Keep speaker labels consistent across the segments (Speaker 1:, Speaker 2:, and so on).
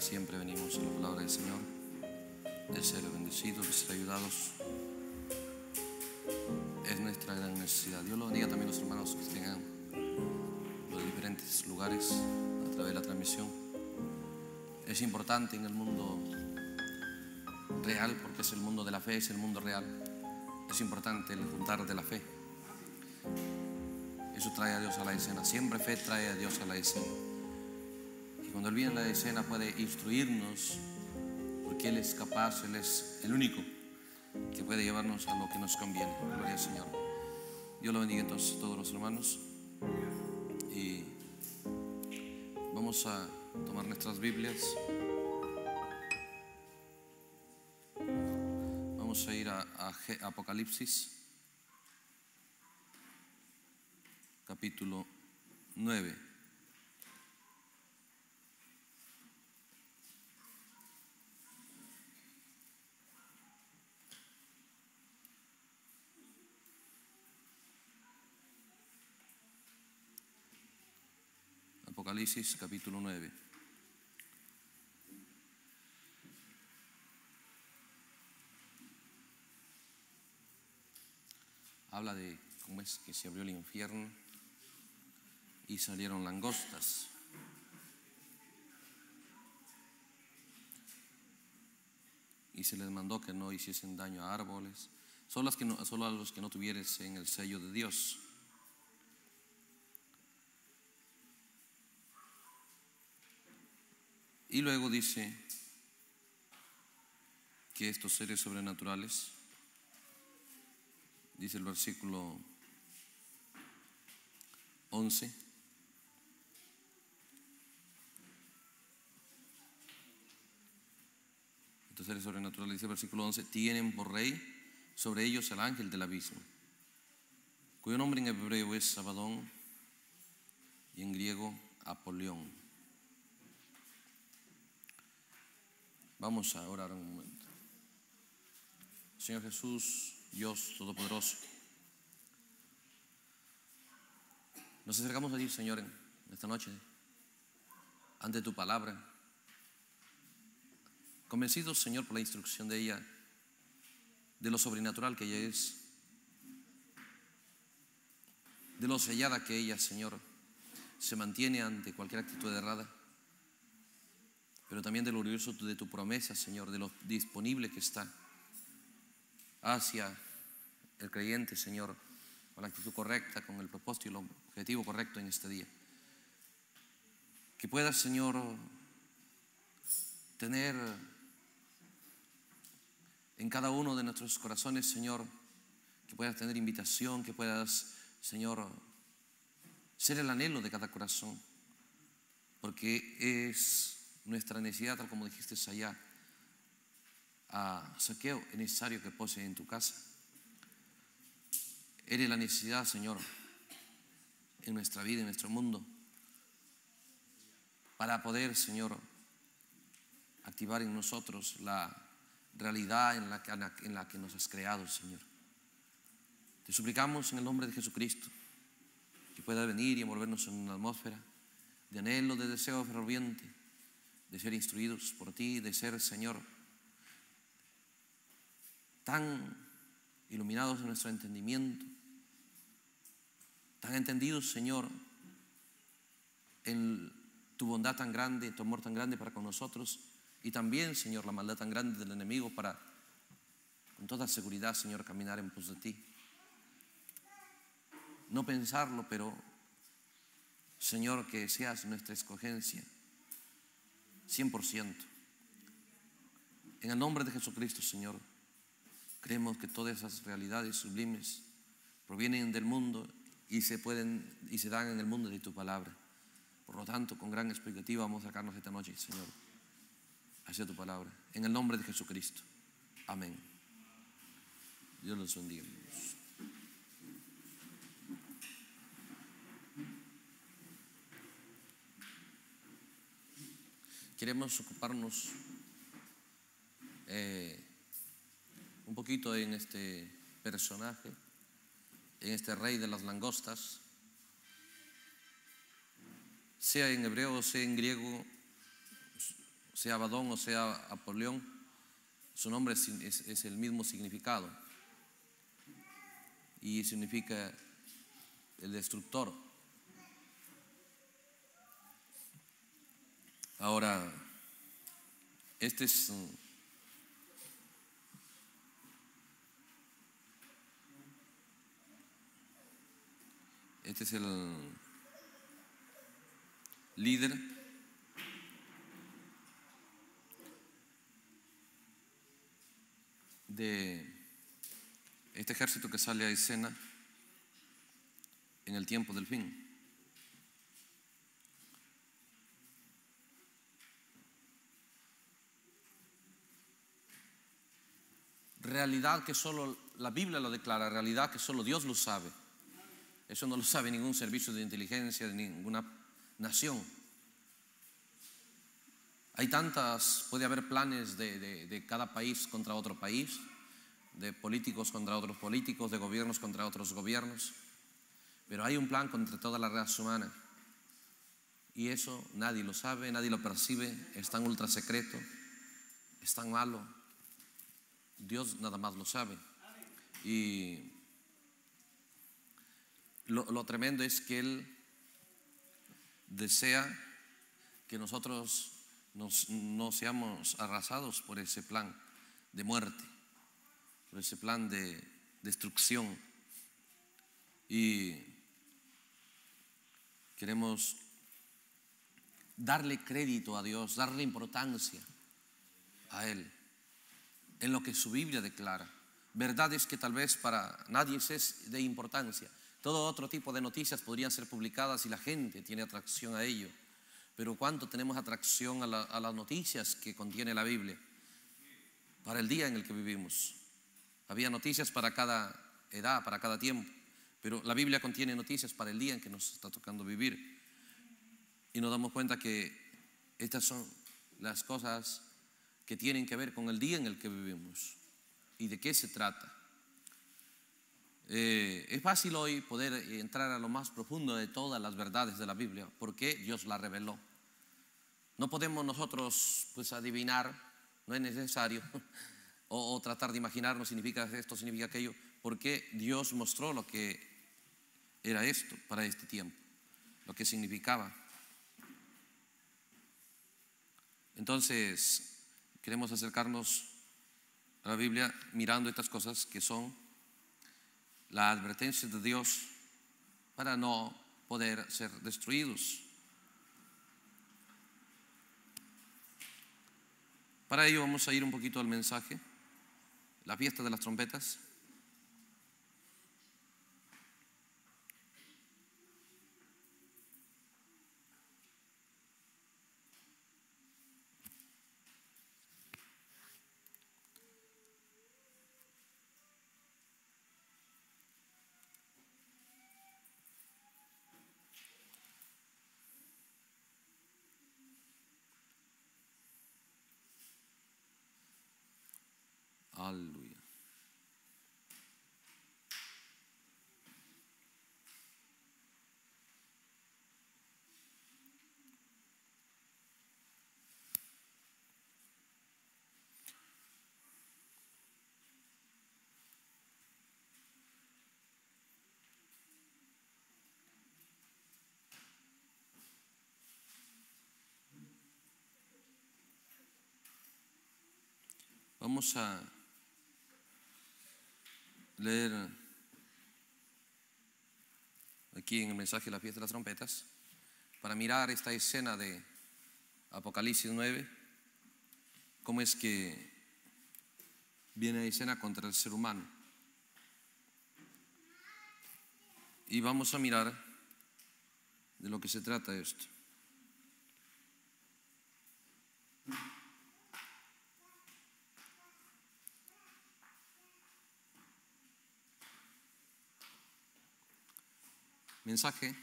Speaker 1: siempre venimos a la palabra del Señor, de ser bendecidos, de ser ayudados. Es nuestra gran necesidad. Dios lo bendiga también a los hermanos que tengan los diferentes lugares a través de la transmisión. Es importante en el mundo real, porque es el mundo de la fe, es el mundo real. Es importante el juntar de la fe. Eso trae a Dios a la escena. Siempre fe trae a Dios a la escena. Cuando Él viene la escena puede instruirnos, porque Él es capaz, Él es el único que puede llevarnos a lo que nos conviene. Gloria al Señor. Dios lo bendiga entonces a todos los hermanos. Y vamos a tomar nuestras Biblias. Vamos a ir a, a Apocalipsis, capítulo 9. Capítulo 9. Habla de cómo es que se abrió el infierno y salieron langostas. Y se les mandó que no hiciesen daño a árboles, solo, las que no- solo a los que no el sello de Dios. Y luego dice que estos seres sobrenaturales, dice el versículo 11, estos seres sobrenaturales, dice el versículo 11, tienen por rey sobre ellos el ángel del abismo, cuyo nombre en hebreo es Sabadón y en griego Apolión. Vamos a orar un momento. Señor Jesús, Dios Todopoderoso, nos acercamos a ti, Señor, en esta noche, ante tu palabra, convencidos, Señor, por la instrucción de ella, de lo sobrenatural que ella es, de lo sellada que ella, Señor, se mantiene ante cualquier actitud errada pero también del glorioso de tu promesa, Señor, de lo disponible que está hacia el creyente, Señor, con la actitud correcta, con el propósito y el objetivo correcto en este día. Que puedas, Señor, tener en cada uno de nuestros corazones, Señor, que puedas tener invitación, que puedas, Señor, ser el anhelo de cada corazón, porque es nuestra necesidad, tal como dijiste allá, a saqueo, es necesario que pose en tu casa. Eres la necesidad, Señor, en nuestra vida, en nuestro mundo, para poder, Señor, activar en nosotros la realidad en la que, en la que nos has creado, Señor. Te suplicamos en el nombre de Jesucristo que pueda venir y envolvernos en una atmósfera de anhelo, de deseo ferviente de ser instruidos por ti, de ser, Señor, tan iluminados en nuestro entendimiento, tan entendidos, Señor, en tu bondad tan grande, tu amor tan grande para con nosotros y también, Señor, la maldad tan grande del enemigo para, con toda seguridad, Señor, caminar en pos de ti. No pensarlo, pero, Señor, que seas nuestra escogencia 100%. En el nombre de Jesucristo, Señor, creemos que todas esas realidades sublimes provienen del mundo y se pueden y se dan en el mundo de tu palabra. Por lo tanto, con gran expectativa vamos a acercarnos esta noche, Señor, hacia tu palabra. En el nombre de Jesucristo. Amén. Dios los bendiga. Queremos ocuparnos eh, un poquito en este personaje, en este rey de las langostas, sea en hebreo sea en griego, sea Abadón o sea Apolión, su nombre es el mismo significado y significa el destructor. Ahora, este es mm, este es el líder de este ejército que sale a escena en el tiempo del fin. Realidad que solo la Biblia lo declara, realidad que solo Dios lo sabe. Eso no lo sabe ningún servicio de inteligencia de ninguna nación. Hay tantas, puede haber planes de, de- cada país contra otro país, de políticos contra otros políticos, de gobiernos contra otros gobiernos, pero hay un plan contra toda la raza humana. Y eso nadie lo sabe, nadie lo percibe, es tan ultra secreto, es tan malo. Dios nada más lo sabe. Y lo, lo tremendo es que Él desea que nosotros nos- no seamos arrasados por ese plan de muerte, por ese plan de destrucción. Y queremos darle crédito a Dios, darle importancia a Él en lo que su Biblia declara. Verdades que tal vez para nadie es de importancia. Todo otro tipo de noticias podrían ser publicadas y la gente tiene atracción a ello. Pero ¿cuánto tenemos atracción a, la- a las noticias que contiene la Biblia? Para el día en el que vivimos. Había noticias para cada edad, para cada tiempo. Pero la Biblia contiene noticias para el día en que nos está tocando vivir. Y nos damos cuenta que estas son las cosas que tienen que ver con el día en el que vivimos y de qué se trata. Eh, es fácil hoy poder entrar a lo más profundo de todas las verdades de la Biblia, porque Dios la reveló. No podemos nosotros pues adivinar, no es necesario, o, o tratar de imaginar, no significa esto, significa aquello, porque Dios mostró lo que era esto para este tiempo, lo que significaba. Entonces, queremos acercarnos a la Biblia mirando estas cosas que son la advertencia de Dios para no poder ser destruidos. Para ello vamos a ir un poquito al mensaje, la fiesta de las trompetas. Aleluya. Vamos a leer aquí en el mensaje de la fiesta de las trompetas para mirar esta escena de Apocalipsis 9, cómo es que viene a escena contra el ser humano. Y vamos a mirar de lo que se trata esto. Mensaje,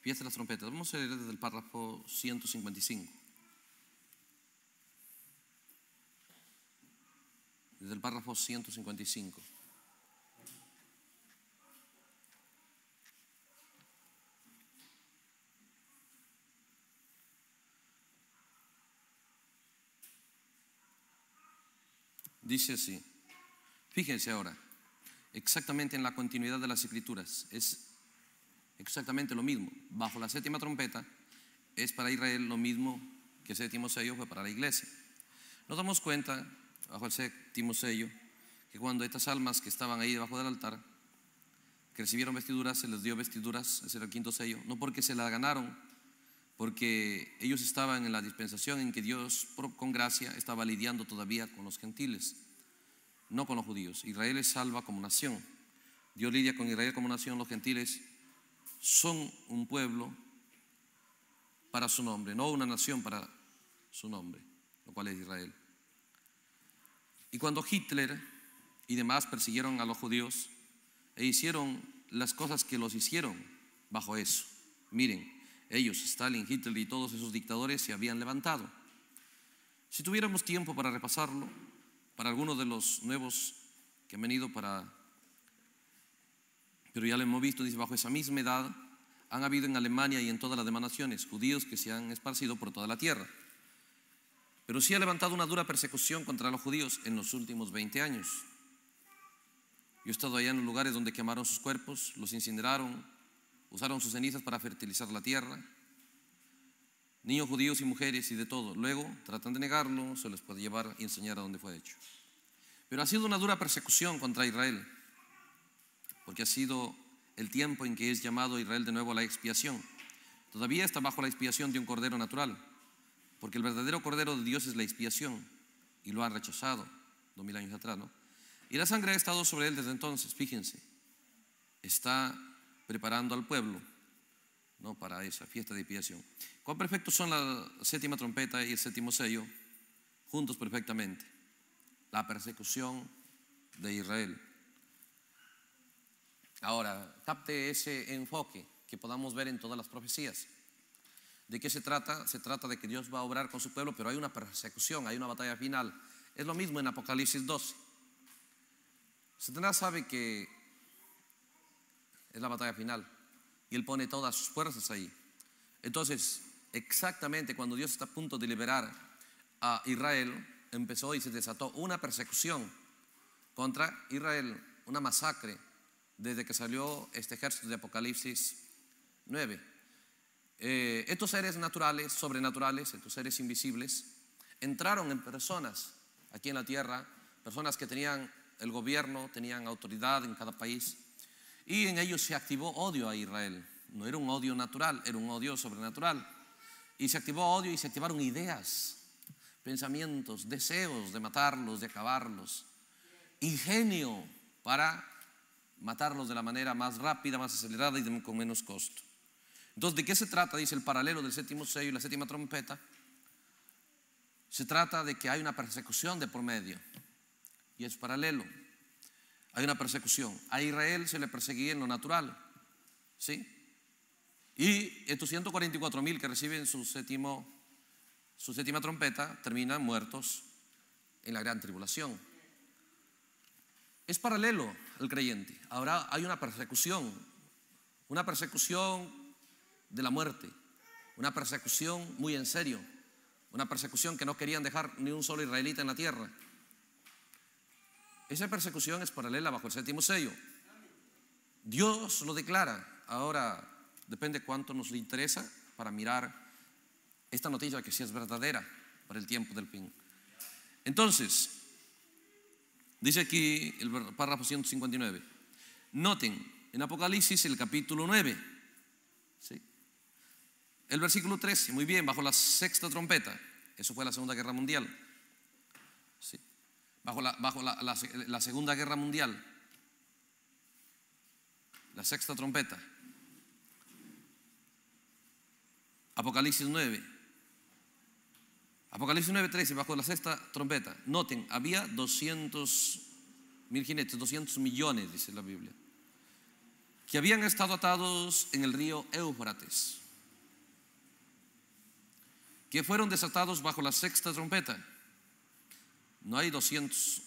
Speaker 1: pies de las trompetas. Vamos a leer desde el párrafo 155. Desde el párrafo 155. Dice así, fíjense ahora, exactamente en la continuidad de las escrituras, es exactamente lo mismo. Bajo la séptima trompeta es para Israel lo mismo que el séptimo sello fue para la iglesia. Nos damos cuenta, bajo el séptimo sello, que cuando estas almas que estaban ahí debajo del altar, recibieron vestiduras, se les dio vestiduras, ese era el quinto sello, no porque se la ganaron, porque ellos estaban en la dispensación en que Dios, con gracia, estaba lidiando todavía con los gentiles, no con los judíos. Israel es salva como nación. Dios lidia con Israel como nación, los gentiles son un pueblo para su nombre, no una nación para su nombre, lo cual es Israel. Y cuando Hitler y demás persiguieron a los judíos e hicieron las cosas que los hicieron bajo eso, miren, ellos, Stalin, Hitler y todos esos dictadores se habían levantado. Si tuviéramos tiempo para repasarlo, para algunos de los nuevos que han venido para pero ya lo hemos visto, dice, bajo esa misma edad han habido en Alemania y en todas las demás naciones judíos que se han esparcido por toda la tierra. Pero sí ha levantado una dura persecución contra los judíos en los últimos 20 años. Yo he estado allá en los lugares donde quemaron sus cuerpos, los incineraron, usaron sus cenizas para fertilizar la tierra. Niños judíos y mujeres y de todo. Luego tratan de negarlo, se les puede llevar y enseñar a dónde fue hecho. Pero ha sido una dura persecución contra Israel porque ha sido el tiempo en que es llamado Israel de nuevo a la expiación. Todavía está bajo la expiación de un cordero natural, porque el verdadero cordero de Dios es la expiación, y lo han rechazado dos mil años atrás, ¿no? Y la sangre ha estado sobre él desde entonces, fíjense, está preparando al pueblo, ¿no? Para esa fiesta de expiación. ¿Cuán perfectos son la séptima trompeta y el séptimo sello? Juntos perfectamente. La persecución de Israel. Ahora, capte ese enfoque que podamos ver en todas las profecías. ¿De qué se trata? Se trata de que Dios va a obrar con su pueblo, pero hay una persecución, hay una batalla final. Es lo mismo en Apocalipsis 12. Satanás sabe que es la batalla final y él pone todas sus fuerzas ahí. Entonces, exactamente cuando Dios está a punto de liberar a Israel, empezó y se desató una persecución contra Israel, una masacre desde que salió este ejército de Apocalipsis 9. Eh, estos seres naturales, sobrenaturales, estos seres invisibles, entraron en personas aquí en la tierra, personas que tenían el gobierno, tenían autoridad en cada país, y en ellos se activó odio a Israel. No era un odio natural, era un odio sobrenatural. Y se activó odio y se activaron ideas, pensamientos, deseos de matarlos, de acabarlos, ingenio para matarlos de la manera más rápida, más acelerada y con menos costo. Entonces, ¿de qué se trata? Dice el paralelo del séptimo sello y la séptima trompeta. Se trata de que hay una persecución de por medio. Y es paralelo. Hay una persecución. A Israel se le perseguía en lo natural. ¿Sí? Y estos 144 mil que reciben su, séptimo, su séptima trompeta terminan muertos en la gran tribulación. Es paralelo el creyente. Ahora hay una persecución, una persecución de la muerte, una persecución muy en serio, una persecución que no querían dejar ni un solo israelita en la tierra. Esa persecución es paralela bajo el séptimo sello. Dios lo declara. Ahora depende cuánto nos interesa para mirar esta noticia que sí es verdadera para el tiempo del fin. Entonces, Dice aquí el párrafo 159. Noten, en Apocalipsis el capítulo 9, ¿sí? el versículo 13, muy bien, bajo la sexta trompeta, eso fue la Segunda Guerra Mundial, ¿sí? bajo, la, bajo la, la Segunda Guerra Mundial, la sexta trompeta, Apocalipsis 9, Apocalipsis 9:13, bajo la sexta trompeta. Noten, había 200 mil jinetes, 200 millones, dice la Biblia, que habían estado atados en el río Éufrates, que fueron desatados bajo la sexta trompeta. No hay 200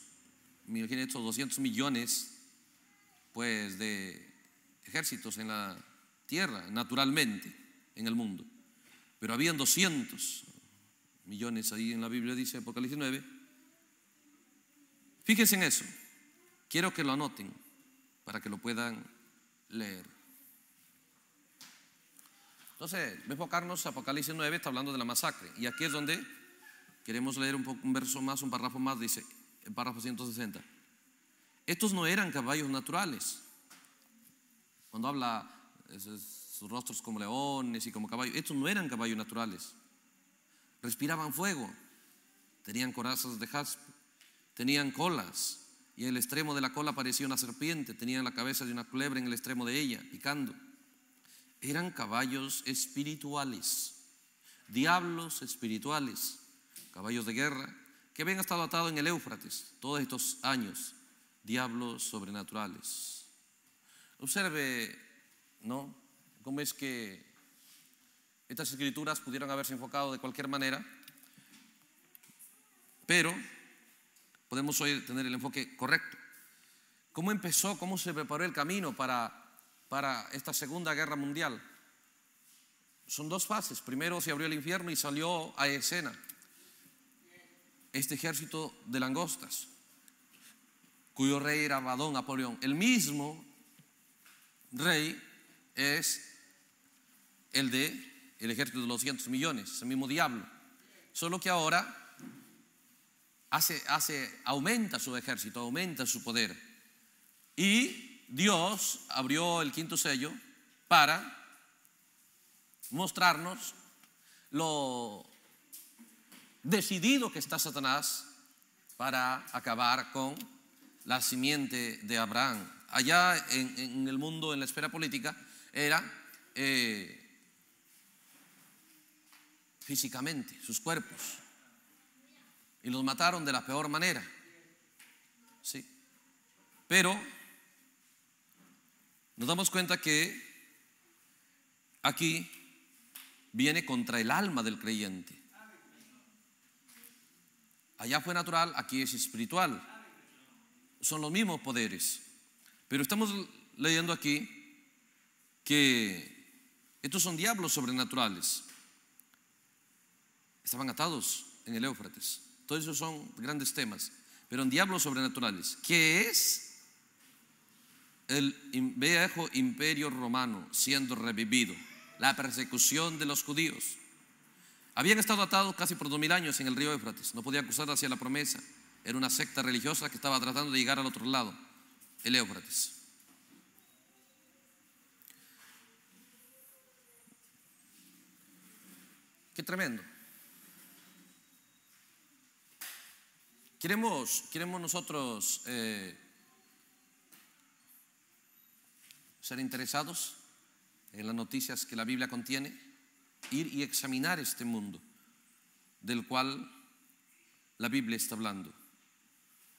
Speaker 1: mil jinetes o 200 millones, pues, de ejércitos en la tierra, naturalmente, en el mundo. Pero habían 200 millones ahí en la Biblia dice Apocalipsis 9, Fíjense en eso. Quiero que lo anoten para que lo puedan leer. Entonces, enfocarnos, Apocalipsis 9 está hablando de la masacre. Y aquí es donde queremos leer un, poco, un verso más, un párrafo más, dice, el párrafo 160. Estos no eran caballos naturales. Cuando habla sus rostros como leones y como caballos, estos no eran caballos naturales. Respiraban fuego, tenían corazas de jaspe, tenían colas y en el extremo de la cola parecía una serpiente, tenían la cabeza de una culebra en el extremo de ella, picando. Eran caballos espirituales, diablos espirituales, caballos de guerra que habían estado atados en el Éufrates todos estos años diablos sobrenaturales. Observe, ¿no? Cómo es que estas escrituras pudieron haberse enfocado de cualquier manera, pero podemos hoy tener el enfoque correcto. ¿Cómo empezó, cómo se preparó el camino para, para esta Segunda Guerra Mundial? Son dos fases. Primero se abrió el infierno y salió a escena este ejército de langostas cuyo rey era Abadón Napoleón. El mismo rey es el de el ejército de los 200 millones, el mismo diablo. Solo que ahora hace, hace, aumenta su ejército, aumenta su poder. Y Dios abrió el quinto sello para mostrarnos lo decidido que está Satanás para acabar con la simiente de Abraham. Allá en, el mundo, en la esfera política, era eh, físicamente, sus cuerpos. Y los mataron de la peor manera. Sí. Pero nos damos cuenta que aquí viene contra el alma del creyente. Allá fue natural, aquí es espiritual son los mismos poderes. Pero estamos leyendo aquí que estos son diablos sobrenaturales. Estaban atados en el Éufrates. Todos esos son grandes temas. Pero en diablos sobrenaturales, que es el viejo imperio romano siendo revivido, la persecución de los judíos. Habían estado atados casi por dos mil años en el río Éufrates, no podían cruzar hacia la promesa. Era una secta religiosa que estaba tratando de llegar al otro lado, el Éufrates. Qué tremendo. Queremos, queremos nosotros eh, ser interesados en las noticias que la Biblia contiene, ir y examinar este mundo del cual la Biblia está hablando.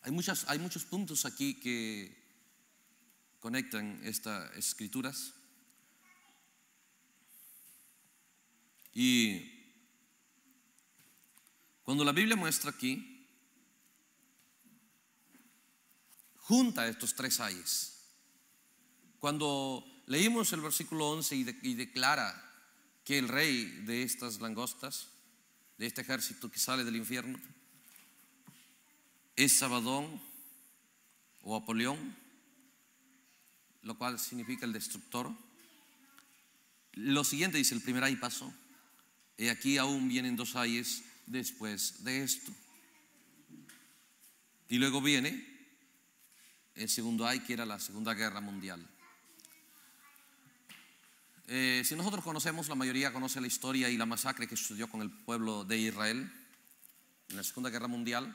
Speaker 1: Hay, muchas, hay muchos puntos aquí que conectan estas escrituras. Y cuando la Biblia muestra aquí, junta estos tres ayes. Cuando leímos el versículo 11 y, declara que el rey de estas langostas, de este ejército que sale del infierno, es Sabadón o Apolión, lo cual significa el destructor. Lo siguiente dice, el primer ay pasó. Y aquí aún vienen dos ayes después de esto. Y luego viene el segundo ay, que era la Segunda Guerra Mundial. Eh, si nosotros conocemos, la mayoría conoce la historia y la masacre que sucedió con el pueblo de Israel en la Segunda Guerra Mundial,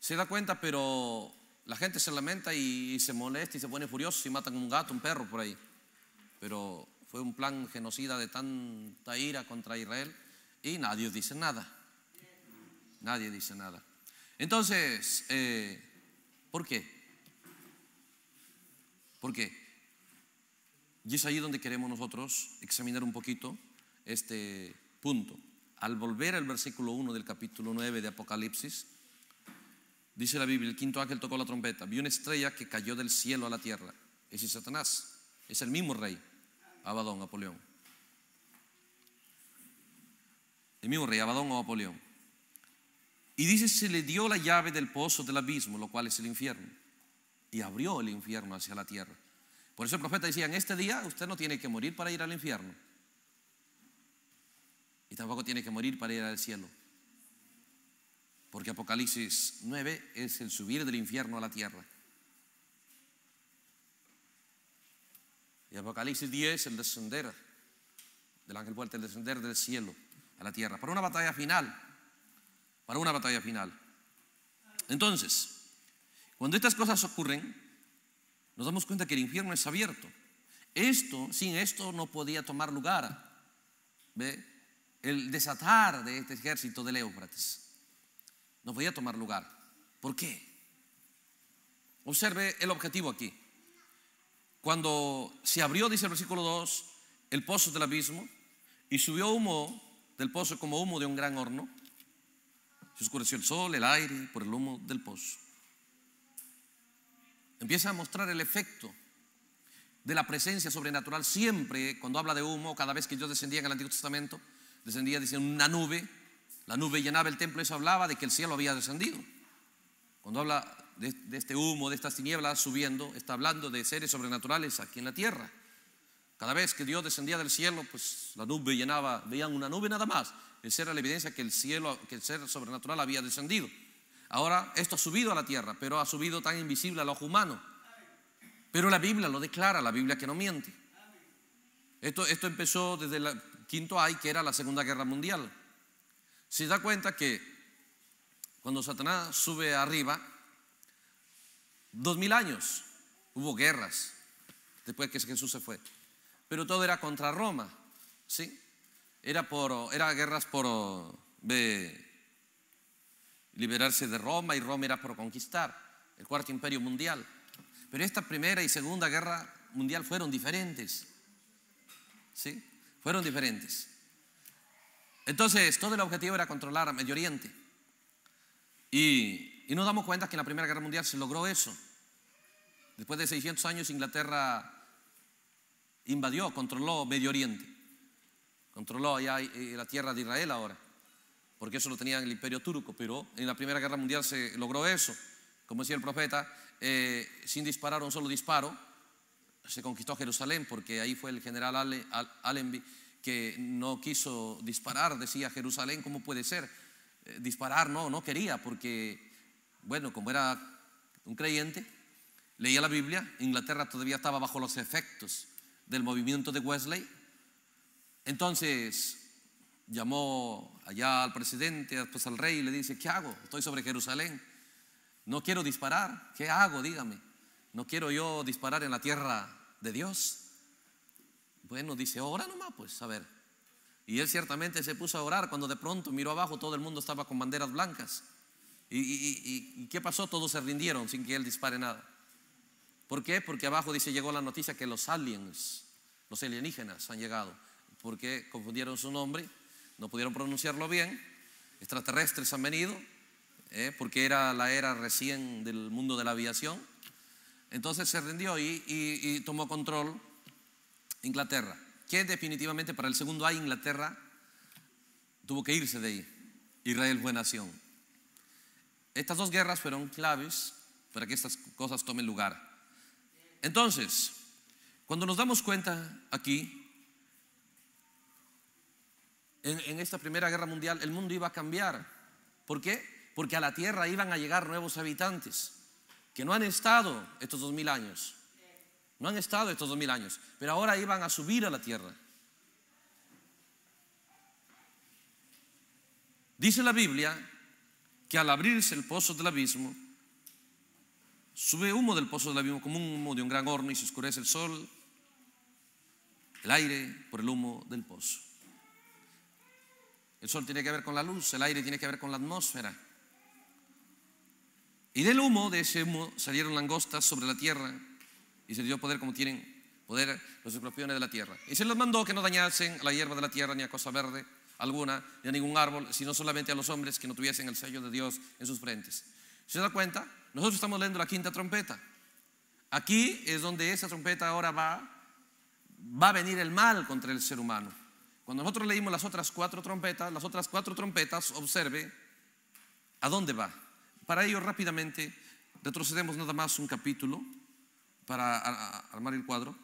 Speaker 1: se da cuenta, pero la gente se lamenta y, se molesta y se pone furioso si matan un gato, un perro por ahí. Pero fue un plan genocida de tanta ira contra Israel y nadie dice nada. Nadie dice nada. Entonces, eh, ¿por qué? ¿Por qué? Y es ahí donde queremos nosotros examinar un poquito este punto. Al volver al versículo 1 del capítulo 9 de Apocalipsis, Dice la Biblia, el quinto ángel tocó la trompeta, vio una estrella que cayó del cielo a la tierra. Ese es Satanás, es el mismo rey, Abadón, Apolión. El mismo rey, Abadón o Apolión. Y dice, se le dio la llave del pozo del abismo, lo cual es el infierno. Y abrió el infierno hacia la tierra. Por eso el profeta decía, en este día usted no tiene que morir para ir al infierno. Y tampoco tiene que morir para ir al cielo. Porque Apocalipsis 9 es el subir del infierno a la tierra. Y Apocalipsis 10 el descender del ángel fuerte, el descender del cielo a la tierra. Para una batalla final. Para una batalla final. Entonces, cuando estas cosas ocurren, nos damos cuenta que el infierno es abierto. Esto, sin esto, no podía tomar lugar. ¿Ve? El desatar de este ejército de Éufrates no podía tomar lugar. ¿Por qué? Observe el objetivo aquí. Cuando se abrió, dice el versículo 2, el pozo del abismo y subió humo del pozo como humo de un gran horno, se oscureció el sol, el aire por el humo del pozo. Empieza a mostrar el efecto de la presencia sobrenatural siempre cuando habla de humo, cada vez que yo descendía en el Antiguo Testamento, descendía diciendo una nube, la nube llenaba el templo, eso hablaba de que el cielo había descendido. Cuando habla de, este humo, de estas tinieblas subiendo, está hablando de seres sobrenaturales aquí en la tierra. Cada vez que Dios descendía del cielo, pues la nube llenaba, veían una nube nada más. Esa era la evidencia que el cielo, que el ser sobrenatural había descendido. Ahora esto ha subido a la tierra, pero ha subido tan invisible al ojo humano. Pero la Biblia lo declara, la Biblia que no miente. Esto, esto empezó desde el quinto ay, que era la Segunda Guerra Mundial. Se da cuenta que cuando Satanás sube arriba, dos mil años hubo guerras después que Jesús se fue. Pero todo era contra Roma, ¿sí? Era, por, era guerras por liberarse de Roma y Roma era por conquistar el cuarto imperio mundial. Pero esta primera y segunda guerra mundial fueron diferentes. ¿Sí? Fueron diferentes. Entonces, todo el objetivo era controlar a Medio Oriente. Y, y nos damos cuenta que en la Primera Guerra Mundial se logró eso. Después de 600 años, Inglaterra invadió, controló Medio Oriente. Controló eh, la tierra de Israel ahora porque eso lo tenía en el imperio turco, pero en la Primera Guerra Mundial se logró eso. Como decía el profeta, eh, sin disparar un solo disparo, se conquistó Jerusalén, porque ahí fue el general Allenby que no quiso disparar, decía Jerusalén, ¿cómo puede ser? Eh, disparar no, no quería, porque, bueno, como era un creyente, leía la Biblia, Inglaterra todavía estaba bajo los efectos del movimiento de Wesley, entonces llamó allá al presidente, después al rey y le dice, ¿qué hago? Estoy sobre Jerusalén. No quiero disparar. ¿Qué hago? Dígame. No quiero yo disparar en la tierra de Dios. Bueno, dice, ora nomás, pues, a ver. Y él ciertamente se puso a orar cuando de pronto miró abajo, todo el mundo estaba con banderas blancas. ¿Y, y qué pasó? Todos se rindieron sin que él dispare nada. ¿Por qué? Porque abajo dice, llegó la noticia que los aliens, los alienígenas han llegado. Porque confundieron su nombre no pudieron pronunciarlo bien, extraterrestres han venido, eh, porque era la era recién del mundo de la aviación. Entonces se rindió y, tomó control Inglaterra, que definitivamente para el segundo año Inglaterra tuvo que irse de ahí. Israel fue nación. Estas dos guerras fueron claves para que estas cosas tomen lugar. Entonces, cuando nos damos cuenta aquí en, esta Primera Guerra Mundial, el mundo iba a cambiar. ¿Por qué? Porque a la tierra iban a llegar nuevos habitantes que no han estado estos dos mil años. No han estado estos dos mil años, pero ahora iban a subir a la tierra. Dice la Biblia que al abrirse el pozo del abismo, sube humo del pozo del abismo como un humo de un gran horno y se oscurece el sol, el aire por el humo del pozo. El sol tiene que ver con la luz, el aire tiene que ver con la atmósfera. Y del humo, de ese humo, salieron langostas sobre la tierra y se dio poder como tienen poder los escorpiones de la tierra. Y se les mandó que no dañasen a la hierba de la tierra ni a cosa verde alguna, ni a ningún árbol, sino solamente a los hombres que no tuviesen el sello de Dios en sus frentes. ¿Se da cuenta? Nosotros estamos leyendo la quinta trompeta. Aquí es donde esa trompeta ahora va, va a venir el mal contra el ser humano. Cuando nosotros leímos las otras cuatro trompetas, las otras cuatro trompetas, observe, ¿A dónde va? Para ello rápidamente retrocedemos nada más un capítulo para armar el cuadro,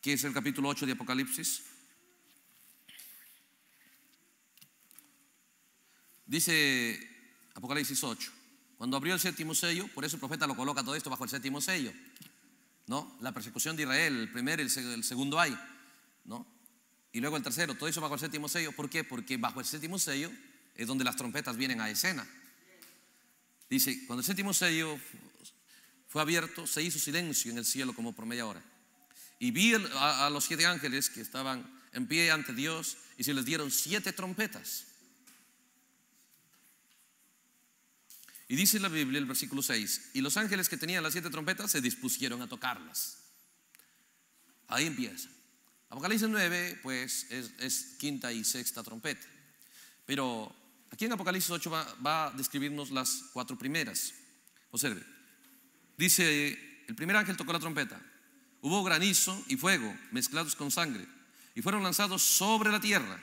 Speaker 1: que es el capítulo 8 de Apocalipsis. Dice Apocalipsis 8, cuando abrió el séptimo sello, por eso el profeta lo coloca todo esto bajo el séptimo sello, ¿no? La persecución de Israel, el primero y el segundo hay, ¿no? Y luego el tercero, todo eso bajo el séptimo sello, ¿por qué? Porque bajo el séptimo sello es donde las trompetas vienen a escena. Dice, cuando el séptimo sello fue abierto, se hizo silencio en el cielo como por media hora. Y vi a, los siete ángeles que estaban en pie ante Dios y se les dieron siete trompetas. Y dice la Biblia, el versículo 6, y los ángeles que tenían las siete trompetas se dispusieron a tocarlas. Ahí empieza. Apocalipsis 9, pues es, quinta y sexta trompeta. Pero aquí en Apocalipsis 8 va, a describirnos las cuatro primeras. Observe. Dice, el primer ángel tocó la trompeta. Hubo granizo y fuego mezclados con sangre y fueron lanzados sobre la tierra.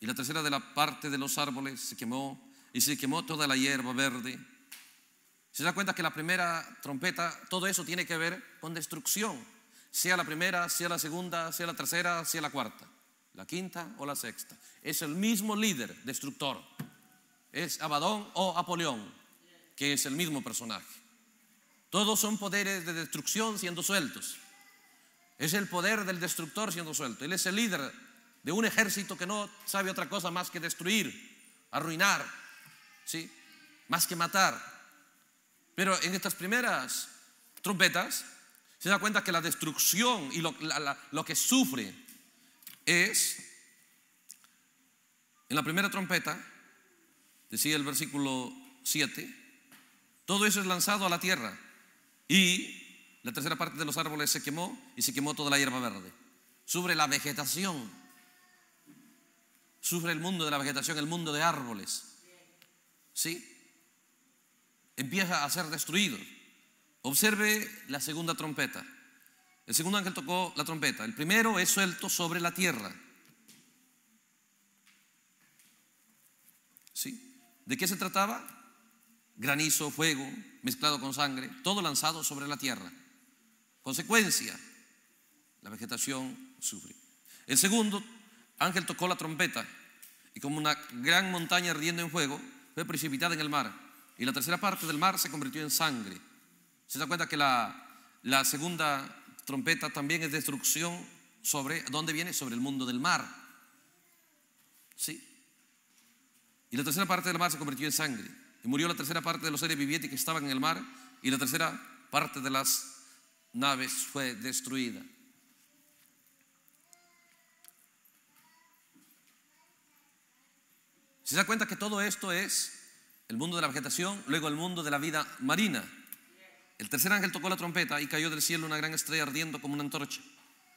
Speaker 1: Y la tercera de la parte de los árboles se quemó y se quemó toda la hierba verde. Se da cuenta que la primera trompeta, todo eso tiene que ver con destrucción, sea la primera, sea la segunda, sea la tercera, sea la cuarta, la quinta o la sexta. Es el mismo líder destructor, es Abadón o Apolión, que es el mismo personaje. Todos son poderes de destrucción siendo sueltos. Es el poder del destructor siendo suelto. Él es el líder de un ejército que no sabe otra cosa más que destruir, arruinar, ¿sí? Más que matar. Pero en estas primeras trompetas se da cuenta que la destrucción y lo, que sufre es, en la primera trompeta, decía el versículo 7, todo eso es lanzado a la tierra y la tercera parte de los árboles se quemó y se quemó toda la hierba verde. Sufre la vegetación, sufre el mundo de la vegetación, el mundo de árboles. ¿sí? Empieza a ser destruido. Observe la segunda trompeta. El segundo ángel tocó la trompeta. El primero es suelto sobre la tierra. ¿Sí? ¿De qué se trataba? Granizo, fuego, mezclado con sangre, todo lanzado sobre la tierra. Consecuencia, la vegetación sufre. El segundo ángel tocó la trompeta y como una gran montaña ardiendo en fuego, fue precipitada en el mar y la tercera parte del mar se convirtió en sangre. Se da cuenta que la, segunda trompeta también es destrucción sobre, ¿dónde viene? Sobre el mundo del mar. ¿Sí? Y la tercera parte del mar se convirtió en sangre. Y murió la tercera parte de los seres vivientes que estaban en el mar y la tercera parte de las naves fue destruida. Se da cuenta que todo esto es el mundo de la vegetación, luego el mundo de la vida marina. El tercer ángel tocó la trompeta y cayó del cielo una gran estrella ardiendo como una antorcha.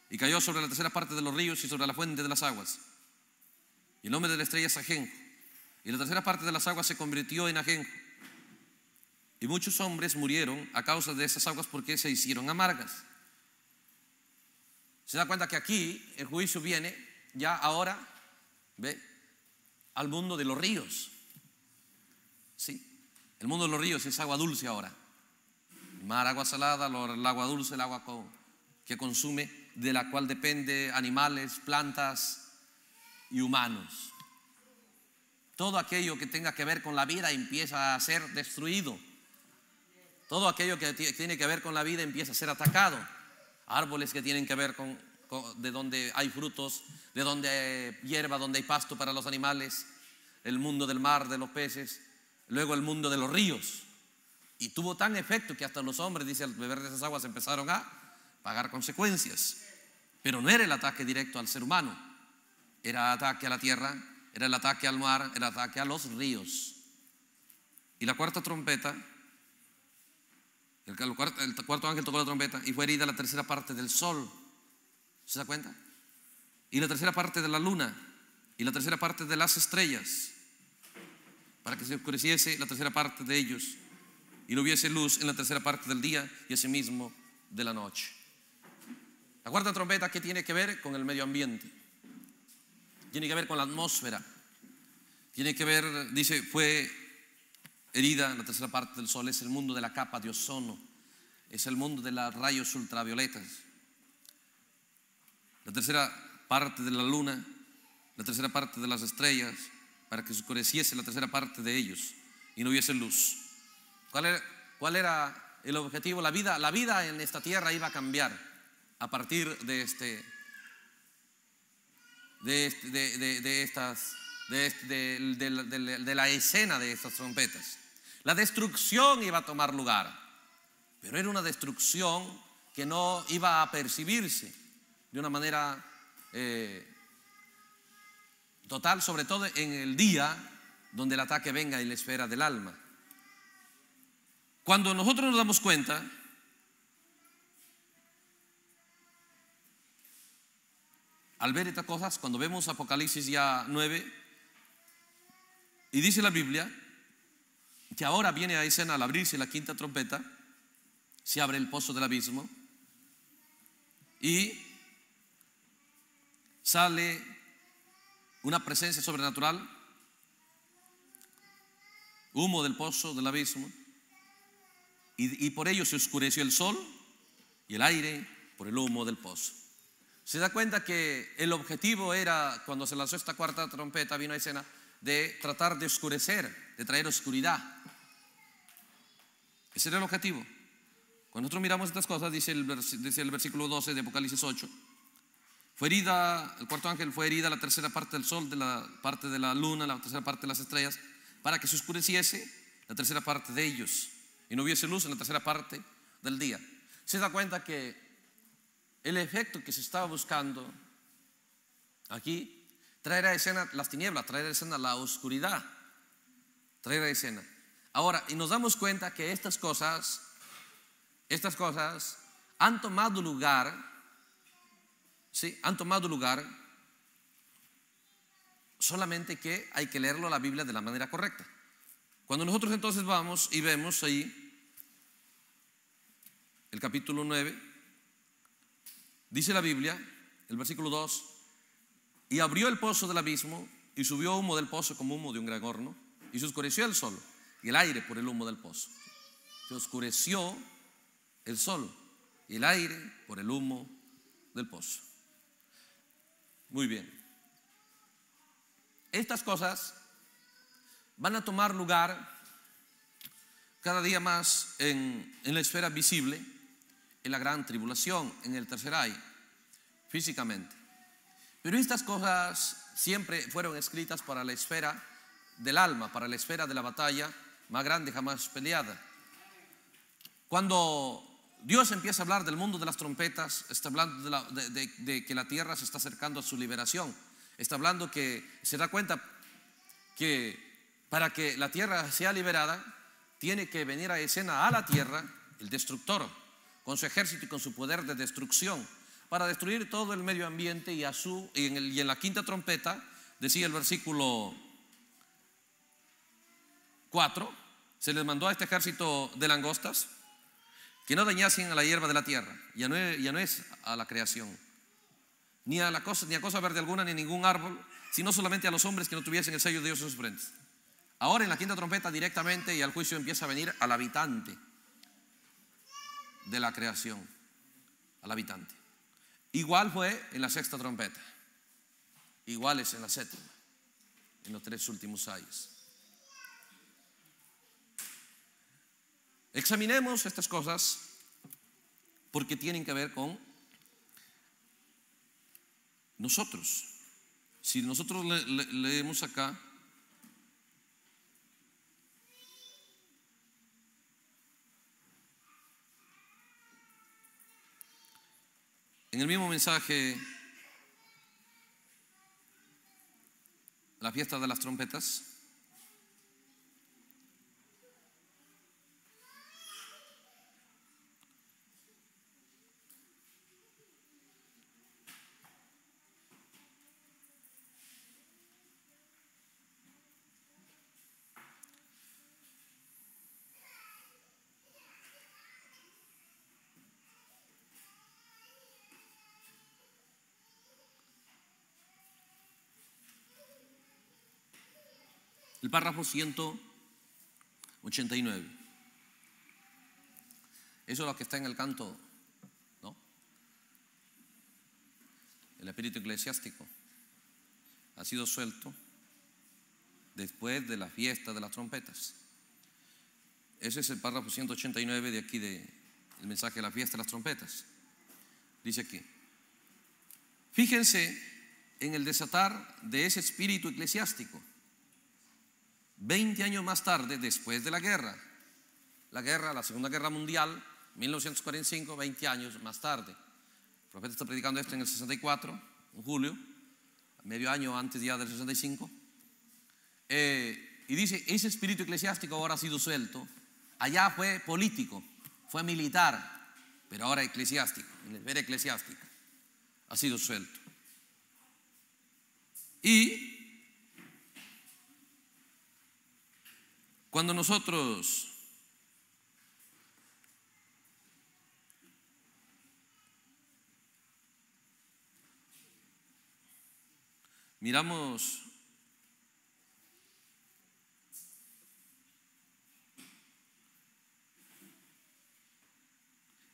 Speaker 1: Y cayó sobre la tercera parte de los ríos y sobre la fuente de las aguas. Y el nombre de la estrella es ajenjo. Y la tercera parte de las aguas se convirtió en ajenjo. Y muchos hombres murieron a causa de esas aguas porque se hicieron amargas. Se da cuenta que aquí el juicio viene ya ahora, ¿ve? al mundo de los ríos. ¿Sí? El mundo de los ríos es agua dulce ahora. Mar, agua salada, el agua dulce, el agua que consume, de la cual depende animales, plantas y humanos. Todo aquello que tenga que ver con la vida empieza a ser destruido. Todo aquello que tiene que ver con la vida empieza a ser atacado. Árboles que tienen que ver con de donde hay frutos, de donde hay hierba, donde hay pasto para los animales, el mundo del mar, de los peces, luego el mundo de los ríos. Y tuvo tan efecto que hasta los hombres, dice, al beber de esas aguas empezaron a pagar consecuencias. Pero no era el ataque directo al ser humano, era ataque a la tierra, era el ataque al mar, era el ataque a los ríos. Y la cuarta trompeta, el cuarto ángel tocó la trompeta y fue herida la tercera parte del sol. ¿Se da cuenta? Y la tercera parte de la luna y la tercera parte de las estrellas, para que se oscureciese la tercera parte de ellos y no hubiese luz en la tercera parte del día y asimismo de la noche. La cuarta trompeta, ¿qué tiene que ver con el medio ambiente? Tiene que ver con la atmósfera. Tiene que ver, dice, fue herida, la tercera parte del Sol, es el mundo de la capa de ozono, es el mundo de los rayos ultravioletas. La tercera parte de la Luna, la tercera parte de las estrellas, para que se oscureciese la tercera parte de ellos y no hubiese luz. ¿Cuál era, el objetivo? La vida, la vida en esta tierra iba a cambiar a partir de este de, estas de, la escena de estas trompetas. La destrucción iba a tomar lugar, pero era una destrucción que no iba a percibirse de una manera eh, total, sobre todo en el día donde el ataque venga y la esfera del alma. Cuando nosotros nos damos cuenta al ver estas cosas, cuando vemos Apocalipsis ya 9, y dice la Biblia que ahora viene a escena al abrirse la quinta trompeta, se abre el pozo del abismo y sale una presencia sobrenatural, humo del pozo del abismo, y, y por ello se oscureció el sol y el aire por el humo del pozo. Se da cuenta que el objetivo era, cuando se lanzó esta cuarta trompeta, vino a escena, de tratar de oscurecer, de traer oscuridad. Ese era el objetivo. Cuando nosotros miramos estas cosas, dice el, dice el versículo 12 de Apocalipsis 8, fue herida, el cuarto ángel fue herida la tercera parte del sol, de la parte de la luna, la tercera parte de las estrellas, para que se oscureciese la tercera parte de ellos y no hubiese luz en la tercera parte del día. Se da cuenta que el efecto que se estaba buscando aquí, traer a escena las tinieblas, traer a escena la oscuridad, traer a escena. Ahora, y nos damos cuenta que estas cosas, estas cosas han tomado lugar, ¿sí? Han tomado lugar solamente que hay que leerlo la Biblia de la manera correcta. Cuando nosotros entonces vamos y vemos ahí el capítulo 9, Dice la Biblia, el versículo 2, y abrió el pozo del abismo y subió humo del pozo como humo de un gran horno y se oscureció el sol y el aire por el humo del pozo. Se oscureció el sol y el aire por el humo del pozo. Muy bien. Estas cosas van a tomar lugar cada día más en, en la esfera visible en la gran tribulación, en el tercer ay, físicamente. Pero estas cosas siempre fueron escritas para la esfera del alma, para la esfera de la batalla más grande jamás peleada. Cuando Dios empieza a hablar del mundo de las trompetas, está hablando de, de, que la tierra se está acercando a su liberación. Está hablando que se da cuenta que para que la tierra sea liberada, tiene que venir a escena a la tierra el destructor, con su ejército y con su poder de destrucción, para destruir todo el medio ambiente y, a y, en, la quinta trompeta, decía el versículo 4, se les mandó a este ejército de langostas que no dañasen a la hierba de la tierra, ya no es, no es a la creación, ni a, la cosa, ni a cosa verde alguna, ni a ningún árbol, sino solamente a los hombres que no tuviesen el sello de Dios en sus frentes. Ahora en la quinta trompeta directamente y al juicio empieza a venir al habitante de la creación al habitante. Igual fue en la sexta trompeta, igual es en la séptima, en los tres últimos años. Examinemos estas cosas porque tienen que ver con nosotros. Si nosotros leemos acá, En el mismo mensaje, la fiesta de las trompetas, párrafo 100, 89. Eso es lo que está en el canto, ¿no? El espíritu eclesiástico ha sido suelto después de la fiesta de las trompetas. Ese es el párrafo 189 de aquí del mensaje de la fiesta de las trompetas. Dice aquí, fíjense en el desatar de ese espíritu eclesiástico. 20 años más tarde, después de la guerra, la guerra, la Segunda Guerra Mundial, 1945, 20 años más tarde. El profeta está predicando esto en el 64, en julio, medio año antes ya del 65. Eh, y dice, ese espíritu eclesiástico ahora ha sido suelto. Allá fue político, fue militar, pero ahora eclesiástico, en la esfera eclesiástica, ha sido suelto. Y cuando nosotros miramos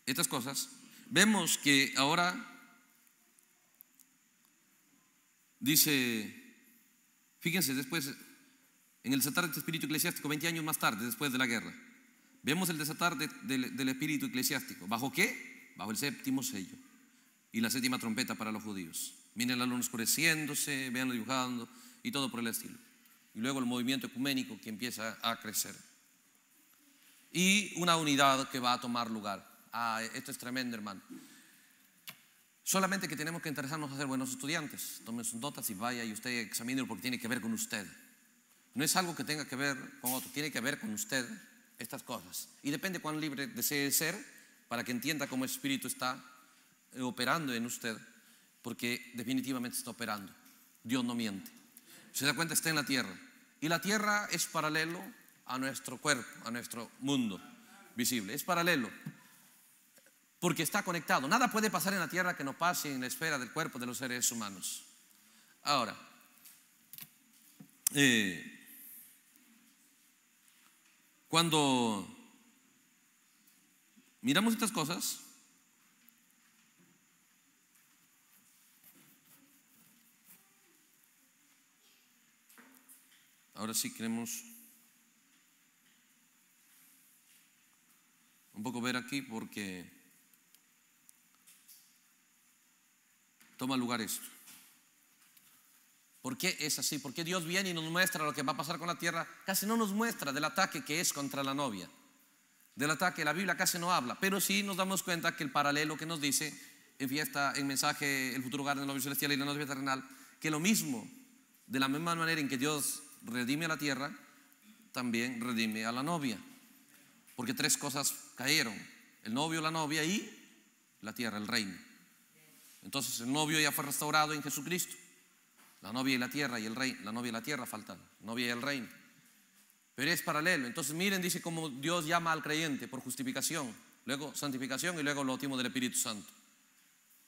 Speaker 1: estas cosas, vemos que ahora dice, fíjense, después, en el desatar este espíritu eclesiástico, 20 años más tarde, después de la guerra, vemos el desatar del espíritu eclesiástico. ¿Bajo qué? Bajo el séptimo sello y la séptima trompeta para los judíos. Miren la luna oscureciéndose, veanlo dibujando y todo por el estilo. Y luego el movimiento ecuménico que empieza a crecer. Y una unidad que va a tomar lugar. Ah, esto es tremendo, hermano. Solamente que tenemos que interesarnos a ser buenos estudiantes. Tomen sus notas y vaya y usted examine porque tiene que ver con usted. No es algo que tenga que ver con otro, tiene que ver con usted estas cosas. Y depende cuán libre desee ser para que entienda cómo el Espíritu está eh, operando en usted, porque definitivamente está operando. Dios no miente. Se da cuenta, está en la tierra. Y la tierra es paralelo a nuestro cuerpo, a nuestro mundo visible. Es paralelo porque está conectado. Nada puede pasar en la tierra que no pase en la esfera del cuerpo de los seres humanos. Ahora, eh, cuando miramos estas cosas, ahora sí queremos un poco ver aquí porque toma lugar esto. ¿Por qué es así? ¿Por qué Dios viene y nos muestra lo que va a pasar con la tierra? Casi no nos muestra del ataque que es contra la novia. Del ataque, la Biblia casi no habla, pero sí nos damos cuenta que el paralelo que nos dice en fiesta, en mensaje, el futuro hogar del novio celestial y la novia terrenal, que lo mismo, de la misma manera en que Dios redime a la tierra, también redime a la novia. Porque tres cosas cayeron, el novio, la novia y la tierra, el reino. Entonces el novio ya fue restaurado en Jesucristo. La novia y la tierra y el rey, la novia y la tierra faltan, novia y el reino. Pero es paralelo. Entonces miren, dice cómo Dios llama al creyente por justificación, luego santificación y luego el bautismo del Espíritu Santo.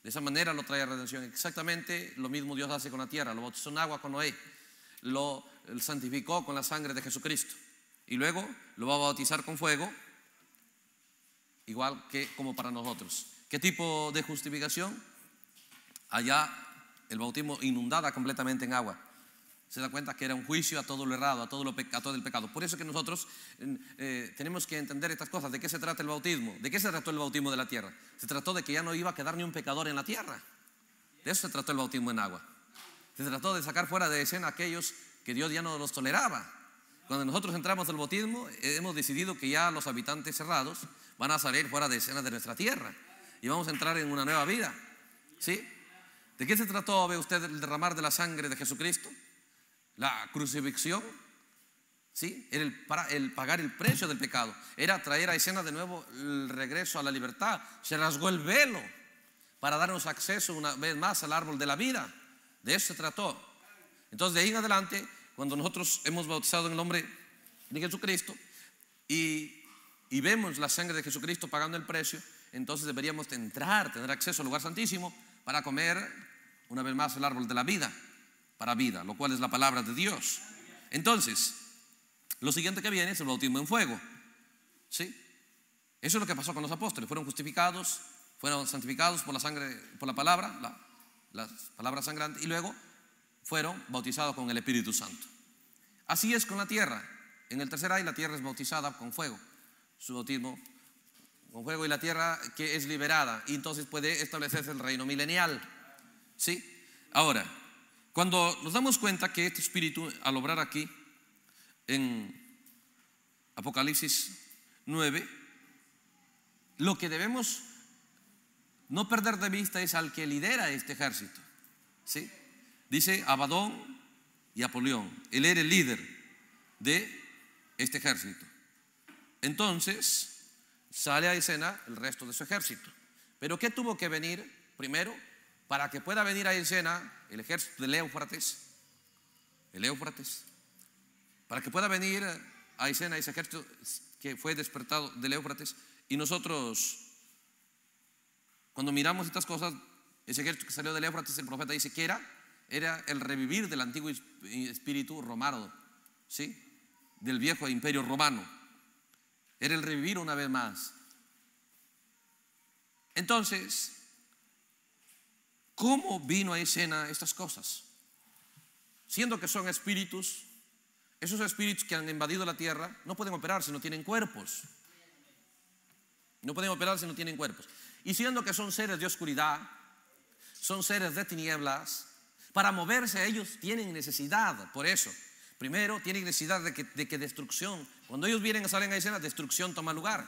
Speaker 1: De esa manera lo trae a redención. Exactamente lo mismo Dios hace con la tierra. Lo bautizó en agua con Noé. Lo santificó con la sangre de Jesucristo. Y luego lo va a bautizar con fuego, igual que como para nosotros. ¿Qué tipo de justificación? Allá el bautismo inundada completamente en agua. Se da cuenta que era un juicio a todo lo errado, a todo, el pecado. Por eso que nosotros eh, tenemos que entender estas cosas. ¿De qué se trata el bautismo? ¿De qué se trató el bautismo de la tierra? Se trató de que ya no iba a quedar ni un pecador en la tierra. De eso se trató el bautismo en agua. Se trató de sacar fuera de escena a aquellos que Dios ya no los toleraba. Cuando nosotros entramos al bautismo, hemos decidido que ya los habitantes cerrados van a salir fuera de escena de nuestra tierra y vamos a entrar en una nueva vida. ¿Sí? ¿De qué se trató, ve usted, el derramar de la sangre de Jesucristo? La crucifixión, ¿sí? Era el, para, el pagar el precio del pecado. Era traer a escena de nuevo el regreso a la libertad. Se rasgó el velo para darnos acceso una vez más al árbol de la vida. De eso se trató. Entonces, de ahí en adelante, cuando nosotros hemos bautizado en el nombre de Jesucristo y, y vemos la sangre de Jesucristo pagando el precio, entonces deberíamos entrar, tener acceso al lugar santísimo para comer una vez más el árbol de la vida, para vida, lo cual es la palabra de Dios. Entonces, Lo siguiente que viene es el bautismo en fuego. ¿Sí? Eso es lo que pasó con los apóstoles. Fueron justificados, fueron santificados por la sangre, por la palabra, la, las palabras sangrantes, y luego fueron bautizados con el Espíritu Santo. Así es con la tierra. En el tercer año la tierra es bautizada con fuego. Su bautismo con fuego y la tierra que es liberada. Y entonces puede establecerse el reino milenial. ¿Sí? Ahora, cuando nos damos cuenta que este espíritu, al obrar aquí, en Apocalipsis 9, lo que debemos no perder de vista es al que lidera este ejército. ¿Sí? Dice Abadón y Apolión. Él era el líder de este ejército. Entonces sale a escena el resto de su ejército. Pero ¿qué tuvo que venir primero para que pueda venir a escena el ejército de Éufrates? El Éufrates. Para que pueda venir a escena ese ejército que fue despertado del Éufrates. Y nosotros, cuando miramos estas cosas, ese ejército que salió del Éufrates, el profeta dice que era, era el revivir del antiguo espíritu romano, ¿sí? Del viejo imperio romano. Era el revivir una vez más. Entonces, ¿cómo vino a escena estas cosas? Siendo que son espíritus, esos espíritus que han invadido la tierra no pueden operar si no tienen cuerpos. No pueden operar si no tienen cuerpos. Y siendo que son seres de oscuridad, son seres de tinieblas, para moverse ellos tienen necesidad, por eso. Primero, tienen necesidad de que, de que destrucción, cuando ellos vienen a salir a escena, destrucción toma lugar.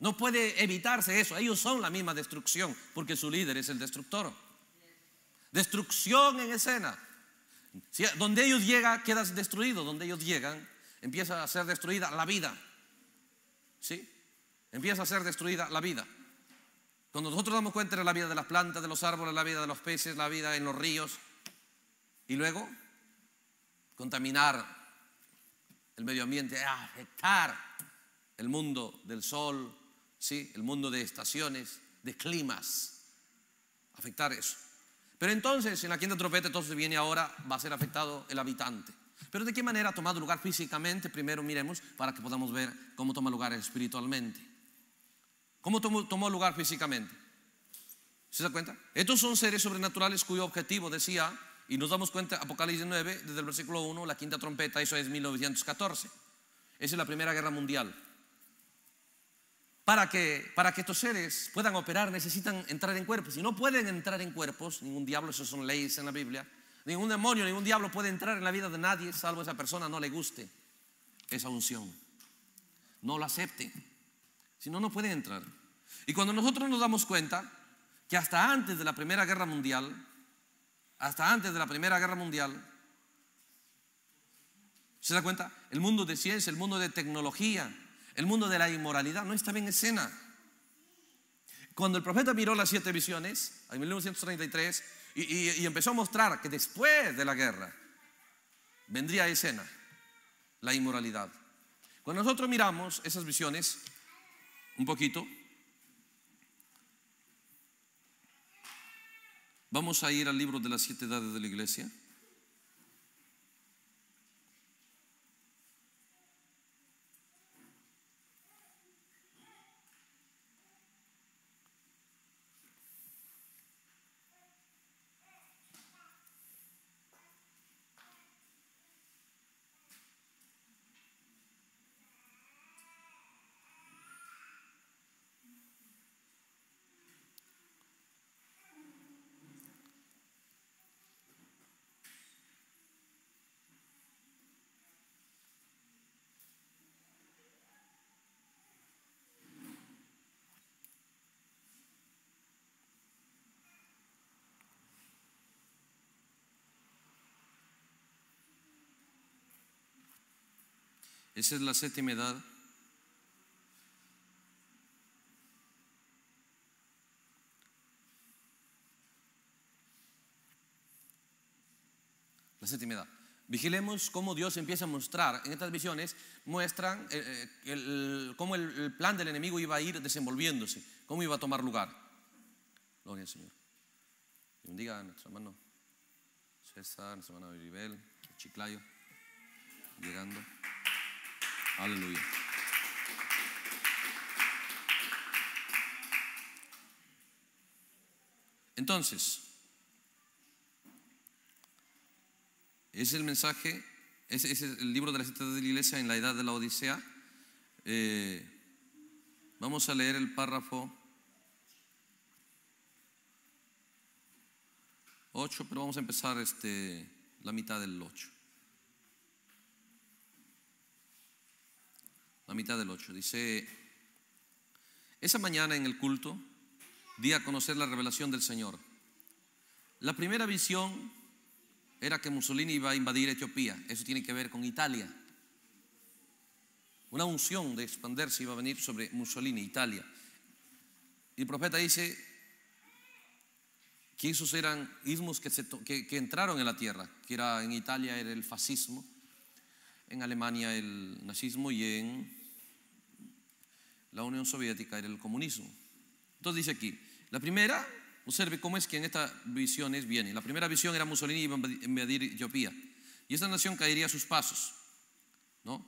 Speaker 1: No puede evitarse eso, ellos son la misma destrucción, porque su líder es el destructor. Destrucción en escena. donde ellos llegan, quedas destruido. Donde ellos llegan, empieza a ser destruida la vida. ¿Sí? Empieza a ser destruida la vida. Cuando nosotros damos cuenta de la vida de las plantas, de los árboles, la vida de los peces, la vida en los ríos, y luego contaminar el medio ambiente, afectar el mundo del sol, ¿sí? el mundo de estaciones, de climas, afectar eso. Pero entonces, en la quinta trompeta, entonces viene ahora, va a ser afectado el habitante. Pero ¿de qué manera ha tomado lugar físicamente? Primero miremos para que podamos ver cómo toma lugar espiritualmente. ¿Cómo tomó, lugar físicamente? ¿Se da cuenta? Estos son seres sobrenaturales cuyo objetivo decía, y nos damos cuenta, Apocalipsis 9, desde el versículo 1, la quinta trompeta, eso es 1914. Esa es la Primera Guerra Mundial. Para que, para que estos seres puedan operar necesitan entrar en cuerpos. Si no pueden entrar en cuerpos, ningún diablo, eso son leyes en la Biblia, ningún demonio, ningún diablo puede entrar en la vida de nadie, salvo esa persona no le guste esa unción. No la acepte. Si no, no pueden entrar. Y cuando nosotros nos damos cuenta que hasta antes de la Primera Guerra Mundial, hasta antes de la Primera Guerra Mundial, ¿se da cuenta? El mundo de ciencia, el mundo de tecnología, el mundo de la inmoralidad no estaba en escena. Cuando el profeta miró las siete visiones, en 1933, y, empezó a mostrar que después de la guerra vendría a escena la inmoralidad. Cuando nosotros miramos esas visiones, un poquito, Vamos a ir al libro de las siete edades de la iglesia. Esa es la séptima edad. La séptima edad. Vigilemos cómo Dios empieza a mostrar en estas visiones, muestran eh, eh, cómo el, plan del enemigo iba a ir desenvolviéndose, cómo iba a tomar lugar. Gloria al Señor. bendiga a nuestro hermano César, nuestro hermano Chiclayo, llegando. Aleluya. Entonces, es el mensaje, ese es el libro de la cita de la iglesia en la edad de la Odisea. Eh, vamos a leer el párrafo 8, pero vamos a empezar este, la mitad del 8. La mitad del 8. Dice, esa mañana en el culto di a conocer la revelación del Señor. La primera visión era que Mussolini iba a invadir Etiopía. Eso tiene que ver con Italia. Una unción de expandirse iba a venir sobre Mussolini, Italia. Y el profeta dice que esos eran ismos que, que, entraron en la tierra, que era en Italia era el fascismo, en Alemania el nazismo y en la Unión Soviética era el comunismo. Entonces dice aquí, la primera, observe cómo es que en esta visión es viene. La primera visión era Mussolini iba a invadir Etiopía y esta nación caería a sus pasos, ¿no?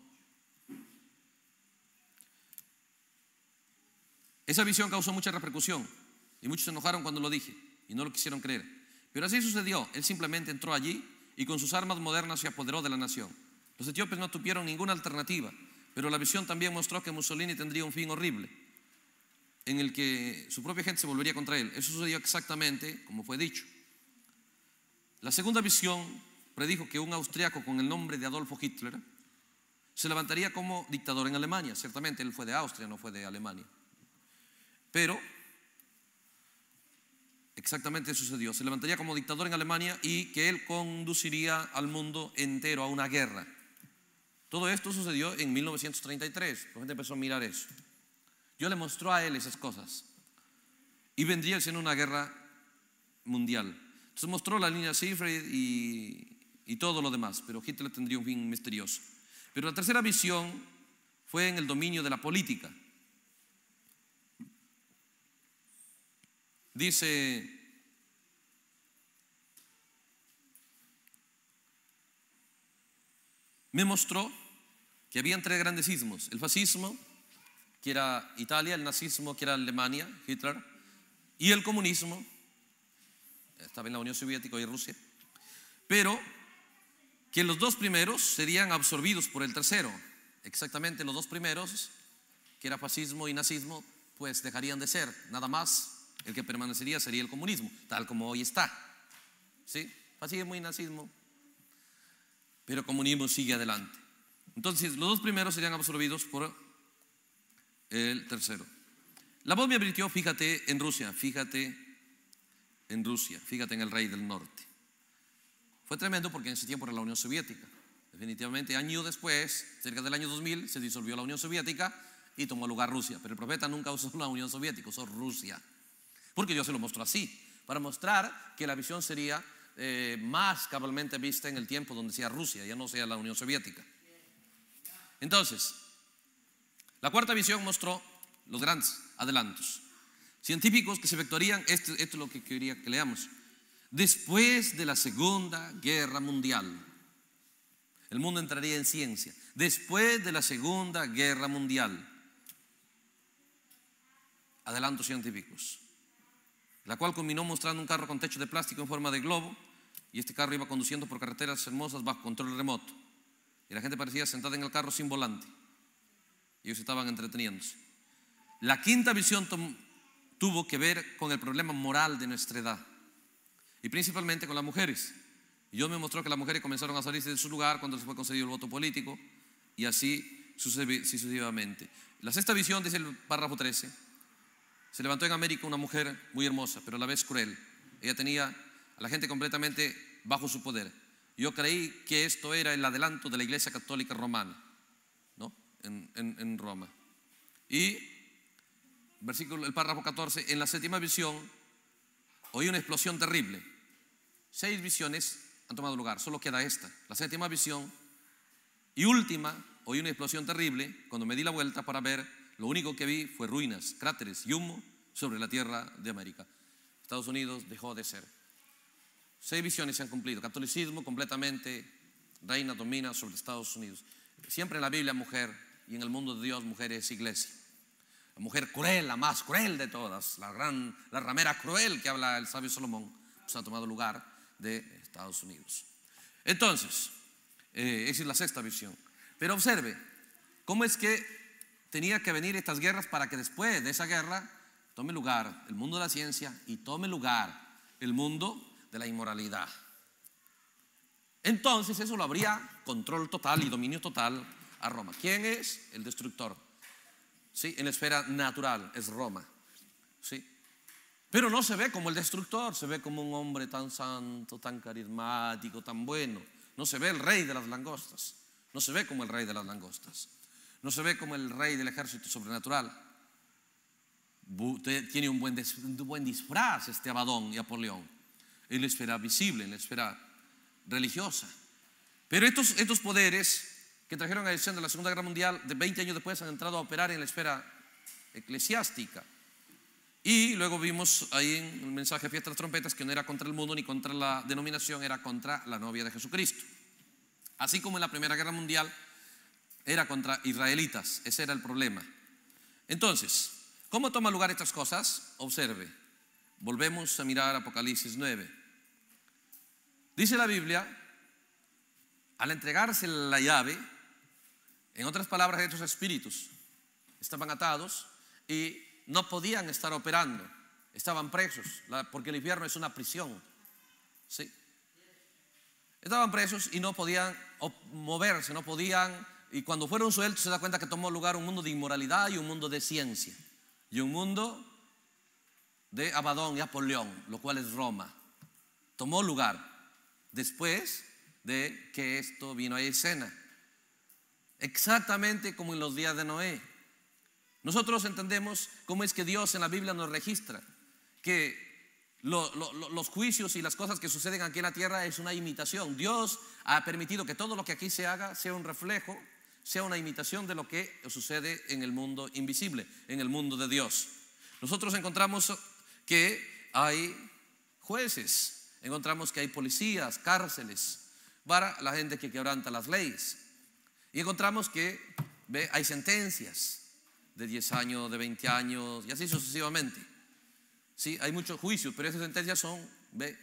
Speaker 1: Esa visión causó mucha repercusión y muchos se enojaron cuando lo dije y no lo quisieron creer. Pero así sucedió. Él simplemente entró allí y con sus armas modernas se apoderó de la nación. Los etíopes no tuvieron ninguna alternativa, pero la visión también mostró que Mussolini tendría un fin horrible en el que su propia gente se volvería contra él. Eso sucedió exactamente como fue dicho. La segunda visión predijo que un austriaco con el nombre de Adolfo Hitler se levantaría como dictador en Alemania. Ciertamente él fue de Austria, no fue de Alemania. Pero exactamente sucedió. Se levantaría como dictador en Alemania y que él conduciría al mundo entero a una guerra. Todo esto sucedió en 1933. La gente empezó a mirar eso. Dios le mostró a él esas cosas. Y vendría siendo una guerra mundial. Entonces mostró la línea Seifried y, y todo lo demás, pero Hitler tendría un fin misterioso. Pero la tercera visión fue en el dominio de la política. Dice, me mostró que había tres grandes sismos, el fascismo, que era Italia, el nazismo, que era Alemania, Hitler, y el comunismo, estaba en la Unión Soviética y Rusia, pero que los dos primeros serían absorbidos por el tercero. Exactamente los dos primeros, que era fascismo y nazismo, pues dejarían de ser. Nada más el que permanecería sería el comunismo, tal como hoy está. ¿Sí? Fascismo y nazismo. Pero comunismo sigue adelante. Entonces, los dos primeros serían absorbidos por el tercero. La voz me advirtió, fíjate en Rusia, fíjate en Rusia, fíjate en el rey del norte. Fue tremendo porque en ese tiempo era la Unión Soviética. Definitivamente, año después, cerca del año 2000, se disolvió la Unión Soviética y tomó lugar Rusia. Pero el profeta nunca usó la Unión Soviética, usó Rusia. Porque Dios se lo mostró así, para mostrar que la visión sería eh, más cabalmente vista en el tiempo donde sea Rusia, ya no sea la Unión Soviética. Entonces, la cuarta visión mostró los grandes adelantos científicos que se efectuarían, esto, esto es lo que quería que leamos, después de la Segunda Guerra Mundial. El mundo entraría en ciencia. Después de la Segunda Guerra Mundial. Adelantos científicos. La cual culminó mostrando un carro con techo de plástico en forma de globo. Y este carro iba conduciendo por carreteras hermosas bajo control remoto. Y la gente parecía sentada en el carro sin volante. Y ellos estaban entreteniéndose. La quinta visión tuvo que ver con el problema moral de nuestra edad. Y principalmente con las mujeres. Y Dios me mostró que las mujeres comenzaron a salirse de su lugar cuando les fue concedido el voto político. Y así sucesivamente. La sexta visión, dice el párrafo 13, se levantó en América una mujer muy hermosa, pero a la vez cruel. Ella tenía a la gente completamente bajo su poder. Yo creí que esto era el adelanto de la Iglesia Católica Romana, ¿no? En, Roma. Y, versículo, el párrafo 14, en la séptima visión oí una explosión terrible. Seis visiones han tomado lugar, solo queda esta. La séptima visión y última, oí una explosión terrible. Cuando me di la vuelta para ver, lo único que vi fue ruinas, cráteres y humo sobre la tierra de América. Estados Unidos dejó de ser. Seis visiones se han cumplido. Catolicismo completamente reina, domina sobre Estados Unidos. Siempre en la Biblia mujer y en el mundo de Dios mujer es iglesia. La mujer cruel, la más cruel de todas, la gran, la ramera cruel que habla el sabio Salomón, pues ha tomado lugar de Estados Unidos. Entonces, eh, esa es la sexta visión. Pero observe, ¿cómo es que tenía que venir estas guerras para que después de esa guerra tome lugar el mundo de la ciencia y tome lugar el mundo de la inmoralidad? Entonces eso lo habría control total y dominio total a Roma. ¿Quién es? El destructor. ¿Sí? En la esfera natural es Roma. ¿Sí? Pero no se ve como el destructor, se ve como un hombre tan santo, tan carismático, tan bueno. No se ve el rey de las langostas. No se ve como el rey de las langostas. No se ve como el rey del ejército sobrenatural. Tiene un buen, disfraz este Abadón y Apoleón en la esfera visible, en la esfera religiosa. Pero estos, estos poderes que trajeron a de la Segunda Guerra Mundial, de 20 años después han entrado a operar en la esfera eclesiástica. Y luego vimos ahí en el mensaje de fiesta de las trompetas que no era contra el mundo ni contra la denominación, era contra la novia de Jesucristo. Así como en la Primera Guerra Mundial era contra israelitas, ese era el problema. Entonces, ¿cómo toma lugar estas cosas? Observe, volvemos a mirar Apocalipsis 9. Dice la Biblia, al entregarse la llave, en otras palabras, estos espíritus estaban atados y no podían estar operando, estaban presos, porque el infierno es una prisión. ¿sí? Estaban presos y no podían moverse, no podían, y cuando fueron sueltos se da cuenta que tomó lugar un mundo de inmoralidad y un mundo de ciencia, y un mundo de Abadón y Apolión, lo cual es Roma. Tomó lugar después de que esto vino a escena. Exactamente como en los días de Noé. Nosotros entendemos cómo es que Dios en la Biblia nos registra que los juicios y las cosas que suceden aquí en la tierra es una imitación. Dios ha permitido que todo lo que aquí se haga sea un reflejo, sea una imitación de lo que sucede en el mundo invisible, en el mundo de Dios. Nosotros encontramos que hay jueces, encontramos que hay policías, cárceles para la gente que quebranta las leyes. Y encontramos que ¿ve? hay sentencias de 10 años, de 20 años y así sucesivamente. Sí, hay muchos juicios, pero esas sentencias son ¿ve?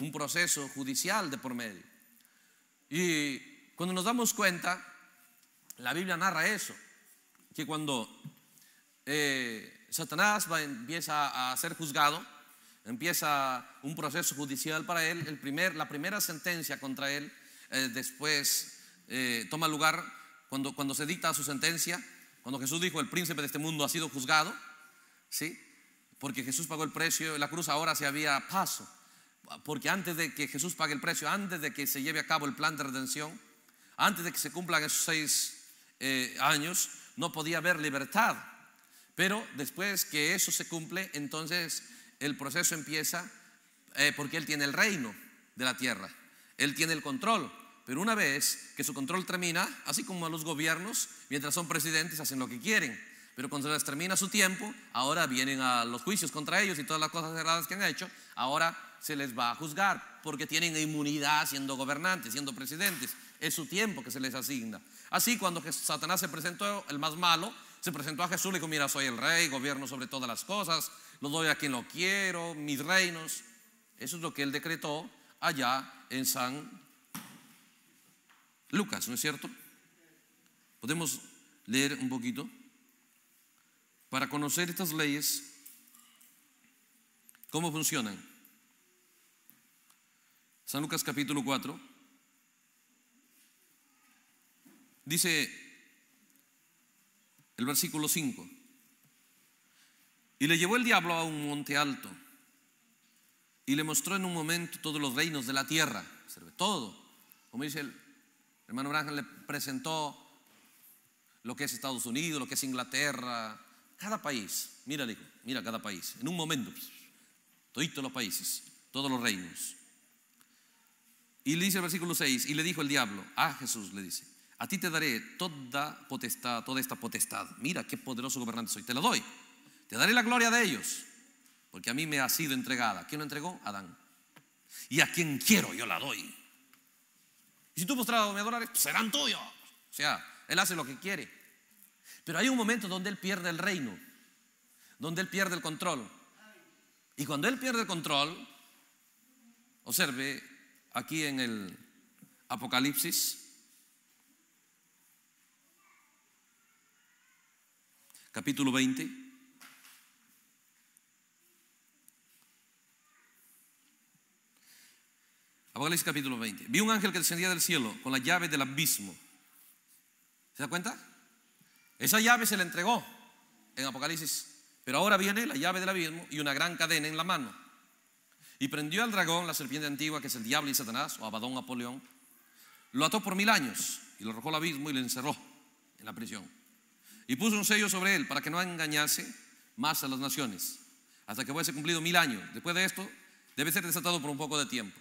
Speaker 1: un proceso judicial de por medio. Y cuando nos damos cuenta, la Biblia narra eso, que cuando eh, Satanás va, empieza a ser juzgado, empieza un proceso judicial para él, la primera sentencia contra él eh, después eh, toma lugar cuando, se dicta su sentencia, cuando Jesús dijo el príncipe de este mundo ha sido juzgado, ¿sí? porque Jesús pagó el precio, la cruz ahora se había paso, porque antes de que Jesús pague el precio, antes de que se lleve a cabo el plan de redención, antes de que se cumplan esos seis eh, años, no podía haber libertad. Pero después que eso se cumple, entonces el proceso empieza eh, porque Él tiene el reino de la tierra, Él tiene el control. Pero una vez que su control termina, así como los gobiernos, mientras son presidentes, hacen lo que quieren. Pero cuando les termina su tiempo, ahora vienen a los juicios contra ellos y todas las cosas erradas que han hecho, ahora se les va a juzgar porque tienen inmunidad siendo gobernantes, siendo presidentes. Es su tiempo que se les asigna. Así cuando Satanás se presentó, el más malo, se presentó a Jesús y dijo, mira, soy el rey, gobierno sobre todas las cosas, lo doy a quien lo quiero, mis reinos. Eso es lo que él decretó allá en San Lucas, ¿no es cierto? Podemos leer un poquito para conocer estas leyes, cómo funcionan. San Lucas capítulo 4 dice el versículo 5. Y le llevó el diablo a un monte alto y le mostró en un momento todos los reinos de la tierra. Todo. Como dice el hermano Branham, le presentó lo que es Estados Unidos, lo que es Inglaterra, cada país. Mira, dijo, mira cada país. En un momento, todos los países, todos los reinos. Y le dice el versículo 6, y le dijo el diablo, a Jesús le dice, a ti te daré toda potestad, toda esta potestad. Mira qué poderoso gobernante soy, te la doy. Te daré la gloria de ellos, porque a mí me ha sido entregada. ¿Quién lo entregó? Adán. Y a quien quiero yo la doy. Y si tú mostrado me dólares, pues serán tuyos. O sea, él hace lo que quiere. Pero hay un momento donde él pierde el reino, donde él pierde el control. Y cuando él pierde el control, observe aquí en el Apocalipsis, capítulo 20. Apocalipsis capítulo 20. Vi un ángel que descendía del cielo con la llave del abismo. ¿Se da cuenta? Esa llave se le entregó en Apocalipsis. Pero ahora viene la llave del abismo y una gran cadena en la mano. Y prendió al dragón, la serpiente antigua, que es el diablo y Satanás, o Abadón Apolión. Lo ató por mil años y lo arrojó al abismo y lo encerró en la prisión. Y puso un sello sobre él para que no engañase más a las naciones, hasta que fuese cumplido mil años. Después de esto, debe ser desatado por un poco de tiempo.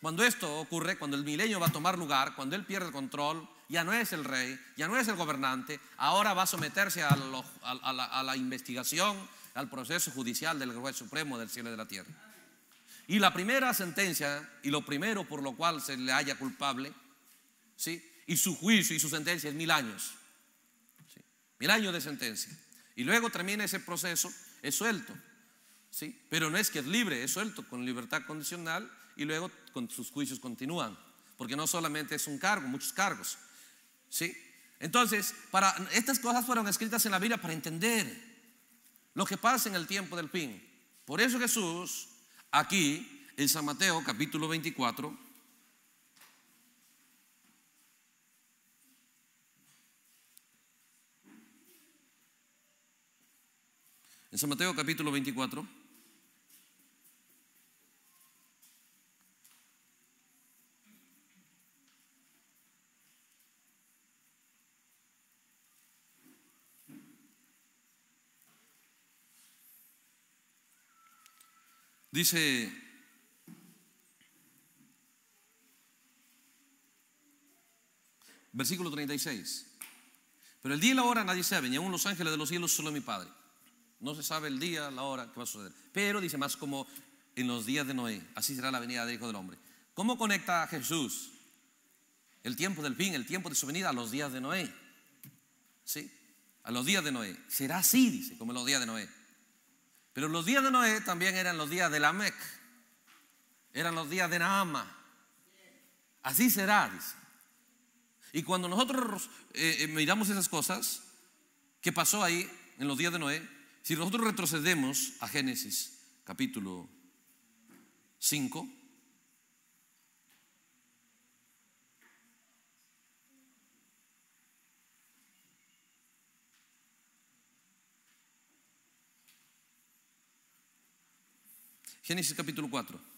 Speaker 1: Cuando esto ocurre, cuando el milenio va a tomar lugar, cuando él pierde el control, ya no es el rey, ya no es el gobernante, ahora va a someterse a, la, investigación, al proceso judicial del juez supremo del cielo y de la tierra. Y la primera sentencia, y lo primero por lo cual se le haya culpable, ¿sí? y su juicio y su sentencia es mil años. Mil años de sentencia. Y luego termina ese proceso, es suelto. ¿sí? Pero no es que es libre, es suelto con libertad condicional y luego con sus juicios continúan, porque no solamente es un cargo, muchos cargos. ¿Sí? Entonces, para, estas cosas fueron escritas en la Biblia para entender lo que pasa en el tiempo del fin. Por eso Jesús, aquí en San Mateo capítulo 24, en San Mateo capítulo 24, Dice, versículo 36, pero el día y la hora nadie sabe, ni aún los ángeles de los cielos, solo mi Padre. No se sabe el día, la hora que va a suceder. Pero dice más como en los días de Noé, así será la venida del Hijo del Hombre. ¿Cómo conecta a Jesús el tiempo del fin, el tiempo de su venida a los días de Noé? ¿Sí? A los días de Noé. Será así, dice, como en los días de Noé. Pero los días de Noé también eran los días de Lamec, eran los días de Naama. Así será, dice. Y cuando nosotros eh, eh, miramos esas cosas, ¿qué pasó ahí en los días de Noé? Si nosotros retrocedemos a Génesis capítulo 5, Génesis capítulo 4.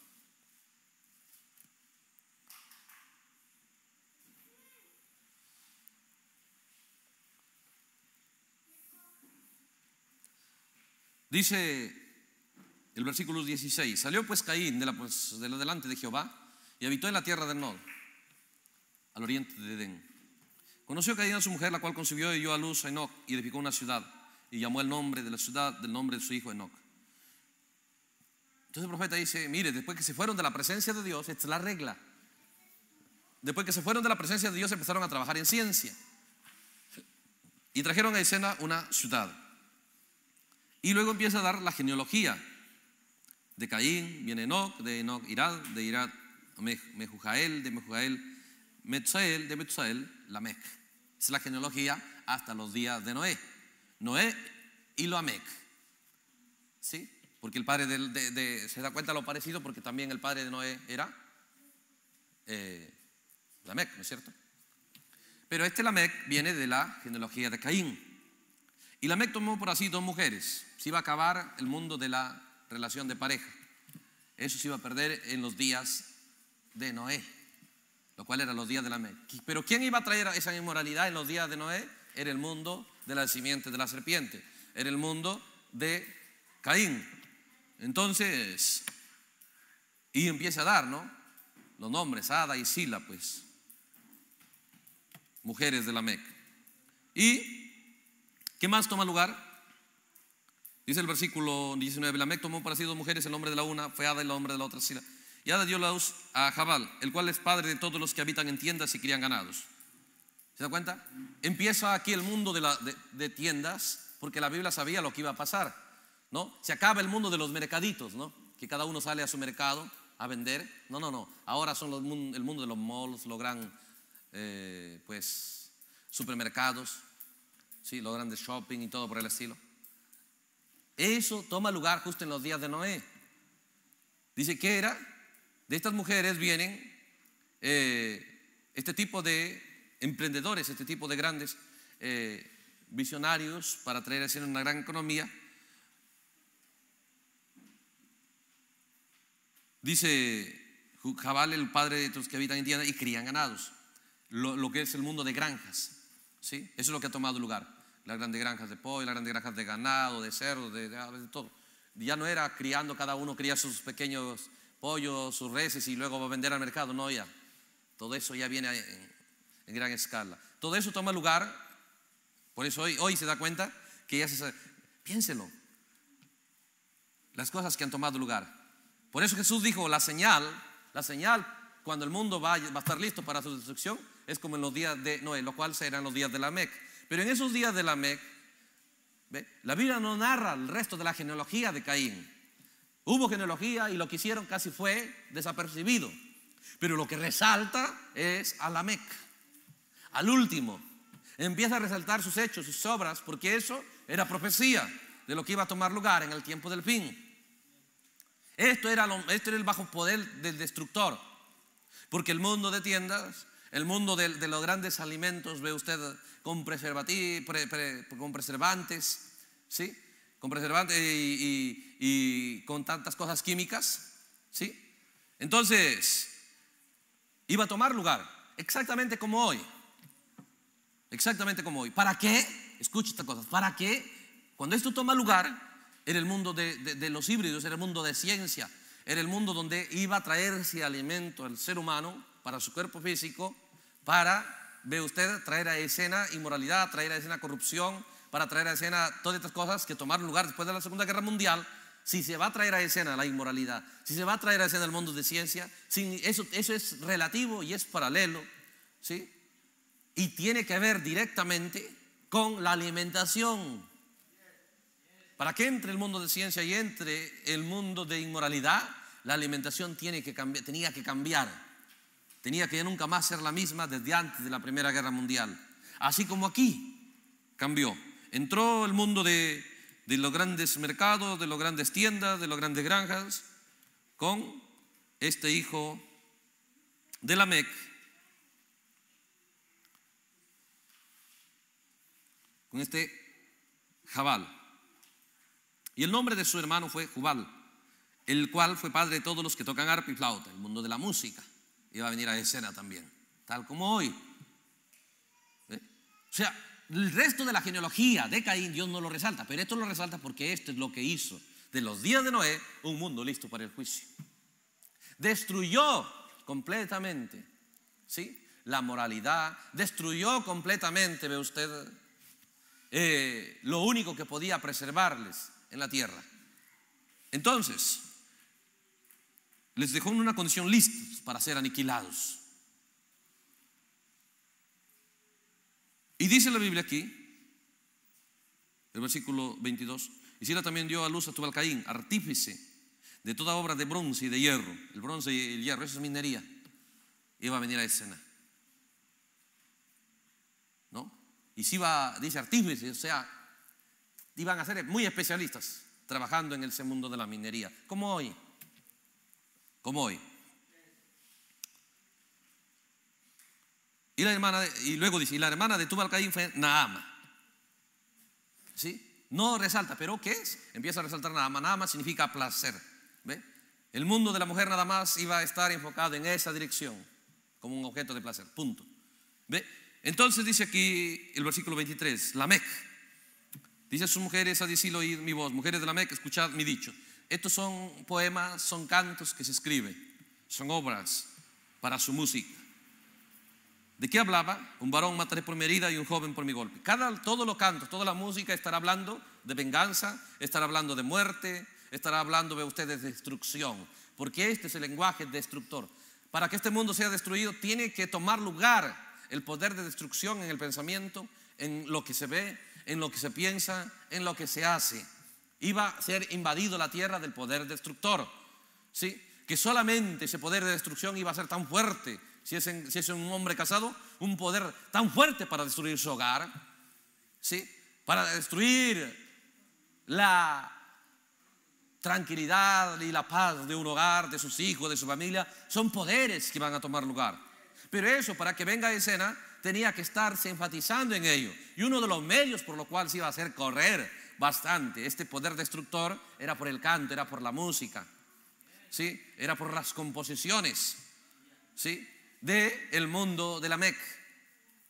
Speaker 1: Dice el versículo 16, salió pues Caín de la, pues, de la delante de Jehová y habitó en la tierra del Nod, al oriente de Edén. Conoció Caín a su mujer, la cual concibió y dio a luz a Enoch y edificó una ciudad y llamó el nombre de la ciudad del nombre de su hijo Enoch. Entonces el profeta dice, mire, después que se fueron de la presencia de Dios, esta es la regla. Después que se fueron de la presencia de Dios, empezaron a trabajar en ciencia. Y trajeron a escena una ciudad. Y luego empieza a dar la genealogía. De Caín viene Enoch, de Enoch Irad, de Irad Mejujael, de Mejujael Metzael, de Metzael Lamec. Es la genealogía hasta los días de Noé. Noé y Lamec. ¿Sí? Porque el padre de, se da cuenta lo parecido porque también el padre de Noé era eh, ¿no es cierto? Pero este Lamec viene de la genealogía de Caín. Y Lamec tomó por así dos mujeres. Se iba a acabar el mundo de la relación de pareja. Eso se iba a perder en los días de Noé, lo cual eran los días de Lamec. Pero ¿quién iba a traer esa inmoralidad en los días de Noé? Era el mundo de la simiente de la serpiente. Era el mundo de Caín. Entonces, y empieza a dar, ¿no? Los nombres, Ada y Sila, pues, mujeres de la Mec. ¿Y qué más toma lugar? Dice el versículo 19, la Mec tomó para sí dos mujeres, el nombre de la una fue Ada y el nombre de la otra. Y Ada dio la luz a Jabal, el cual es padre de todos los que habitan en tiendas y crían ganados. ¿Se da cuenta? Empieza aquí el mundo de, tiendas, porque la Biblia sabía lo que iba a pasar, ¿no? Se acaba el mundo de los mercaditos, ¿no? Que cada uno sale a su mercado a vender. No, no, no. Ahora son el mundo de los malls, los gran, eh, pues, supermercados, ¿sí? Los grandes shopping y todo por el estilo. Eso toma lugar justo en los días de Noé. Dice que era, de estas mujeres vienen eh, este tipo de emprendedores, este tipo de grandes eh, visionarios para traer a una gran economía. Dice Jabal, el padre de los que habitan en tierra y crían ganados, lo, lo que es el mundo de granjas. ¿sí? Eso es lo que ha tomado lugar. Las grandes granjas de pollo, las grandes granjas de ganado, de cerdo, de, todo. Ya no era criando, cada uno cría sus pequeños pollos, sus reses y luego va a vender al mercado. No, ya. Todo eso ya viene en, en gran escala. Todo eso toma lugar. Por eso hoy, hoy se da cuenta que ya se. Piénselo. Las cosas que han tomado lugar. Por eso Jesús dijo: la señal, la señal cuando el mundo va, va a estar listo para su destrucción es como en los días de Noé, lo cual serán los días de la Mec. Pero en esos días de la Mec, la Biblia no narra el resto de la genealogía de Caín. Hubo genealogía y lo que hicieron casi fue desapercibido. Pero lo que resalta es a Lamec, al último. Empieza a resaltar sus hechos, sus obras, porque eso era profecía de lo que iba a tomar lugar en el tiempo del fin. Esto era el bajo poder del destructor, porque el mundo de tiendas, el mundo de, los grandes alimentos, ve usted, con, preservati- pre- pre- con preservantes, ¿sí? Con preservantes y, con tantas cosas químicas, ¿sí? Entonces, iba a tomar lugar, exactamente como hoy. Exactamente como hoy. ¿Para qué? Escucha esta cosa. ¿Para qué? Cuando esto toma lugar en el mundo de- de los híbridos, en el mundo de ciencia, en el mundo donde iba a traerse alimento al ser humano para su cuerpo físico, para, ve usted, traer a escena inmoralidad, traer a escena corrupción, para traer a escena todas estas cosas que tomaron lugar después de la Segunda Guerra Mundial. Si se va a traer a escena la inmoralidad, si se va a traer a escena el mundo de ciencia, eso, eso es relativo y es paralelo, ¿sí? y tiene que ver directamente con la alimentación. Para que entre el mundo de ciencia y entre el mundo de inmoralidad, la alimentación tiene que tenía que cambiar. Tenía que nunca más ser la misma desde antes de la Primera Guerra Mundial. Así como aquí cambió. Entró el mundo de, de los grandes mercados, de las grandes tiendas, de las grandes granjas, con este hijo de Lamec, con este Jabal. Y el nombre de su hermano fue Jubal, el cual fue padre de todos los que tocan arpa y flauta, el mundo de la música. Iba a venir a escena también, tal como hoy. ¿Ve? O sea, el resto de la genealogía de Caín Dios no lo resalta, pero esto lo resalta porque esto es lo que hizo de los días de Noé un mundo listo para el juicio. Destruyó completamente, ¿sí? La moralidad, destruyó completamente, ve usted, eh, lo único que podía preservarles en la tierra. Entonces, les dejó en una condición listos para ser aniquilados. Y dice la Biblia aquí, el versículo 22, y Sila también dio a luz a Tubal Caín, artífice de toda obra de bronce y de hierro. El bronce y el hierro, eso es minería. Iba a venir a escena. ¿No? Y si iba, dice artífice, o sea, iban a ser muy especialistas trabajando en ese mundo de la minería, como hoy. Como hoy. Y, la hermana y luego dice, y la hermana de Tubal Caín fue Naama. ¿Sí? No resalta, pero ¿qué es? Empieza a resaltar Naama. Naama significa placer. ¿Ve? El mundo de la mujer nada más iba a estar enfocado en esa dirección, como un objeto de placer. Punto. ¿Ve? Entonces dice aquí el versículo 23, Lamec. Dice a sus mujeres a decirlo oíd mi voz, mujeres de Lamec, escuchad mi dicho. Estos son poemas, son cantos que se escriben, son obras para su música. ¿De qué hablaba? Un varón mataré por mi herida y un joven por mi golpe. Cada, todos los cantos, toda la música estará hablando de venganza, estará hablando de muerte, estará hablando de ustedes de destrucción, porque este es el lenguaje destructor. Para que este mundo sea destruido, tiene que tomar lugar el poder de destrucción en el pensamiento, en lo que se ve, en lo que se piensa, en lo que se hace. Iba a ser invadido la tierra del poder destructor. ¿Sí? Que solamente ese poder de destrucción iba a ser tan fuerte, si es, es un hombre casado, un poder tan fuerte para destruir su hogar, ¿sí? Para destruir la tranquilidad y la paz de un hogar, de sus hijos, de su familia, son poderes que van a tomar lugar. Pero eso, para que venga a escena, tenía que estarse enfatizando en ello. Y uno de los medios por los cuales se iba a hacer correr bastante este poder destructor era por el canto, era por la música, ¿sí? era por las composiciones ¿sí? de el mundo de la Mec.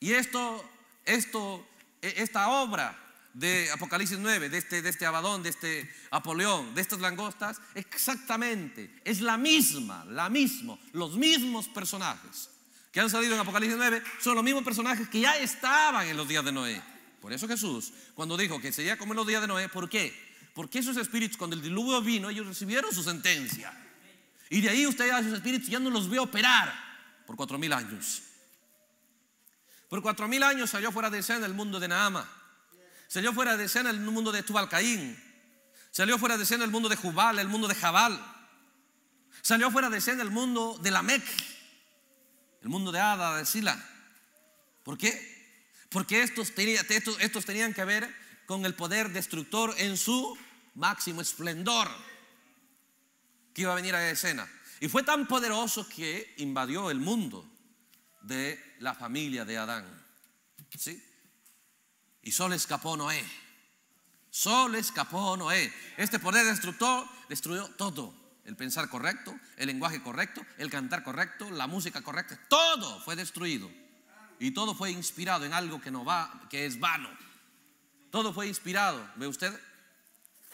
Speaker 1: Y esto, esto, e, esta obra de Apocalipsis 9, de este, de este Abadón, de este Apoleón, de estas langostas, exactamente, es la misma, la misma, los mismos personajes que han salido en Apocalipsis 9 son los mismos personajes que ya estaban en los días de Noé. Por eso Jesús, cuando dijo que sería como en los días de Noé, ¿por qué? Porque esos espíritus, cuando el diluvio vino, ellos recibieron su sentencia. Y de ahí usted a esos espíritus ya no los ve operar por cuatro mil años. Por cuatro mil años salió fuera de escena el mundo de Naama. Salió fuera de escena el mundo de Tubalcaín. Salió fuera de escena el mundo de Jubal, el mundo de Jabal. Salió fuera de escena el mundo de Lamec el mundo de Ada, de Sila. ¿Por qué? Porque estos, tenían que ver con el poder destructor en su máximo esplendor que iba a venir a la escena. Y fue tan poderoso que invadió el mundo de la familia de Adán. ¿Sí? Y solo escapó Noé. Solo escapó Noé. Este poder destructor destruyó todo el pensar correcto, el lenguaje correcto, el cantar correcto, la música correcta, todo fue destruido. Y todo fue inspirado en algo que no va, que es vano. Todo fue inspirado, ¿ve usted?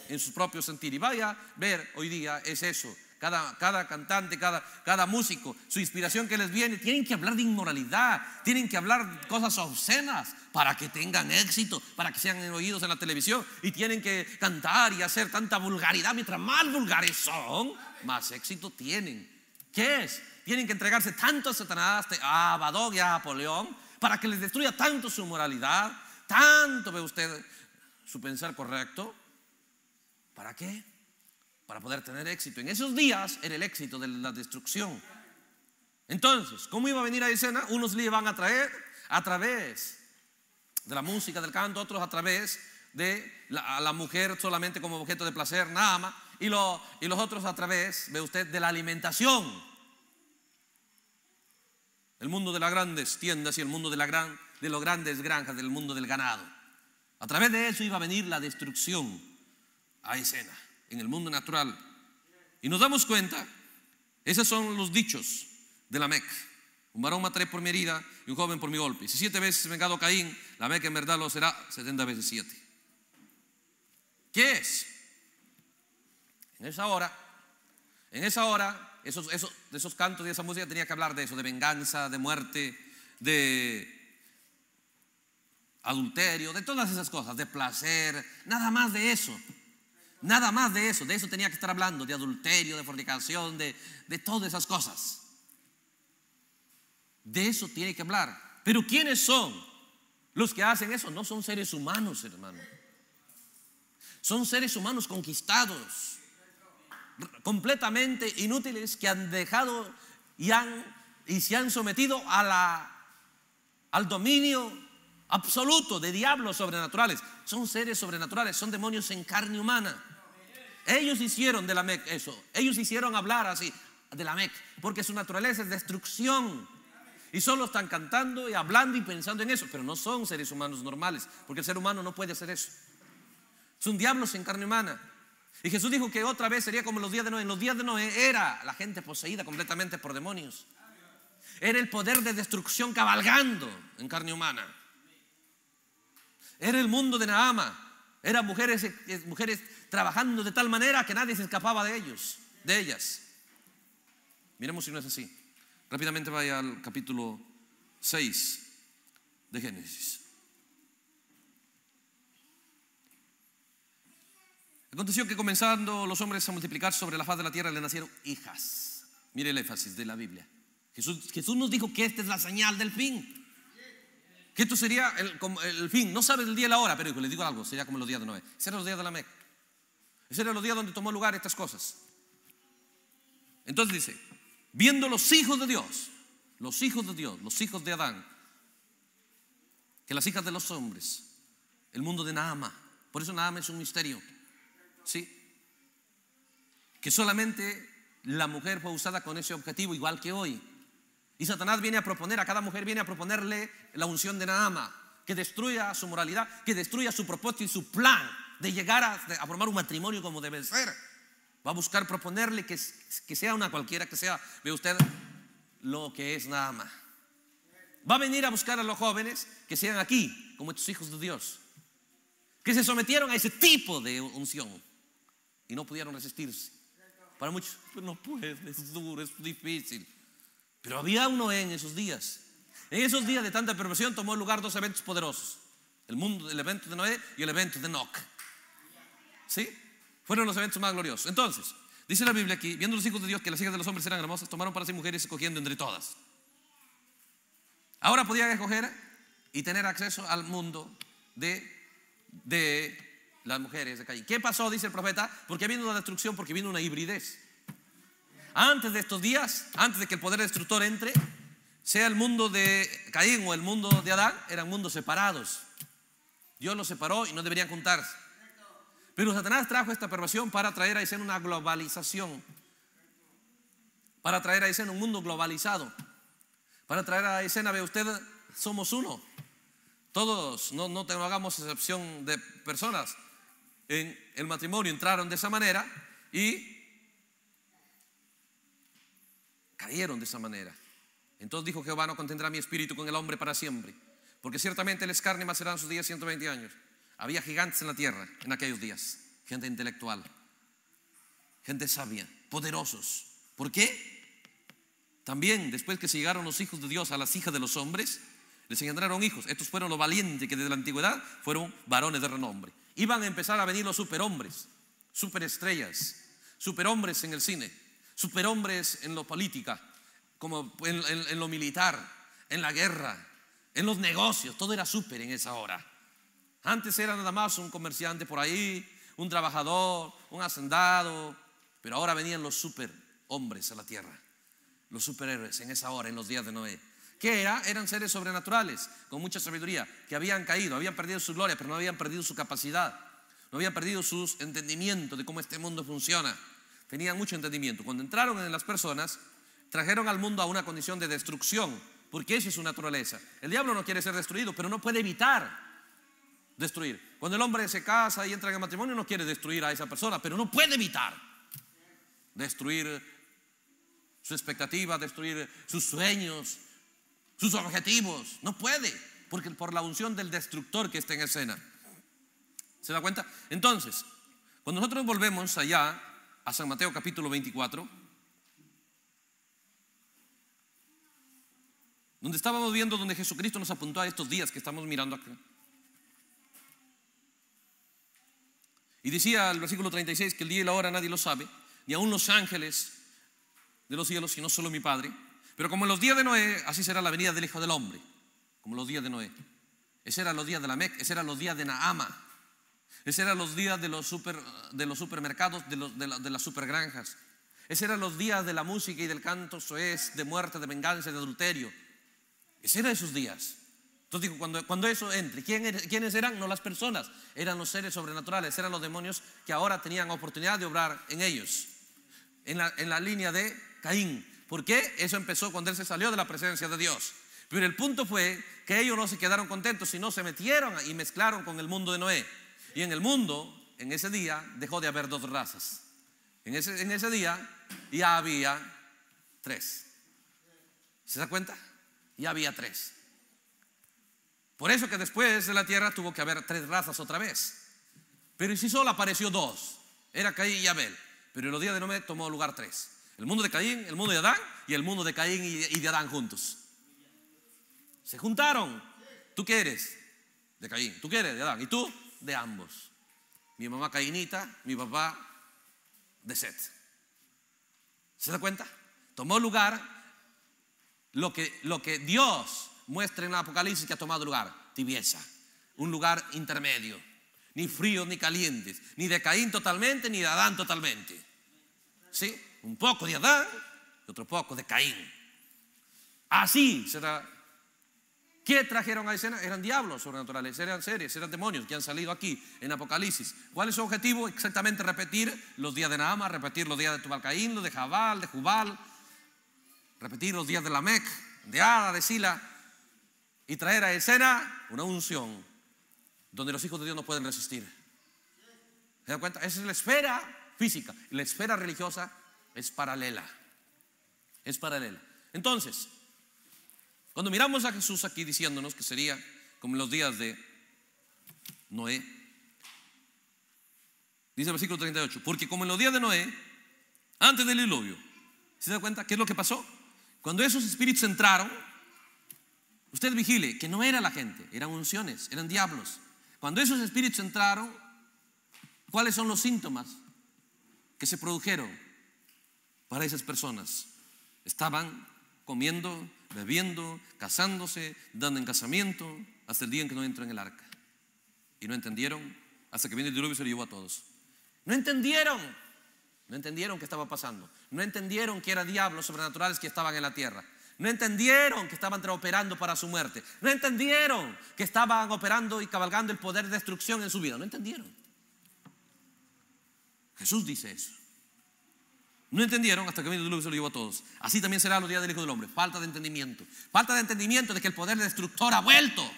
Speaker 1: En su propio sentir. Y vaya a ver hoy día es eso. Cada, cada cantante, cada, cada músico, su inspiración que les viene, tienen que hablar de inmoralidad, tienen que hablar cosas obscenas para que tengan éxito, para que sean oídos en la televisión y tienen que cantar y hacer tanta vulgaridad. Mientras más vulgares son, más éxito tienen. ¿Qué es? Tienen que entregarse tanto a Satanás, a Abadón y a Apoleón, para que les destruya tanto su moralidad, tanto, ve usted, su pensar correcto. ¿Para qué? para poder tener éxito. En esos días era el éxito de la destrucción. Entonces, ¿cómo iba a venir a escena? Unos le iban a traer a través de la música, del canto, otros a través de la, mujer solamente como objeto de placer, nada más, y los otros a través, ve usted, de la alimentación. El mundo de las grandes tiendas y el mundo de, la los grandes granjas, del mundo del ganado. A través de eso iba a venir la destrucción a escena en el mundo natural. Y nos damos cuenta, esos son los dichos de la Mec. Un varón mataré por mi herida y un joven por mi golpe. Si siete veces vengado Caín, la Mec en verdad lo será setenta veces siete. ¿Qué es? En esa hora, en esa hora, esos, esos, de esos cantos y esa música tenía que hablar de eso, de venganza, de muerte, de adulterio, de todas esas cosas, de placer, nada más de eso. Nada más de eso, de eso tenía que estar hablando, de adulterio, de fornicación, de, de todas esas cosas. De eso tiene que hablar. Pero ¿quiénes son los que hacen eso? No son seres humanos, hermano. Son seres humanos conquistados, completamente inútiles, que han dejado y, han, y se han sometido a la, al dominio absoluto de diablos sobrenaturales. Son seres sobrenaturales, son demonios en carne humana. Ellos hicieron de la Mec eso. Ellos hicieron hablar así de la Mec, porque su naturaleza es destrucción. Y solo están cantando y hablando y pensando en eso, pero no son seres humanos normales, porque el ser humano no puede hacer eso. Son diablos en carne humana. Y Jesús dijo que otra vez sería como en los días de Noé. En los días de Noé era la gente poseída completamente por demonios. Era el poder de destrucción cabalgando en carne humana. Era el mundo de Naama. Eran mujeres, eh, mujeres trabajando de tal manera que nadie se escapaba de ellos, de ellas. Miremos si no es así. Rápidamente vaya al capítulo 6 de Génesis. Aconteció que comenzando los hombres a multiplicar sobre la faz de la tierra le nacieron hijas. Mire el énfasis de la Biblia. Jesús, Jesús nos dijo que esta es la señal del fin. Que esto sería el, el fin. No sabes el día y la hora, pero les digo algo, sería como los días de Noé. Ese eran los días de la Mec. Ese eran los días donde tomó lugar estas cosas. Entonces dice, viendo los hijos de Dios, los hijos de Dios, los hijos de Adán, que las hijas de los hombres, el mundo de Naama, por eso Naama es un misterio, ¿sí? Que solamente la mujer fue usada con ese objetivo, igual que hoy. Y Satanás viene a proponer, a cada mujer viene a proponerle la unción de Naama, que destruya su moralidad, que destruya su propósito y su plan de llegar a, formar un matrimonio como debe ser. Va a buscar proponerle que, que sea una cualquiera, que sea, ve usted, lo que es Naama. Va a venir a buscar a los jóvenes que sean aquí, como estos hijos de Dios, que se sometieron a ese tipo de unción y no pudieron resistirse. Para muchos, pues no puede, es duro, es difícil. Pero había uno en esos días. En esos días de tanta perversión tomó lugar dos eventos poderosos. El mundo, el evento de Noé y el evento de Enoch. ¿Sí? Fueron los eventos más gloriosos. Entonces, dice la Biblia aquí, viendo los hijos de Dios que las hijas de los hombres eran hermosas, tomaron para sí mujeres escogiendo entre todas. Ahora podían escoger y tener acceso al mundo de, de las mujeres de Caín. ¿Qué pasó? Dice el profeta. Porque vino una destrucción, porque vino una hibridez. Antes de estos días, antes de que el poder destructor entre, sea el mundo de Caín o el mundo de Adán, eran mundos separados. Dios los separó y no deberían juntarse. Pero Satanás trajo esta perversión para traer a escena una globalización. Para traer a escena un mundo globalizado. Para traer a escena, ve usted, somos uno. Todos, no, no, hagamos excepción de personas. En el matrimonio entraron de esa manera y cayeron de esa manera. Entonces dijo Jehová, no contendrá mi espíritu con el hombre para siempre, porque ciertamente él es carne, más serán sus días 120 años. Había gigantes en la tierra en aquellos días, gente intelectual, gente sabia, poderosos. ¿Por qué? También después que se llegaron los hijos de Dios a las hijas de los hombres, les engendraron hijos. Estos fueron los valientes que desde la antigüedad fueron varones de renombre. Iban a empezar a venir los superhombres, superestrellas, superhombres en el cine, superhombres en lo política, como en, lo militar, en la guerra, en los negocios. Todo era súper en esa hora. Antes era nada más un comerciante por ahí, un trabajador, un hacendado, pero ahora venían los superhombres a la tierra los superhéroes en esa hora, en los días de Noé. ¿Qué era? Eran seres sobrenaturales, con mucha sabiduría, que habían caído, habían perdido su gloria, pero no habían perdido su capacidad, no habían perdido su entendimiento de cómo este mundo funciona. Tenían mucho entendimiento. Cuando entraron en las personas, trajeron al mundo a una condición de destrucción, porque esa es su naturaleza. El diablo no quiere ser destruido, pero no puede evitar destruir. Cuando el hombre se casa y entra en el matrimonio, no quiere destruir a esa persona, pero no puede evitar destruir su expectativa, destruir sus sueños, sus objetivos. No puede, porque por la unción del destructor que está en escena. ¿Se da cuenta? Entonces, cuando nosotros volvemos allá a San Mateo capítulo 24, donde estábamos viendo donde Jesucristo nos apuntó a estos días que estamos mirando acá. Y decía el versículo 36 que el día y la hora nadie lo sabe, ni aun los ángeles de los cielos, sino solo mi Padre. Pero como en los días de Noé, así será la venida del Hijo del Hombre, como los días de Noé. Ese eran los días de la Mec, ese eran los días de Naama, ese eran los días de los, super, de los supermercados, de, los, de, las supergranjas. Ese eran los días de la música y del canto soez, de muerte, de venganza, de adulterio. Ese eran esos días. Entonces digo, cuando, cuando eso entre, ¿quiénes eran? No las personas, eran los seres sobrenaturales, eran los demonios que ahora tenían oportunidad de obrar en ellos. En la, en la línea de Caín. ¿Por qué? Eso empezó cuando él se salió de la presencia de Dios. Pero el punto fue que ellos no se quedaron contentos, sino se metieron y mezclaron con el mundo de Noé. Y en el mundo, en ese día, dejó de haber dos razas. En ese, día ya había tres. ¿Se da cuenta? Ya había tres. Por eso que después de la tierra tuvo que haber tres razas otra vez. Pero si solo apareció dos, era Caín y Abel. Pero en los días de Noé tomó lugar tres. El mundo de Caín, el mundo de Adán y el mundo de Caín y de Adán juntos. Se juntaron. ¿Tú qué eres? De Caín. ¿Tú qué eres? De Adán. ¿Y tú? De ambos. Mi mamá Caínita, mi papá de Seth. ¿Se da cuenta? Tomó lugar lo que, lo que Dios muestra en el Apocalipsis que ha tomado lugar? Tibieza, un lugar intermedio, ni frío ni calientes, ni de Caín totalmente, ni de Adán totalmente. ¿Sí? Un poco de Adán y otro poco de Caín. Así será. ¿Qué trajeron a escena? Eran diablos sobrenaturales, eran seres, eran demonios que han salido aquí en Apocalipsis. ¿Cuál es su objetivo? Exactamente repetir los días de Naama, repetir los días de Tubalcaín, los de Jabal, de Jubal, repetir los días de Lamec, de Ada, de Sila, y traer a escena una unción donde los hijos de Dios no pueden resistir. ¿Se dan cuenta? Esa es la esfera física. La esfera religiosa es paralela. Es paralela. Entonces, cuando miramos a Jesús aquí diciéndonos que sería como en los días de Noé, dice el versículo 38, porque como en los días de Noé, antes del diluvio, ¿se da cuenta qué es lo que pasó? Cuando esos espíritus entraron, usted vigile que no era la gente, eran unciones, eran diablos. Cuando esos espíritus entraron, ¿cuáles son los síntomas que se produjeron para esas personas? Estaban comiendo, bebiendo, casándose, dando en casamiento, hasta el día en que no entró en el arca. Y no entendieron, hasta que vino el diluvio y se lo llevó a todos. No entendieron, no entendieron qué estaba pasando. No entendieron que eran diablos sobrenaturales que estaban en la tierra. No entendieron que estaban operando para su muerte. No entendieron que estaban operando y cabalgando el poder de destrucción en su vida. No entendieron. Jesús dice eso. No entendieron hasta que vino y se lo llevó a todos. Así también será los días del Hijo del Hombre. Falta de entendimiento. Falta de entendimiento de que el poder destructor ha vuelto.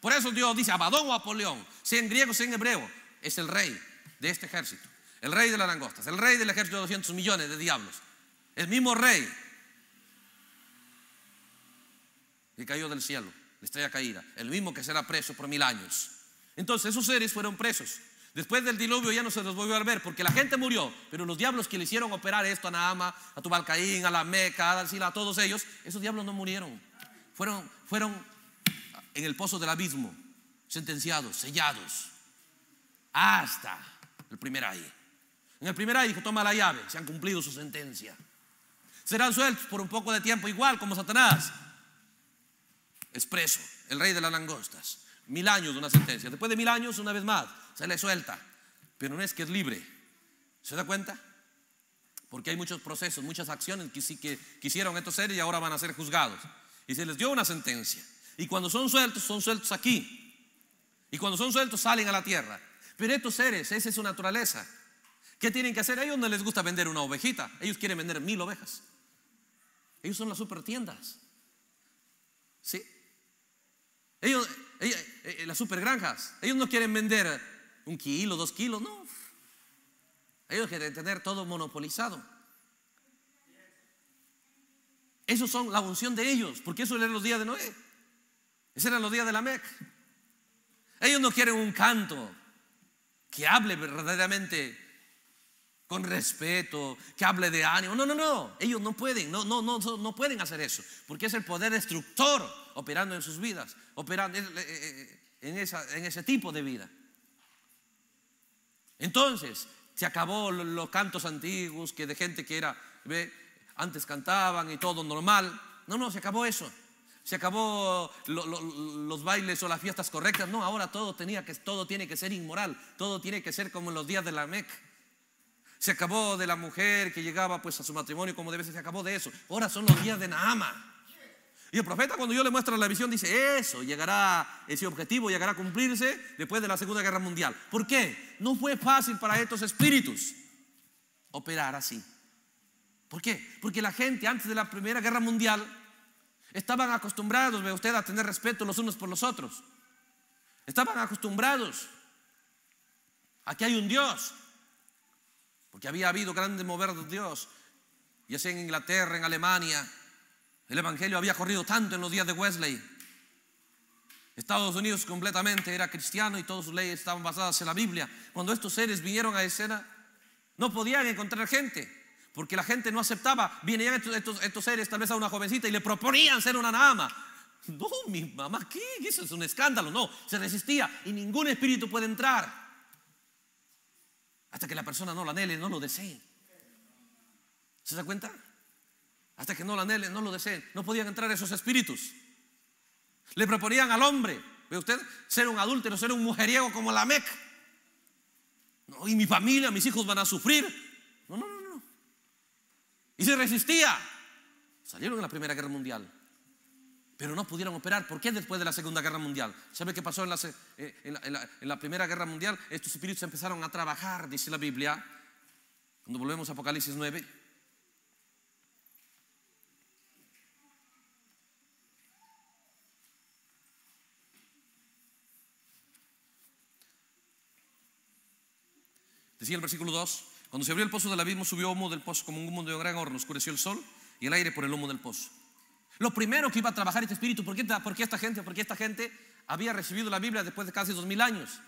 Speaker 1: Por eso Dios dice Abadón o Apolión, sea en griego, sea en hebreo, es el rey de este ejército. El rey de las langostas, el rey del ejército de 200 millones de diablos. El mismo rey que cayó del cielo, la estrella caída. El mismo que será preso por mil años. Entonces esos seres fueron presos. Después del diluvio ya no se los volvió a ver porque la gente murió, pero los diablos que le hicieron operar esto a Naama, a Tubalcaín, a la Meca, a Sila, a todos ellos, esos diablos no murieron. Fueron, fueron en el pozo del abismo, sentenciados, sellados, hasta el primer ay. En el primer ay dijo, toma la llave, se han cumplido su sentencia. Serán sueltos por un poco de tiempo, igual como Satanás. Es preso, el rey de las langostas. Mil años de una sentencia. Después de mil años, una vez más, se le suelta, pero no es que es libre. ¿Se da cuenta? Porque hay muchos procesos, muchas acciones que, sí que quisieron estos seres y ahora van a ser juzgados. Y se les dio una sentencia. Y cuando son sueltos, son sueltos aquí. Y cuando son sueltos, salen a la tierra. Pero estos seres, esa es su naturaleza. ¿Qué tienen que hacer? A ellos no les gusta vender una ovejita. Ellos quieren vender mil ovejas. Ellos son las super tiendas. ¿Sí? Ellos, las super granjas. Ellos no quieren vender un kilo, dos kilos, no. Ellos quieren tener todo monopolizado. Esos son la unción de ellos, porque eso eran los días de Noé. Esos eran los días de la Mec. Ellos no quieren un canto que hable verdaderamente con respeto, que hable de ánimo. No, no, no. Ellos no pueden, no, no, no, no pueden hacer eso, porque es el poder destructor operando en sus vidas, operando en, esa, en ese tipo de vida. Entonces, se acabó los cantos antiguos que de gente que era, ¿ve? antes cantaban y todo normal. No, no, se acabó eso. Se acabó los bailes o las fiestas correctas. No, ahora todo, tenía que, todo tiene que ser inmoral. Todo tiene que ser como en los días de la Mec. Se acabó de la mujer que llegaba pues a su matrimonio como debe ser. Se acabó de eso. Ahora son los días de Naama. Y el profeta cuando yo le muestro la visión dice, eso llegará, ese objetivo llegará a cumplirse después de la Segunda Guerra Mundial. ¿Por qué? No fue fácil para estos espíritus operar así. ¿Por qué? Porque la gente antes de la Primera Guerra Mundial estaban acostumbrados, ve usted, a tener respeto los unos por los otros. Estaban acostumbrados a que hay un Dios. Porque había habido grandes mover de Dios, ya sea en Inglaterra, en Alemania, el Evangelio había corrido tanto en los días de Wesley. Estados Unidos completamente era cristiano y todas sus leyes estaban basadas en la Biblia. Cuando estos seres vinieron a escena, no podían encontrar gente, porque la gente no aceptaba. Vinieron estos, seres, tal vez a una jovencita, y le proponían ser una nama. No, mi mamá, ¿qué? Eso es un escándalo. No, se resistía y ningún espíritu puede entrar hasta que la persona no lo anhele, no lo desee. ¿Se da cuenta? Hasta que no lo anhelen, no lo deseen, no podían entrar esos espíritus. Le proponían al hombre, ve usted, ser un adúltero, ser un mujeriego como la Mec. No, y mi familia, mis hijos van a sufrir. No, no, no, no. Y se resistía. Salieron en la Primera Guerra Mundial. Pero no pudieron operar. ¿Por qué después de la Segunda Guerra Mundial? ¿Sabe qué pasó en la, eh, en la Primera Guerra Mundial? Estos espíritus empezaron a trabajar, dice la Biblia. Cuando volvemos a Apocalipsis 9, Decía el versículo 2, cuando se abrió el pozo del abismo subió humo del pozo como un humo de un gran horno, oscureció el sol y el aire por el humo del pozo. Lo primero que iba a trabajar este espíritu, ¿por qué, esta gente? Porque esta gente había recibido la Biblia después de casi dos mil años.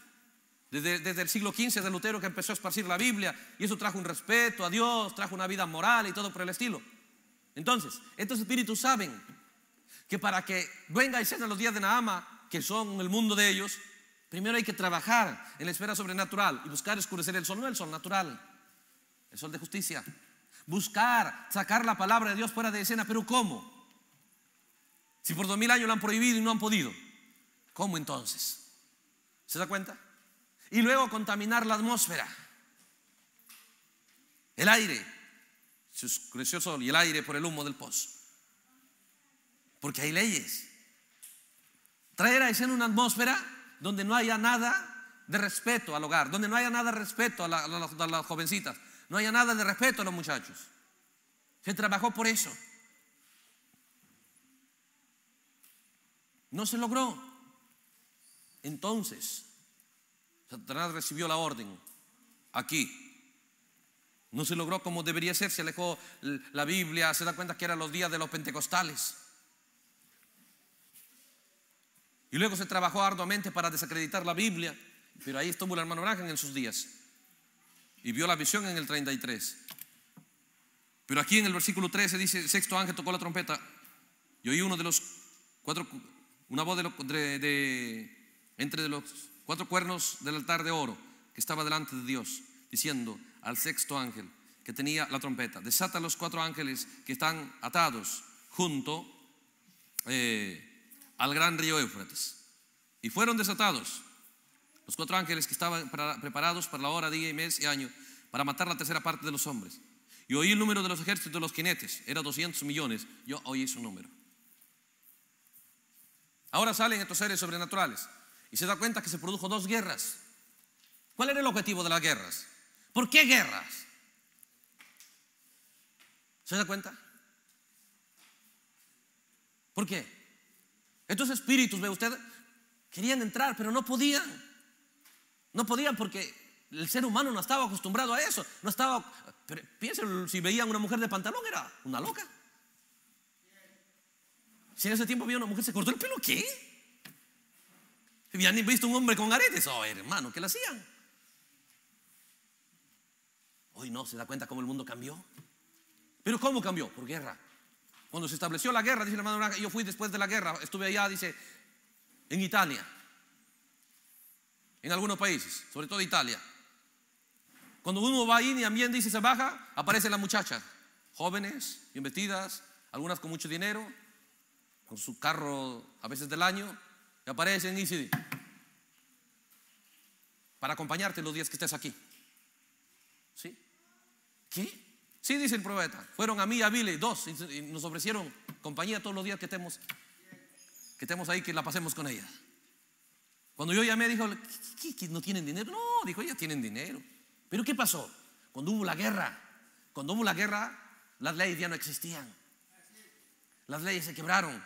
Speaker 1: Desde, desde, el siglo XV de Lutero que empezó a esparcir la Biblia y eso trajo un respeto a Dios, trajo una vida moral y todo por el estilo. Entonces, estos espíritus saben que para que venga y sean los días de Nahama, que son el mundo de ellos, Primero hay que trabajar en la esfera sobrenatural y buscar escurecer el sol, no el sol natural, el sol de justicia. Buscar sacar la palabra de Dios fuera de escena, pero ¿cómo? Si por dos mil años lo han prohibido y no han podido, ¿cómo entonces? ¿Se da cuenta? Y luego contaminar la atmósfera, el aire. Se oscureció el sol y el aire por el humo del pozo. Porque hay leyes. Traer a escena una atmósfera donde no haya nada de respeto al hogar, donde no haya nada de respeto a, las jovencitas, no haya nada de respeto a los muchachos. Se trabajó por eso. No se logró. Entonces, Satanás recibió la orden aquí. No se logró como debería ser, se alejó la Biblia, se da cuenta que eran los días de los pentecostales. Y luego se trabajó arduamente para desacreditar la Biblia, pero ahí estuvo el hermano Branham en sus días. Y vio la visión en el 33. Pero aquí en el versículo 13 dice, el sexto ángel tocó la trompeta y oí uno de los cuatro, una voz de, entre los cuatro cuernos del altar de oro que estaba delante de Dios, diciendo al sexto ángel que tenía la trompeta, desata los cuatro ángeles que están atados junto eh, al gran río Éufrates. Y fueron desatados los cuatro ángeles que estaban preparados para la hora, día y mes y año para matar la tercera parte de los hombres. Y oí el número de los ejércitos de los jinetes, era 200 millones. Yo oí su número. Ahora salen estos seres sobrenaturales y se da cuenta que se produjo dos guerras. ¿Cuál era el objetivo de las guerras? ¿Por qué guerras? ¿Se da cuenta? ¿Por qué? Estos espíritus, ve usted, querían entrar, pero no podían. No podían porque el ser humano no estaba acostumbrado a eso. No estaba. Pero piensen, si veían una mujer de pantalón, era una loca. Si en ese tiempo había una mujer, se cortó el pelo, ¿qué? Habían visto un hombre con aretes, oh hermano, ¿qué le hacían? Hoy no, se da cuenta cómo el mundo cambió. Pero ¿cómo cambió? Por guerra. Cuando se estableció la guerra, dice el hermano yo fui después de la guerra, estuve allá, dice, en Italia, en algunos países, sobre todo Italia. Cuando uno va ahí y también dice se baja, aparecen las muchachas, jóvenes, bien vestidas, algunas con mucho dinero, con su carro a veces del año, y aparecen y dicen, para acompañarte los días que estés aquí. ¿Sí? ¿Qué? Sí, dice el profeta. Fueron a mí a Billy, dos, y nos ofrecieron compañía todos los días que estemos, que ahí, que la pasemos con ella. Cuando yo llamé, dijo, ¿Qué, no tienen dinero? No, dijo, ya tienen dinero. Pero ¿qué pasó? Cuando hubo la guerra, cuando hubo la guerra, las leyes ya no existían. Las leyes se quebraron.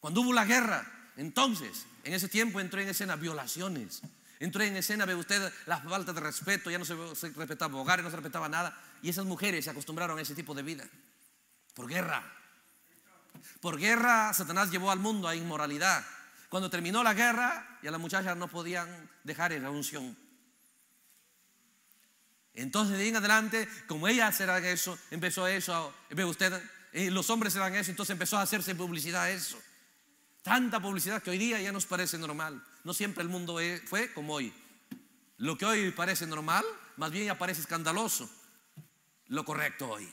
Speaker 1: Cuando hubo la guerra, entonces, en ese tiempo entró en escena violaciones. Entró en escena, ve usted, la falta de respeto, ya no se, se respetaba hogares, no se respetaba nada. Y esas mujeres se acostumbraron a ese tipo de vida. Por guerra. Por guerra Satanás llevó al mundo a inmoralidad. Cuando terminó la guerra, ya las muchachas no podían dejar la unción. Entonces de ahí en adelante, como ellas eran eso, empezó eso, eh, los hombres eran eso, entonces empezó a hacerse publicidad eso. Tanta publicidad que hoy día ya nos parece normal. No siempre el mundo fue como hoy. Lo que hoy parece normal, más bien ya parece escandaloso lo correcto hoy.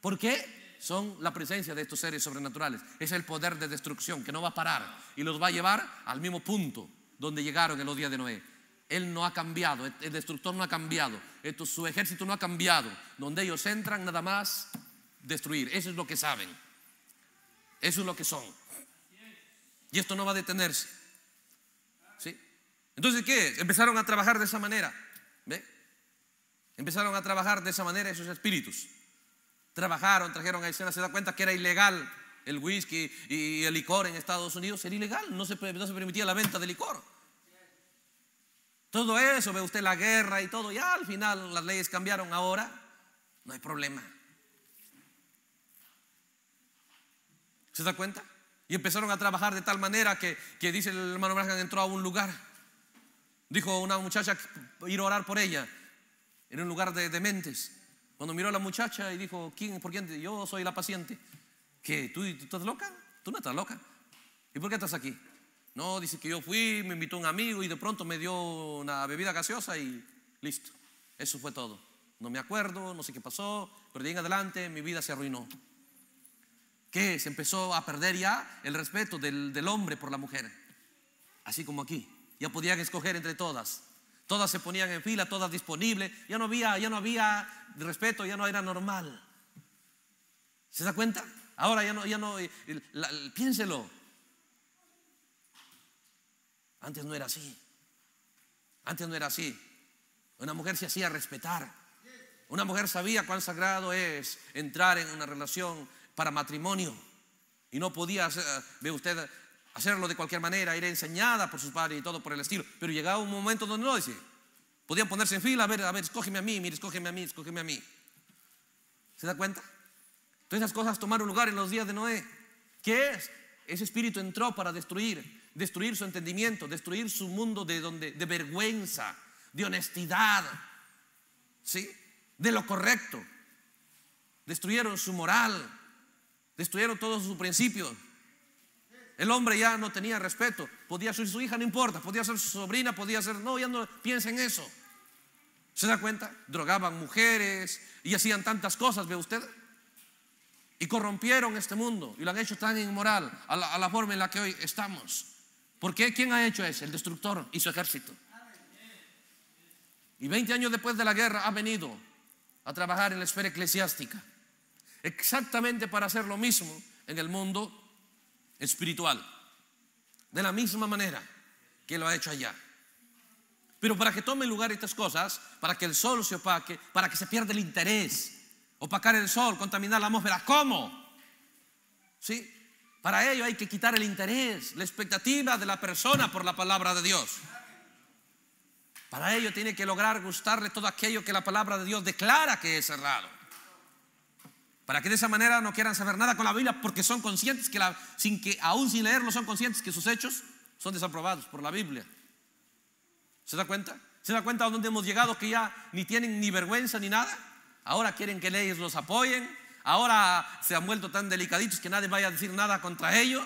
Speaker 1: ¿Por qué? son la presencia de estos seres sobrenaturales. Es el poder de destrucción que no va a parar y los va a llevar al mismo punto donde llegaron en los días de Noé. Él no ha cambiado, el destructor no ha cambiado, su ejército no ha cambiado. Donde ellos entran, nada más destruir. Eso es lo que saben. Eso es lo que son. Y esto no va a detenerse. ¿Sí? Entonces, ¿qué? Empezaron a trabajar de esa manera. ¿Ve? Empezaron a trabajar de esa manera esos espíritus. Trabajaron, trajeron a escena, se da cuenta que era ilegal el whisky y el licor en Estados Unidos, era ilegal, no se, permitía la venta de licor. Todo eso, ve usted la guerra y todo, ya al final las leyes cambiaron, ahora no hay problema. ¿Se da cuenta? Y empezaron a trabajar de tal manera que, que dice el hermano Branham entró a un lugar. Dijo una muchacha ir a orar por ella en un lugar de dementes. Cuando miró a la muchacha y dijo, ¿quién? ¿Por quién? Yo soy la paciente. ¿Qué? ¿Tú, ¿Tú estás loca? Tú no estás loca. ¿Y por qué estás aquí? No, dice que yo fui, me invitó un amigo y de pronto me dio una bebida gaseosa y listo. Eso fue todo. No me acuerdo, no sé qué pasó, pero de ahí en adelante mi vida se arruinó. ¿Qué? Se empezó a perder ya el respeto del hombre por la mujer. Así como aquí. Ya podían escoger entre todas. Todas se ponían en fila, todas disponibles. Ya no había, ya no había respeto, ya no era normal. ¿Se da cuenta? Ahora ya no, ya no, piénselo. Antes no era así. Antes no era así. Una mujer se hacía respetar. Una mujer sabía cuán sagrado es entrar en una relación para matrimonio. Y no podía, ve usted, hacerlo de cualquier manera, era enseñada por sus padres y todo por el estilo. Pero llegaba un momento donde no, dice, podían ponerse en fila, a ver, a ver, escógeme a mí, mire, escógeme a mí, escógeme a mí. ¿Se da cuenta? Todas esas cosas tomaron lugar en los días de Noé. ¿Qué es? Ese espíritu entró para destruir, destruir su entendimiento, destruir su mundo de, donde, de vergüenza, de honestidad, ¿sí? De lo correcto. Destruyeron su moral, destruyeron todos sus principios. El hombre ya no tenía respeto. Podía ser su hija, no importa. Podía ser su sobrina, podía ser. No, ya no piensa en eso. ¿Se da cuenta? Drogaban mujeres y hacían tantas cosas, ¿ve usted? Y corrompieron este mundo y lo han hecho tan inmoral a la, a la forma en la que hoy estamos. ¿Por qué? ¿Quién ha hecho eso? El destructor y su ejército. Y 20 años después de la guerra ha venido a trabajar en la esfera eclesiástica. Exactamente para hacer lo mismo en el mundo espiritual. De la misma manera que lo ha hecho allá. Pero para que tome lugar estas cosas, para que el sol se opaque, para que se pierda el interés, opacar el sol, contaminar la atmósfera, ¿cómo? ¿Sí? Para ello hay que quitar el interés, la expectativa de la persona por la palabra de Dios. Para ello tiene que lograr gustarle todo aquello que la palabra de Dios declara que es cerrado. Para que de esa manera no quieran saber nada con la Biblia porque son conscientes que la, sin que aún sin leerlo son conscientes que sus hechos son desaprobados por la Biblia. ¿Se da cuenta? ¿Se da cuenta a dónde hemos llegado que ya ni tienen ni vergüenza ni nada? Ahora quieren que leyes los apoyen. Ahora se han vuelto tan delicaditos que nadie vaya a decir nada contra ellos.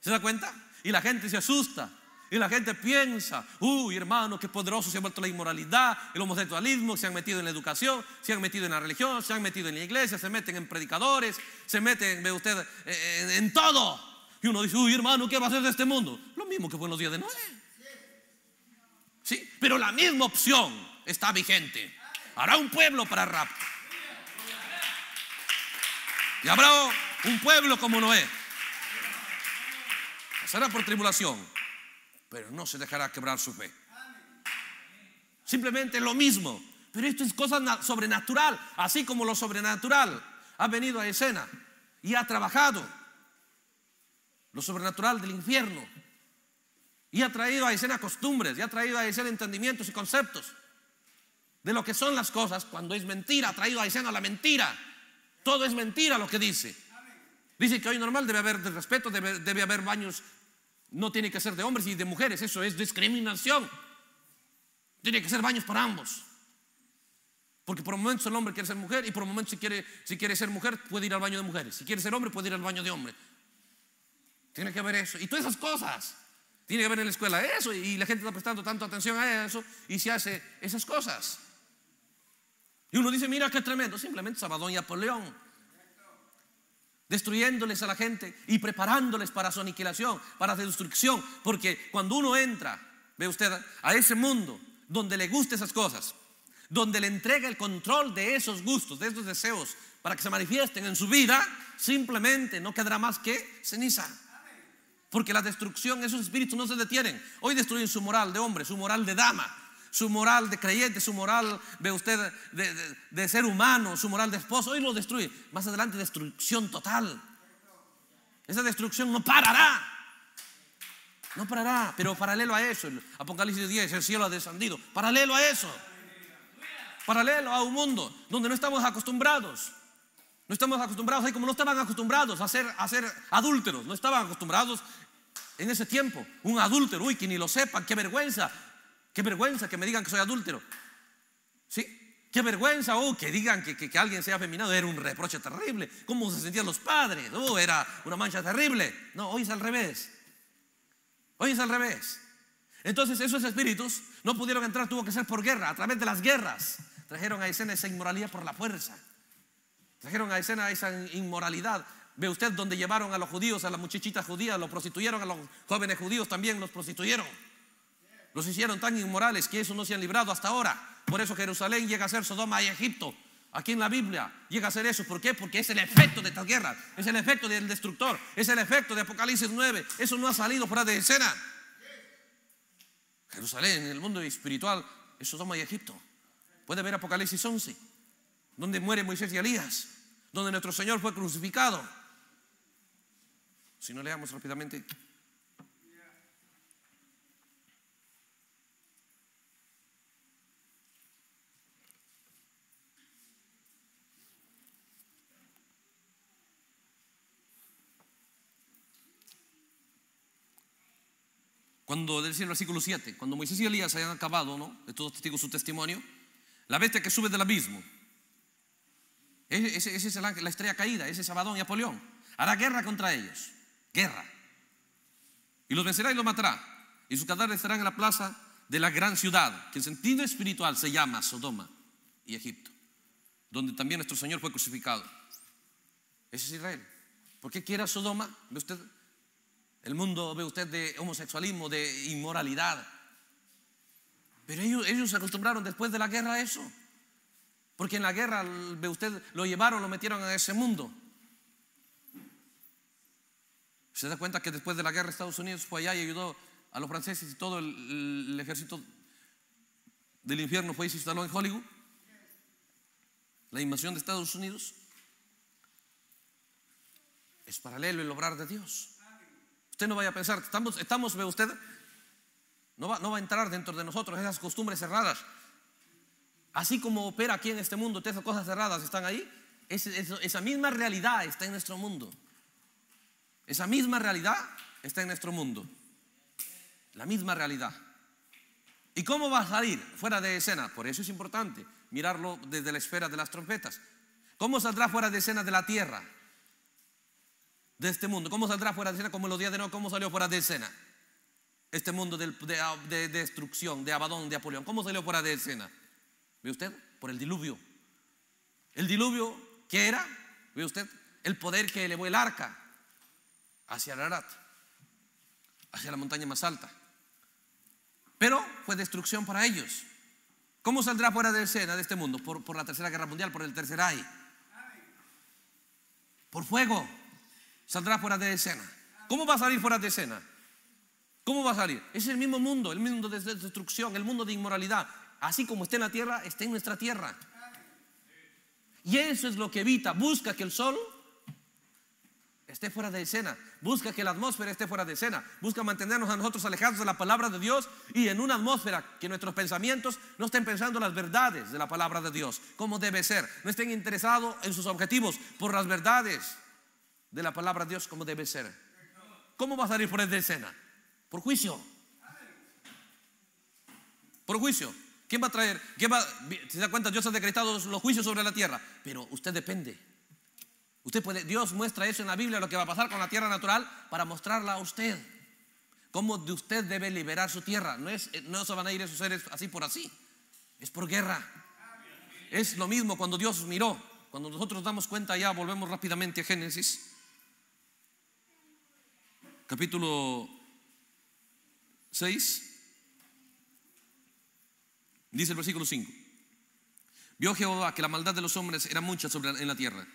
Speaker 1: ¿Se da cuenta? Y la gente se asusta. Y la gente piensa, uy hermano, qué poderoso se ha vuelto la inmoralidad, el homosexualismo, se han metido en la educación, se han metido en la religión, se han metido en la iglesia, se meten en predicadores, se meten, ve usted, eh, en, todo. Y uno dice, uy hermano, ¿qué va a hacer de este mundo? Lo mismo que fue en los días de Noé. Sí, pero la misma opción está vigente. Habrá un pueblo para rap. Y habrá un pueblo como Noé. Será por tribulación pero no se dejará quebrar su fe. Simplemente lo mismo. Pero esto es cosa sobrenatural, así como lo sobrenatural ha venido a escena y ha trabajado. Lo sobrenatural del infierno. Y ha traído a escena costumbres, y ha traído a escena entendimientos y conceptos de lo que son las cosas cuando es mentira, ha traído a escena la mentira. Todo es mentira lo que dice. Dice que hoy normal debe haber respeto, debe haber baños no tiene que ser de hombres y de mujeres, eso es discriminación. Tiene que ser baños para ambos. Porque por momentos el hombre quiere ser mujer y por momentos si quiere, si quiere ser mujer puede ir al baño de mujeres. Si quiere ser hombre puede ir al baño de hombre. Tiene que haber eso. Y todas esas cosas. Tiene que haber en la escuela eso y la gente está prestando tanto atención a eso y se hace esas cosas. Y uno dice, mira qué tremendo. Simplemente Sabadón y Apoleón. Destruyéndoles a la gente y preparándoles para su aniquilación, para su destrucción. Porque cuando uno entra, ve usted, a ese mundo donde le gusta esas cosas, donde le entrega el control de esos gustos, de esos deseos, para que se manifiesten en su vida, simplemente no quedará más que ceniza. Porque la destrucción, esos espíritus no se detienen. Hoy destruyen su moral de hombre, su moral de dama, su moral de creyente, su moral, ve usted, de, ser humano, su moral de esposo. Hoy lo destruye. Más adelante, destrucción total. Esa destrucción no parará. No parará. Pero paralelo a eso, el Apocalipsis 10, el cielo ha descendido. Paralelo a eso. Paralelo a un mundo donde no estamos acostumbrados. No estamos acostumbrados ahí como no estaban acostumbrados a ser, a ser adúlteros. No estaban acostumbrados en ese tiempo. Un adúltero, uy, que ni lo sepan, qué vergüenza. Qué vergüenza que me digan que soy adúltero. ¿Sí? Qué vergüenza, oh, que digan que, que, alguien sea afeminado era un reproche terrible. ¿Cómo se sentían los padres? Oh, era una mancha terrible. No, hoy es al revés. Hoy es al revés. Entonces esos espíritus no pudieron entrar, tuvo que ser por guerra, a través de las guerras. Trajeron a escena esa inmoralidad por la fuerza. Trajeron a escena esa inmoralidad. Ve usted donde llevaron a los judíos, a las muchachitas judías, lo prostituyeron, a los jóvenes judíos también los prostituyeron. Los hicieron tan inmorales que eso no se han librado hasta ahora. Por eso Jerusalén llega a ser Sodoma y Egipto. Aquí en la Biblia llega a ser eso. ¿Por qué? Porque es el efecto de estas guerras. Es el efecto del destructor. Es el efecto de Apocalipsis 9. Eso no ha salido fuera de escena. Jerusalén, en el mundo espiritual, es Sodoma y Egipto. Puede ver Apocalipsis 11, donde muere Moisés y Elías, donde nuestro Señor fue crucificado. Si no leamos rápidamente Cuando, decía el versículo 7, cuando Moisés y Elías hayan acabado, ¿no? De todos testigos su testimonio, la bestia que sube del abismo, esa es la, estrella caída, ese es Abadón y Apolión, hará guerra contra ellos, guerra. Y los vencerá y los matará. Y sus cadáveres estarán en la plaza de la gran ciudad, que en sentido espiritual se llama Sodoma y Egipto, donde también nuestro Señor fue crucificado. Ese es Israel. ¿Por qué quiere Sodoma? ¿Ve usted? El mundo, ve usted, de homosexualismo, de inmoralidad. Pero ellos, ellos se acostumbraron después de la guerra a eso. Porque en la guerra, ve usted, lo llevaron, lo metieron a ese mundo. Se da cuenta que después de la guerra Estados Unidos fue allá y ayudó a los franceses y todo el, ejército del infierno fue y se instaló en Hollywood. La invasión de Estados Unidos es paralelo el obrar de Dios. Usted no vaya a pensar, estamos, estamos ve usted, no va, no va a entrar dentro de nosotros esas costumbres cerradas. Así como opera aquí en este mundo, esas cosas cerradas están ahí, esa misma realidad está en nuestro mundo. Esa misma realidad está en nuestro mundo. La misma realidad. ¿Y cómo va a salir fuera de escena? Por eso es importante mirarlo desde la esfera de las trompetas. ¿Cómo saldrá fuera de escena de la tierra? De este mundo. ¿Cómo saldrá fuera de escena? Como los días de no, ¿cómo salió fuera de escena? Este mundo de, destrucción, de Abadón, de Apolión. ¿Cómo salió fuera de escena? ¿Ve usted? Por el diluvio. El diluvio, ¿qué era? ¿Ve usted? El poder que elevó el arca hacia Ararat, hacia la montaña más alta. Pero fue destrucción para ellos. ¿Cómo saldrá fuera de escena de este mundo? Por, por la tercera guerra mundial, por el tercer ay. Por fuego saldrá fuera de escena. ¿Cómo va a salir fuera de escena? ¿Cómo va a salir? Es el mismo mundo, el mundo de destrucción, el mundo de inmoralidad. Así como está en la tierra, está en nuestra tierra. Y eso es lo que evita. Busca que el sol esté fuera de escena. Busca que la atmósfera esté fuera de escena. Busca mantenernos a nosotros alejados de la palabra de Dios y en una atmósfera que nuestros pensamientos no estén pensando las verdades de la palabra de Dios, como debe ser. No estén interesados en sus objetivos por las verdades de la palabra de Dios como debe ser. ¿Cómo va a salir fuera de escena? Por juicio. Por juicio. ¿Quién va a traer? ¿Quién va? Se da cuenta, Dios ha decretado los juicios sobre la tierra, pero usted depende. Usted puede, Dios muestra eso en la Biblia, lo que va a pasar con la tierra natural, para mostrarla a usted. Cómo de usted debe liberar su tierra. No, es, no se van a ir esos seres así por así. Es por guerra. Es lo mismo cuando Dios miró. Cuando nosotros damos cuenta, ya volvemos rápidamente a Génesis. Capítulo 6, dice el versículo 5. Vio Jehová que la maldad de los hombres era mucha sobre, en la tierra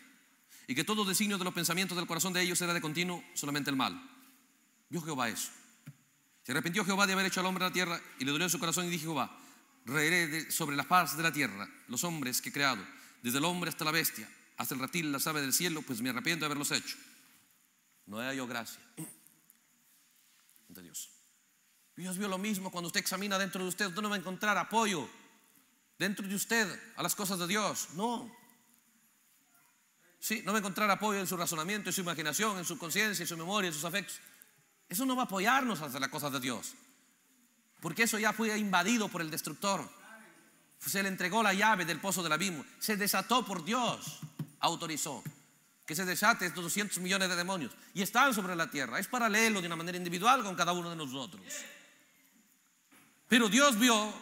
Speaker 1: y que todo designio de los pensamientos del corazón de ellos era de continuo solamente el mal. Vio Jehová eso. Se arrepintió Jehová de haber hecho al hombre la tierra y le dolió su corazón y dijo Jehová, reiré sobre la paz de la tierra los hombres que he creado, desde el hombre hasta la bestia, hasta el reptil, las aves del cielo, pues me arrepiento de haberlos hecho. No he yo gracia Dios. Dios vio lo mismo cuando usted examina dentro de usted, usted no va a encontrar apoyo dentro de usted a las cosas de Dios. No. Sí, no va a encontrar apoyo en su razonamiento, en su imaginación, en su conciencia, en su memoria, en sus afectos. Eso no va a apoyarnos hacia las cosas de Dios. Porque eso ya fue invadido por el destructor. Se le entregó la llave del pozo del abismo. Se desató por Dios. Autorizó que se desate estos 200 millones de demonios. Y están sobre la tierra. Es paralelo de una manera individual con cada uno de nosotros. Pero Dios vio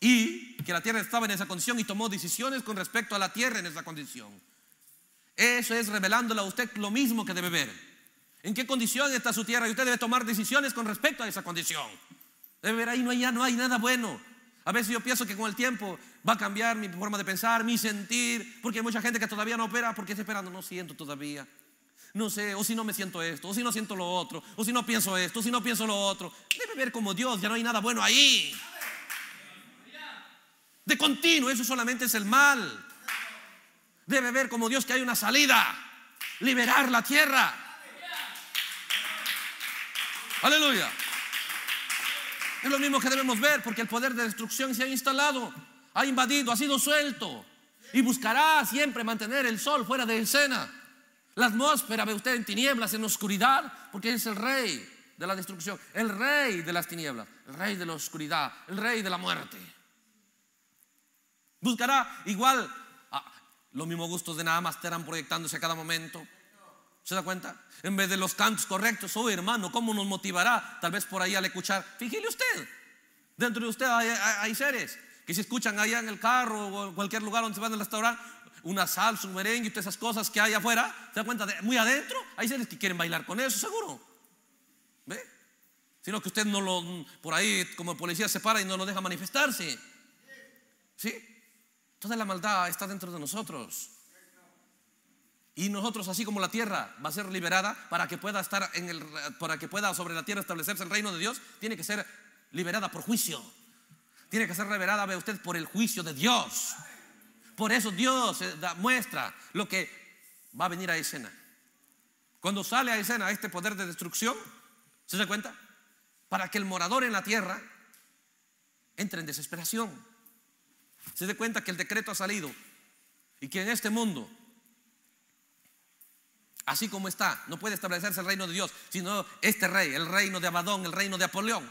Speaker 1: y que la tierra estaba en esa condición y tomó decisiones con respecto a la tierra en esa condición. Eso es revelándole a usted lo mismo que debe ver. ¿En qué condición está su tierra? Y usted debe tomar decisiones con respecto a esa condición. Debe ver ahí, no hay, ya no hay nada bueno. A veces yo pienso que con el tiempo va a cambiar mi forma de pensar, mi sentir, porque hay mucha gente que todavía no opera porque está esperando, no siento todavía. No sé, o si no me siento esto, o si no siento lo otro, o si no pienso esto, o si no pienso lo otro. Debe ver como Dios, ya no hay nada bueno ahí. De continuo, eso solamente es el mal. Debe ver como Dios que hay una salida, liberar la tierra. Aleluya. Es lo mismo que debemos ver porque el poder de destrucción se ha instalado, ha invadido, ha sido suelto y buscará siempre mantener el sol fuera de escena. La atmósfera ve usted en tinieblas, en oscuridad, porque es el rey de la destrucción, el rey de las tinieblas, el rey de la oscuridad, el rey de la muerte. Buscará igual los mismos gustos de nada más estarán proyectándose a cada momento. ¿Se da cuenta? En vez de los cantos correctos, oh hermano, ¿cómo nos motivará? Tal vez por ahí al escuchar, fíjese usted, dentro de usted hay, seres que se escuchan allá en el carro o en cualquier lugar donde se van al restaurante, una salsa, un merengue y todas esas cosas que hay afuera, ¿se da cuenta? muy adentro, hay seres que quieren bailar con eso, seguro. ¿Ve? Sino que usted no lo, por ahí como policía se para y no lo deja manifestarse. ¿Sí? Toda la maldad está dentro de nosotros. Y nosotros, así como la tierra va a ser liberada para que pueda estar en el, para que pueda sobre la tierra establecerse el reino de Dios, tiene que ser liberada por juicio. Tiene que ser liberada, ve usted, por el juicio de Dios. Por eso Dios muestra lo que va a venir a escena. Cuando sale a escena este poder de destrucción, ¿se da cuenta? Para que el morador en la tierra entre en desesperación. Se dé cuenta que el decreto ha salido y que en este mundo Así como está, no puede establecerse el reino de Dios, sino este rey, el reino de Abadón, el reino de Apolión.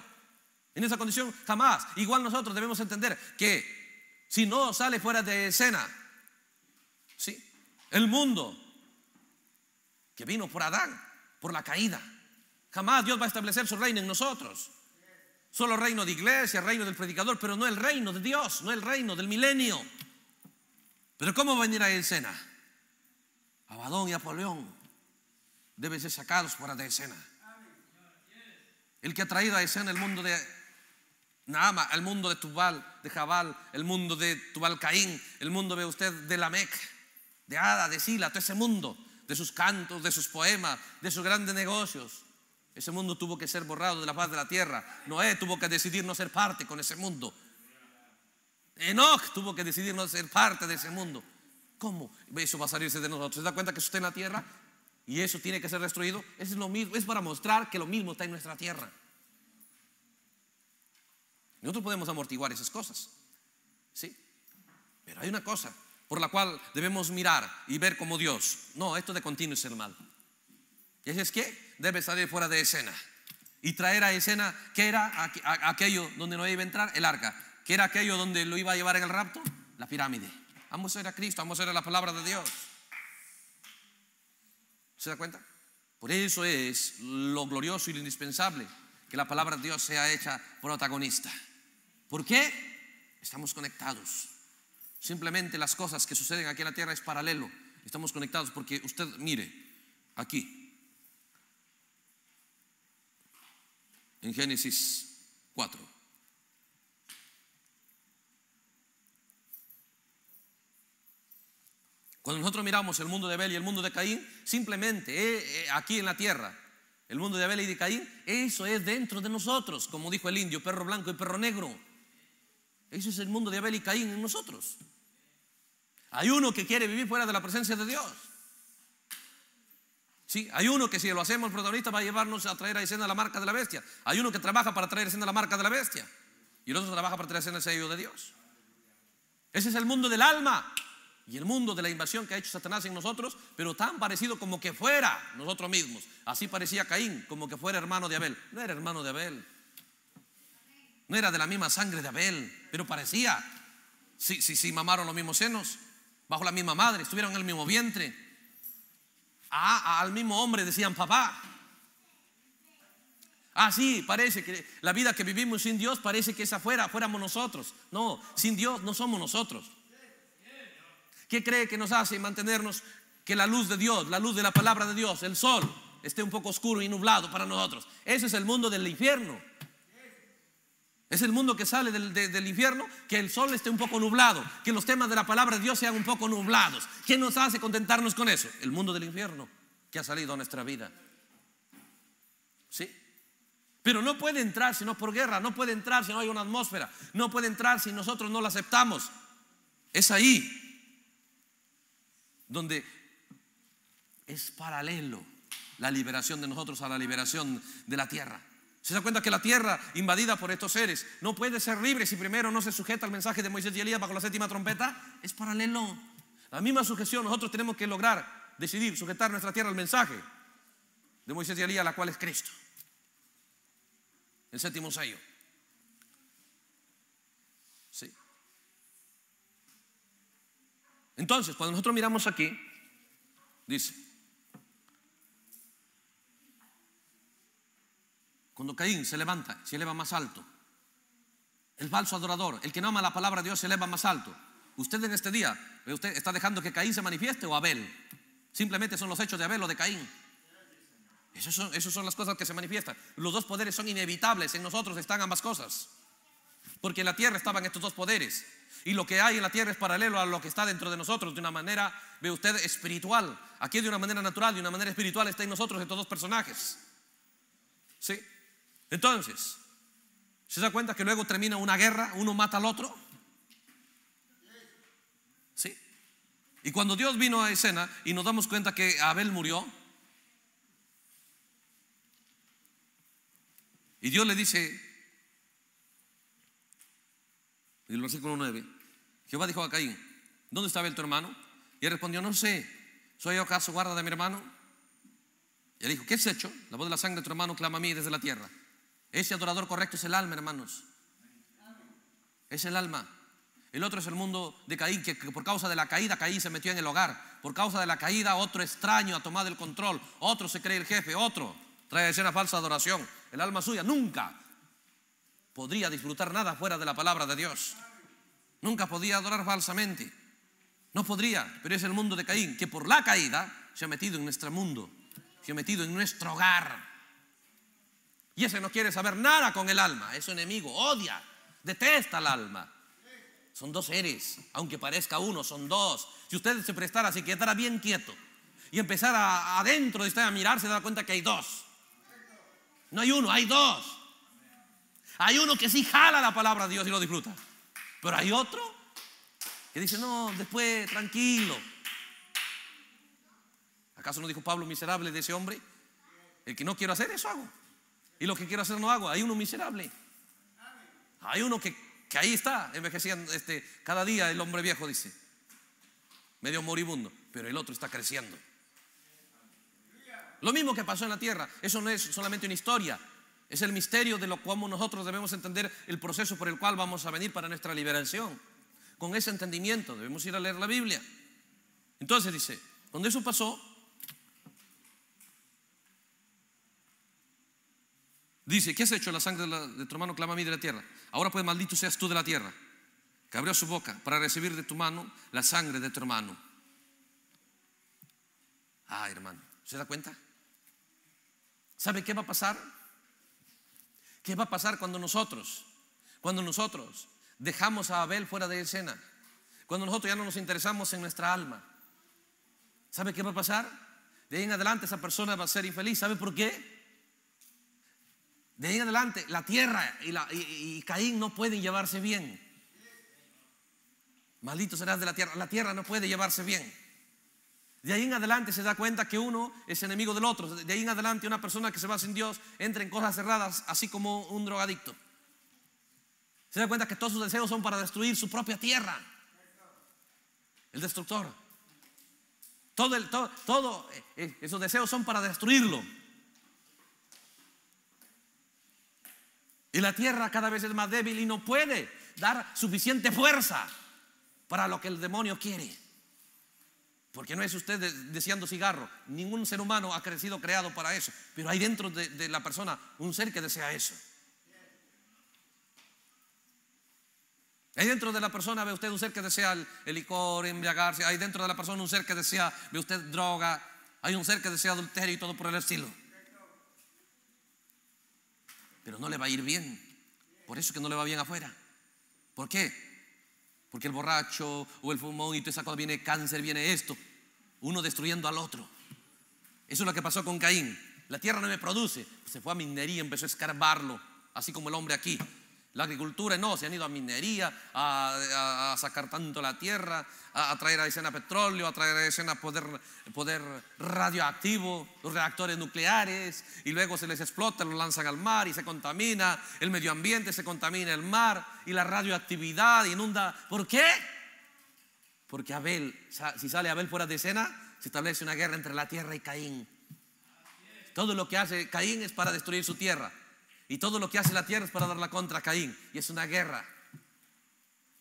Speaker 1: En esa condición, jamás. Igual nosotros debemos entender que si no sale fuera de escena, ¿sí? el mundo que vino por Adán, por la caída, jamás Dios va a establecer su reino en nosotros. Solo reino de iglesia, reino del predicador, pero no el reino de Dios, no el reino del milenio. Pero ¿cómo va a venir a escena? Abadón y Apolión deben ser sacados fuera de escena. El que ha traído a escena el mundo de Naama, el mundo de Tubal, de Jabal, el mundo de Tubal Caín, el mundo, ve usted, de Lamec, de Ada, de Sila, todo ese mundo, de sus cantos, de sus poemas, de sus grandes negocios. Ese mundo tuvo que ser borrado de la paz de la tierra. Noé tuvo que decidir no ser parte con ese mundo. Enoch tuvo que decidir no ser parte de ese mundo. ¿Cómo? Eso va a salirse de nosotros. ¿Se da cuenta que usted en la tierra y eso tiene que ser destruido, es lo mismo, es para mostrar que lo mismo está en nuestra tierra. Nosotros podemos amortiguar esas cosas, ¿sí? Pero hay una cosa por la cual debemos mirar y ver como Dios. No, esto de continuo es el mal. Y es que debe salir fuera de escena y traer a escena que era aquello donde no iba a entrar el arca, que era aquello donde lo iba a llevar en el rapto, la pirámide. Vamos a ver a Cristo, vamos a ver a la palabra de Dios. ¿Se da cuenta? Por eso es lo glorioso y lo indispensable que la palabra de Dios sea hecha protagonista. ¿Por qué? Estamos conectados. Simplemente las cosas que suceden aquí en la tierra es paralelo. Estamos conectados porque usted mire, aquí. en Génesis 4. Cuando nosotros miramos el mundo de Abel y el mundo de Caín, simplemente eh, eh, aquí en la tierra, el mundo de Abel y de Caín, eso es dentro de nosotros, como dijo el indio, perro blanco y perro negro. Ese es el mundo de Abel y Caín en nosotros. Hay uno que quiere vivir fuera de la presencia de Dios. Sí, hay uno que si lo hacemos protagonista va a llevarnos a traer a escena la marca de la bestia. Hay uno que trabaja para traer a escena la marca de la bestia. Y el otro trabaja para traer a escena el sello de Dios. Ese es el mundo del alma y el mundo de la invasión que ha hecho Satanás en nosotros, pero tan parecido como que fuera nosotros mismos. Así parecía Caín, como que fuera hermano de Abel. No era hermano de Abel. No era de la misma sangre de Abel, pero parecía. Sí, sí, sí, mamaron los mismos senos, bajo la misma madre, estuvieron en el mismo vientre. al mismo hombre decían papá. Ah, sí, parece que la vida que vivimos sin Dios parece que es afuera, fuéramos nosotros. No, sin Dios no somos nosotros. ¿Qué cree que nos hace mantenernos que la luz de Dios, la luz de la palabra de Dios, el sol, esté un poco oscuro y nublado para nosotros? Ese es el mundo del infierno. Es el mundo que sale del, infierno, que el sol esté un poco nublado, que los temas de la palabra de Dios sean un poco nublados. ¿Qué nos hace contentarnos con eso? El mundo del infierno que ha salido a nuestra vida. ¿Sí? Pero no puede entrar si no por guerra, no puede entrar si no hay una atmósfera, no puede entrar si nosotros no lo aceptamos. Es ahí donde es paralelo la liberación de nosotros a la liberación de la tierra. ¿Se da cuenta que la tierra invadida por estos seres no puede ser libre si primero no se sujeta al mensaje de Moisés y Elías bajo la séptima trompeta? Es paralelo. La misma sujeción nosotros tenemos que lograr, decidir sujetar nuestra tierra al mensaje de Moisés y Elías, la cual es Cristo. El séptimo sello. Entonces, cuando nosotros miramos aquí, dice, cuando Caín se levanta, se eleva más alto. El falso adorador, el que no ama la palabra de Dios, se eleva más alto. Usted en este día, ¿usted está dejando que Caín se manifieste o Abel? Simplemente son los hechos de Abel o de Caín. Esas son, son las cosas que se manifiestan. Los dos poderes son inevitables. En nosotros están ambas cosas. Porque en la tierra estaban estos dos poderes. Y lo que hay en la tierra es paralelo a lo que está dentro de nosotros de una manera, ve usted, espiritual. Aquí de una manera natural, de una manera espiritual está en nosotros estos dos personajes. ¿Sí? Entonces, ¿se da cuenta que luego termina una guerra, uno mata al otro? ¿Sí? Y cuando Dios vino a escena y nos damos cuenta que Abel murió, y Dios le dice, en el versículo 9, Jehová dijo a Caín, ¿dónde está Abel tu hermano? Y él respondió, no sé, ¿soy yo acaso guarda de mi hermano? Y él dijo, ¿qué has hecho? La voz de la sangre de tu hermano clama a mí desde la tierra. Ese adorador correcto es el alma, hermanos. Es el alma. El otro es el mundo de Caín, que, por causa de la caída Caín se metió en el hogar. Por causa de la caída otro extraño ha tomado el control. Otro se cree el jefe, otro trae a escena falsa adoración. El alma suya nunca podría disfrutar nada fuera de la palabra de Dios. Nunca podía adorar falsamente. No podría, pero es el mundo de Caín, que por la caída se ha metido en nuestro mundo, se ha metido en nuestro hogar. Y ese no quiere saber nada con el alma, es su enemigo, odia, detesta al alma. Son dos seres, aunque parezca uno, son dos. Si usted se prestara, así quedara bien quieto y empezara adentro de usted a mirar, se da cuenta que hay dos. No hay uno, hay dos. Hay uno que sí jala la palabra de Dios y lo disfruta. Pero hay otro que dice, no, después, tranquilo. ¿Acaso no dijo Pablo miserable de ese hombre? El que no quiero hacer, eso hago. Y lo que quiero hacer no hago. Hay uno miserable. Hay uno que, que ahí está, envejeciendo este, cada día el hombre viejo, dice. Medio moribundo. Pero el otro está creciendo. Lo mismo que pasó en la tierra. Eso no es solamente una historia. Es el misterio de lo cual nosotros debemos entender el proceso por el cual vamos a venir para nuestra liberación. Con ese entendimiento debemos ir a leer la Biblia. Entonces dice, cuando eso pasó, dice, ¿qué has hecho? La sangre de, tu hermano clama a mí de la tierra. Ahora pues maldito seas tú de la tierra, que abrió su boca para recibir de tu mano la sangre de tu hermano. Ah, hermano, ¿se da cuenta? ¿Sabe qué va a pasar? ¿Qué va a pasar cuando nosotros, cuando nosotros dejamos a Abel fuera de escena? Cuando nosotros ya no nos interesamos en nuestra alma. ¿Sabe qué va a pasar? De ahí en adelante esa persona va a ser infeliz. ¿Sabe por qué? De ahí en adelante la tierra y, y Caín no pueden llevarse bien. Maldito serás de la tierra. La tierra no puede llevarse bien. De ahí en adelante se da cuenta que uno es enemigo del otro. De ahí en adelante una persona que se va sin Dios entra en cosas cerradas, así como un drogadicto. Se da cuenta que todos sus deseos son para destruir su propia tierra. El destructor. Todo, el, todo, todo eh, esos deseos son para destruirlo. Y la tierra cada vez es más débil y no puede dar suficiente fuerza para lo que el demonio quiere. Porque no es usted deseando cigarro. Ningún ser humano ha sido creado para eso. Pero hay dentro de, la persona un ser que desea eso. Hay dentro de la persona, ve usted un ser que desea el, licor, embriagarse. Hay dentro de la persona un ser que desea, ve usted droga. Hay un ser que desea adulterio y todo por el estilo. Pero no le va a ir bien. Por eso que no le va bien afuera. ¿Por qué? Porque el borracho o el fumón y toda esa cosa viene cáncer, viene esto. Uno destruyendo al otro. Eso es lo que pasó con Caín. La tierra no me produce. Se fue a minería, empezó a escarbarlo, así como el hombre aquí. La agricultura no, se han ido a minería, a, sacar tanto la tierra, a, traer a escena petróleo, a traer a escena poder, poder radioactivo, los reactores nucleares, y luego se les explota, lo lanzan al mar y se contamina, el medio ambiente se contamina el mar, y la radioactividad inunda. ¿Por qué? Porque Abel, si sale Abel fuera de escena, se establece una guerra entre la tierra y Caín. Todo lo que hace Caín es para destruir su tierra. Y todo lo que hace la tierra es para dar la contra Caín. Y es una guerra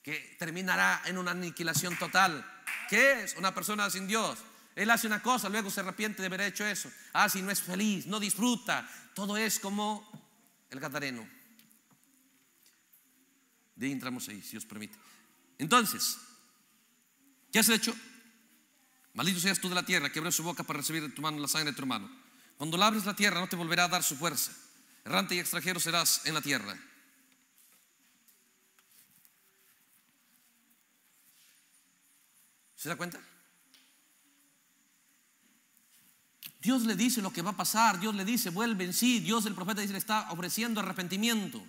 Speaker 1: que terminará en una aniquilación total. ¿Qué es? Una persona sin Dios. Él hace una cosa, luego se arrepiente de haber hecho eso. Ah, si no es feliz, no disfruta. Todo es como el gadareno. De ahí entramos ahí, si os permite. Entonces, ¿qué has hecho? Maldito seas tú de la tierra que abre su boca para recibir de tu mano la sangre de tu hermano. Cuando la abres la tierra no te volverá a dar su fuerza errante y extranjero serás en la tierra. ¿Se da cuenta? Dios le dice lo que va a pasar, Dios le dice, vuelve en sí, Dios el profeta dice, le está ofreciendo arrepentimiento.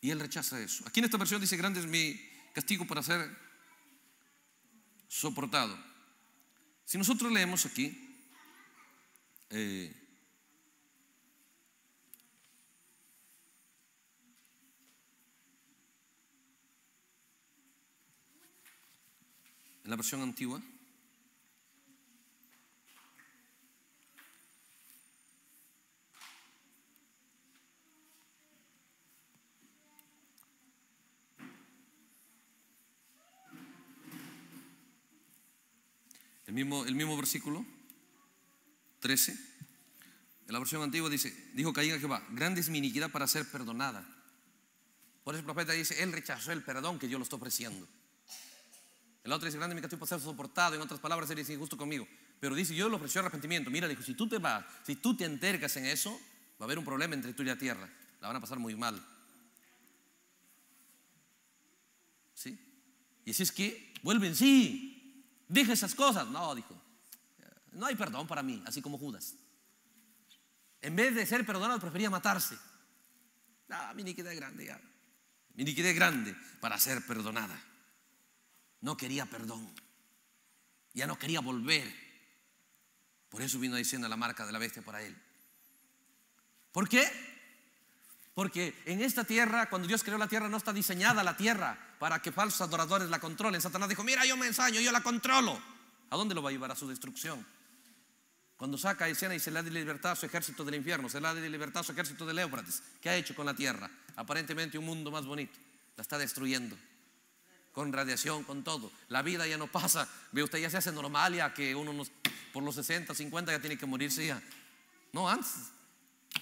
Speaker 1: Y él rechaza eso. Aquí en esta versión dice, grande es mi castigo para ser soportado. Si nosotros leemos aquí, eh, en la versión antigua, El mismo, el mismo versículo, 13, en la versión antigua dice, dijo Caín a Jehová, grande es mi iniquidad para ser perdonada. Por eso el profeta dice, él rechazó el perdón que yo lo estoy ofreciendo. El otro dice, grande mi castigo para ser soportado. En otras palabras, él dice, injusto conmigo. Pero dice, yo le ofreció arrepentimiento. Mira, dijo, si tú te vas, si tú te entercas en eso, va a haber un problema entre tú y la tierra. La van a pasar muy mal. ¿Sí? Y así es que vuelven, sí, Dije esas cosas. No, dijo. No hay perdón para mí, así como Judas. En vez de ser perdonado, prefería matarse. Ah, mi iniquidad es grande ya. Mi iniquidad es grande para ser perdonada. No quería perdón. Ya no quería volver. Por eso vino diciendo la marca de la bestia para él. ¿Por qué? Porque en esta tierra, cuando Dios creó la tierra, no está diseñada la tierra para que falsos adoradores la controlen. Satanás dijo, mira, yo me ensaño, yo la controlo. ¿A dónde lo va a llevar? A su destrucción. Cuando saca a escena y se le da libertad a su ejército del infierno, se le da de libertad a su ejército del Éufrates, ¿qué ha hecho con la tierra? Aparentemente un mundo más bonito. La está destruyendo. Con radiación, con todo. La vida ya no pasa. Ve usted, ya se hace normal ya que uno por los 60, 50 ya tiene que morirse ya. No, antes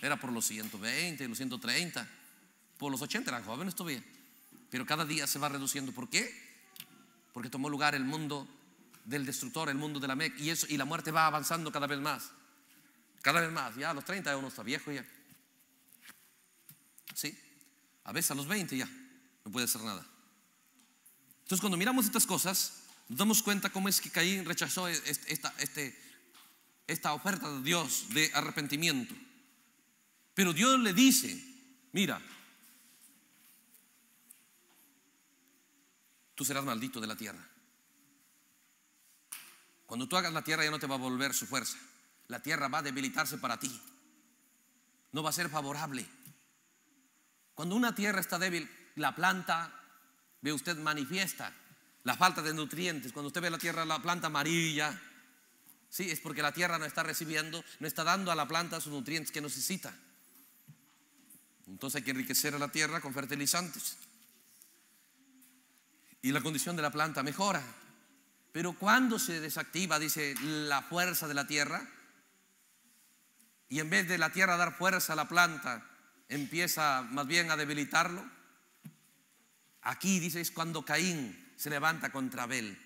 Speaker 1: era por los 120, los 130. Por los 80 eran jóvenes todavía. Pero cada día se va reduciendo. ¿Por qué? Porque tomó lugar el mundo del destructor, el mundo de la Mec, y, eso, y la muerte va avanzando cada vez más. Cada vez más. Ya a los 30 uno está viejo ya. ¿Sí? A veces a los 20 ya no puede hacer nada. Entonces cuando miramos estas cosas, nos damos cuenta cómo es que Caín rechazó esta, este, esta oferta de Dios de arrepentimiento. Pero Dios le dice, mira, tú serás maldito de la tierra. Cuando tú hagas la tierra ya no te va a volver su fuerza. La tierra va a debilitarse para ti. No va a ser favorable. Cuando una tierra está débil, la planta, ve usted, manifiesta la falta de nutrientes. Cuando usted ve la tierra, la planta amarilla, sí, es porque la tierra no está recibiendo, no está dando a la planta sus nutrientes que necesita. Entonces hay que enriquecer a la tierra con fertilizantes. Y la condición de la planta mejora. Pero cuando se desactiva, dice, la fuerza de la tierra, y en vez de la tierra dar fuerza a la planta, empieza más bien a debilitarlo, aquí dice es cuando Caín se levanta contra Abel.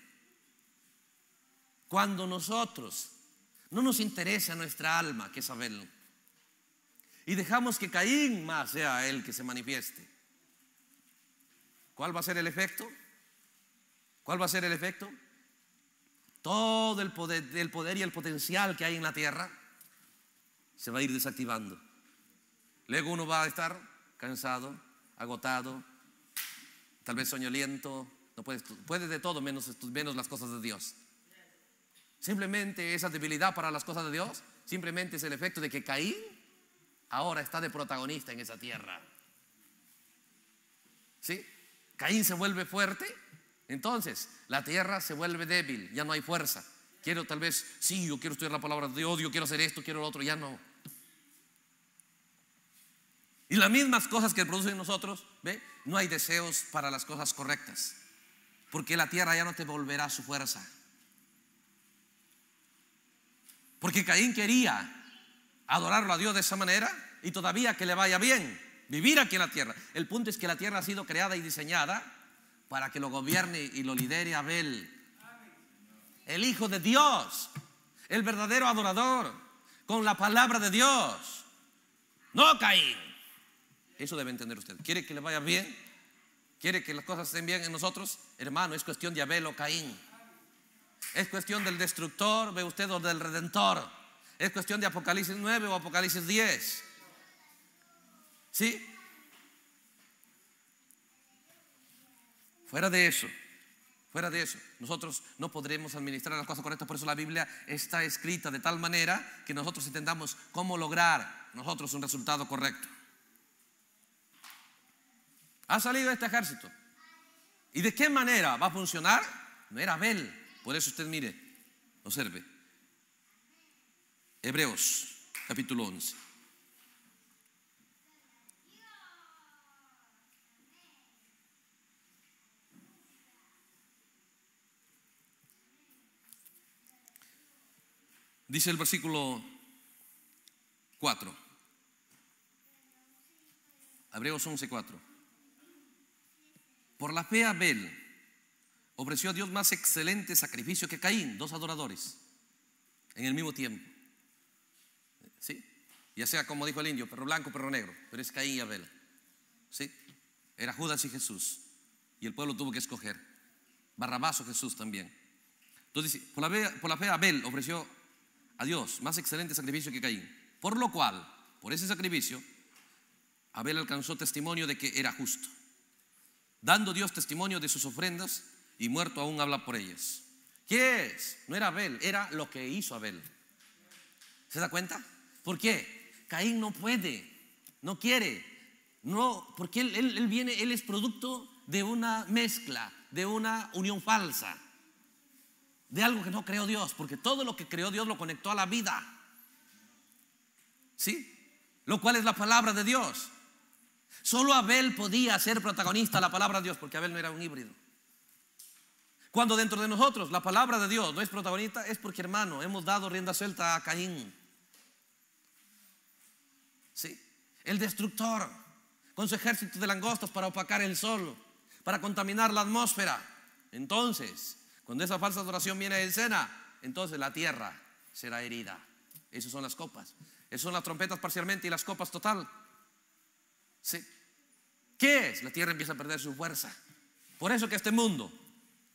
Speaker 1: Cuando nosotros no nos interesa nuestra alma, que es Abel, y dejamos que Caín más sea el que se manifieste, ¿cuál va a ser el efecto? ¿Cuál va a ser el efecto? Todo el poder, el poder y el potencial que hay en la tierra se va a ir desactivando. Luego uno va a estar cansado, agotado, tal vez soñoliento, no puede, puede de todo menos, menos las cosas de Dios. Simplemente esa debilidad para las cosas de Dios, simplemente es el efecto de que Caín ahora está de protagonista en esa tierra. ¿Sí? Caín se vuelve fuerte entonces, la tierra se vuelve débil, ya no hay fuerza. Quiero tal vez, sí, yo quiero estudiar la palabra de Dios, quiero hacer esto, quiero lo otro, ya no. Y las mismas cosas que producen nosotros, ¿ve? No hay deseos para las cosas correctas. Porque la tierra ya no te volverá su fuerza. Porque Caín quería adorarlo a Dios de esa manera y todavía que le vaya bien, vivir aquí en la tierra. El punto es que la tierra ha sido creada y diseñada para que lo gobierne y lo lidere Abel. El Hijo de Dios, el verdadero adorador, con la palabra de Dios. No Caín. Eso debe entender usted. ¿Quiere que le vaya bien? ¿Quiere que las cosas estén bien en nosotros? Hermano, es cuestión de Abel o Caín. Es cuestión del destructor, ve usted, o del redentor. Es cuestión de Apocalipsis 9 o Apocalipsis 10. ¿Sí? Fuera de eso, fuera de eso, nosotros no podremos administrar las cosas correctas. Por eso la Biblia está escrita de tal manera que nosotros entendamos cómo lograr nosotros un resultado correcto. Ha salido este ejército. ¿Y de qué manera va a funcionar? No era Abel. Por eso usted mire, observe. Hebreos capítulo 11. Dice el versículo 4. Hebreos 11, 4. Por la fe Abel ofreció a Dios más excelente sacrificio que Caín, dos adoradores, en el mismo tiempo. ¿Sí? Ya sea como dijo el indio, perro blanco, perro negro, pero es Caín y Abel. ¿Sí? Era Judas y Jesús. Y el pueblo tuvo que escoger. Barrabás o Jesús también. Entonces por por la fe Abel ofreció a Dios más excelente sacrificio que Caín. Por lo cual, por ese sacrificio, Abel alcanzó testimonio de que era justo, dando Dios testimonio de sus ofrendas y muerto aún habla por ellas. ¿Qué es? No era Abel, era lo que hizo Abel. ¿Se da cuenta? ¿Por qué? Caín no puede, no quiere, no, porque él, él viene, él es producto de una mezcla, de una unión falsa de algo que no creó Dios, porque todo lo que creó Dios lo conectó a la vida. ¿Sí? Lo cual es la palabra de Dios. Solo Abel podía ser protagonista de la palabra de Dios, porque Abel no era un híbrido. Cuando dentro de nosotros la palabra de Dios no es protagonista, es porque, hermano, hemos dado rienda suelta a Caín. ¿Sí? El destructor, con su ejército de langostas para opacar el sol, para contaminar la atmósfera. Entonces, Cuando esa falsa adoración viene a escena, entonces la tierra será herida. Esas son las copas. Esas son las trompetas parcialmente y las copas total. ¿Qué es? La tierra empieza a perder su fuerza. Por eso que este mundo,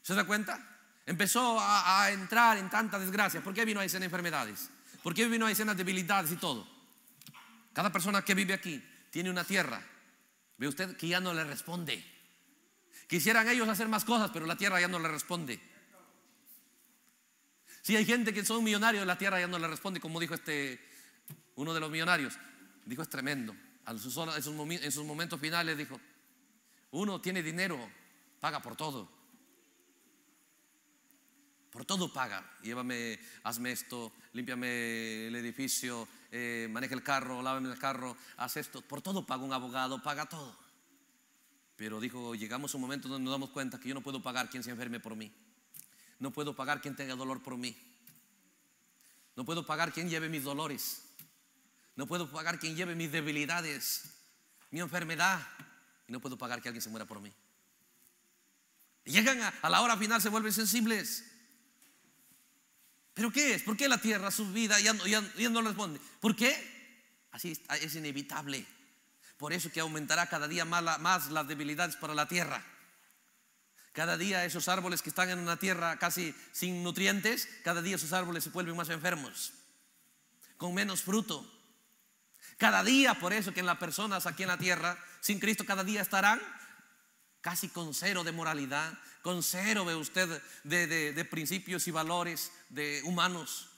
Speaker 1: ¿se da cuenta? Empezó a, entrar en tanta desgracia. ¿Por qué vino a escena enfermedades? ¿Por qué vino a escena debilidades y todo? Cada persona que vive aquí tiene una tierra, ve usted que ya no le responde. Quisieran ellos hacer más cosas, pero la tierra ya no le responde. Si hay gente que son millonarios, la tierra ya no le responde, como dijo este uno de los millonarios. Dijo, es tremendo. En sus momentos finales dijo, uno tiene dinero, paga por todo. Por todo paga. Llévame, hazme esto, límpiame el edificio, eh, maneja el carro, lávame el carro, haz esto. Por todo paga un abogado, paga todo. Pero dijo, llegamos a un momento donde nos damos cuenta que yo no puedo pagar quien se enferme por mí. No puedo pagar quien tenga dolor por mí. No puedo pagar quien lleve mis dolores. No puedo pagar quien lleve mis debilidades, mi enfermedad. Y no puedo pagar que alguien se muera por mí. llegan a, la hora final, se vuelven sensibles. ¿Pero qué es? ¿Por qué la tierra, su vida, ya no, responde? ¿Por qué? Así es, inevitable. Por eso que aumentará cada día más las debilidades para la tierra. Cada día esos árboles que están en una tierra casi sin nutrientes, cada día esos árboles se vuelven más enfermos, con menos fruto. Cada día, por eso que en las personas aquí en la tierra, sin Cristo, cada día estarán casi con cero de moralidad, con cero, ve usted, de, de principios y valores de humanos,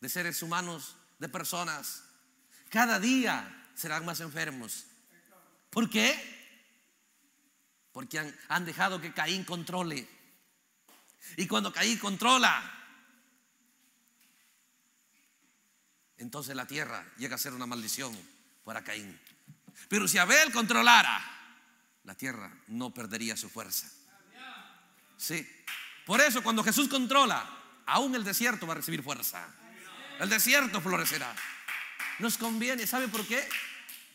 Speaker 1: de seres humanos, de personas. Cada día serán más enfermos. ¿Por qué? Porque han, dejado que Caín controle. Y cuando Caín controla, entonces la tierra llega a ser una maldición para Caín. Pero si Abel controlara, la tierra no perdería su fuerza. Sí. Por eso cuando Jesús controla, aún el desierto va a recibir fuerza. El desierto florecerá. Nos conviene, ¿sabe por qué?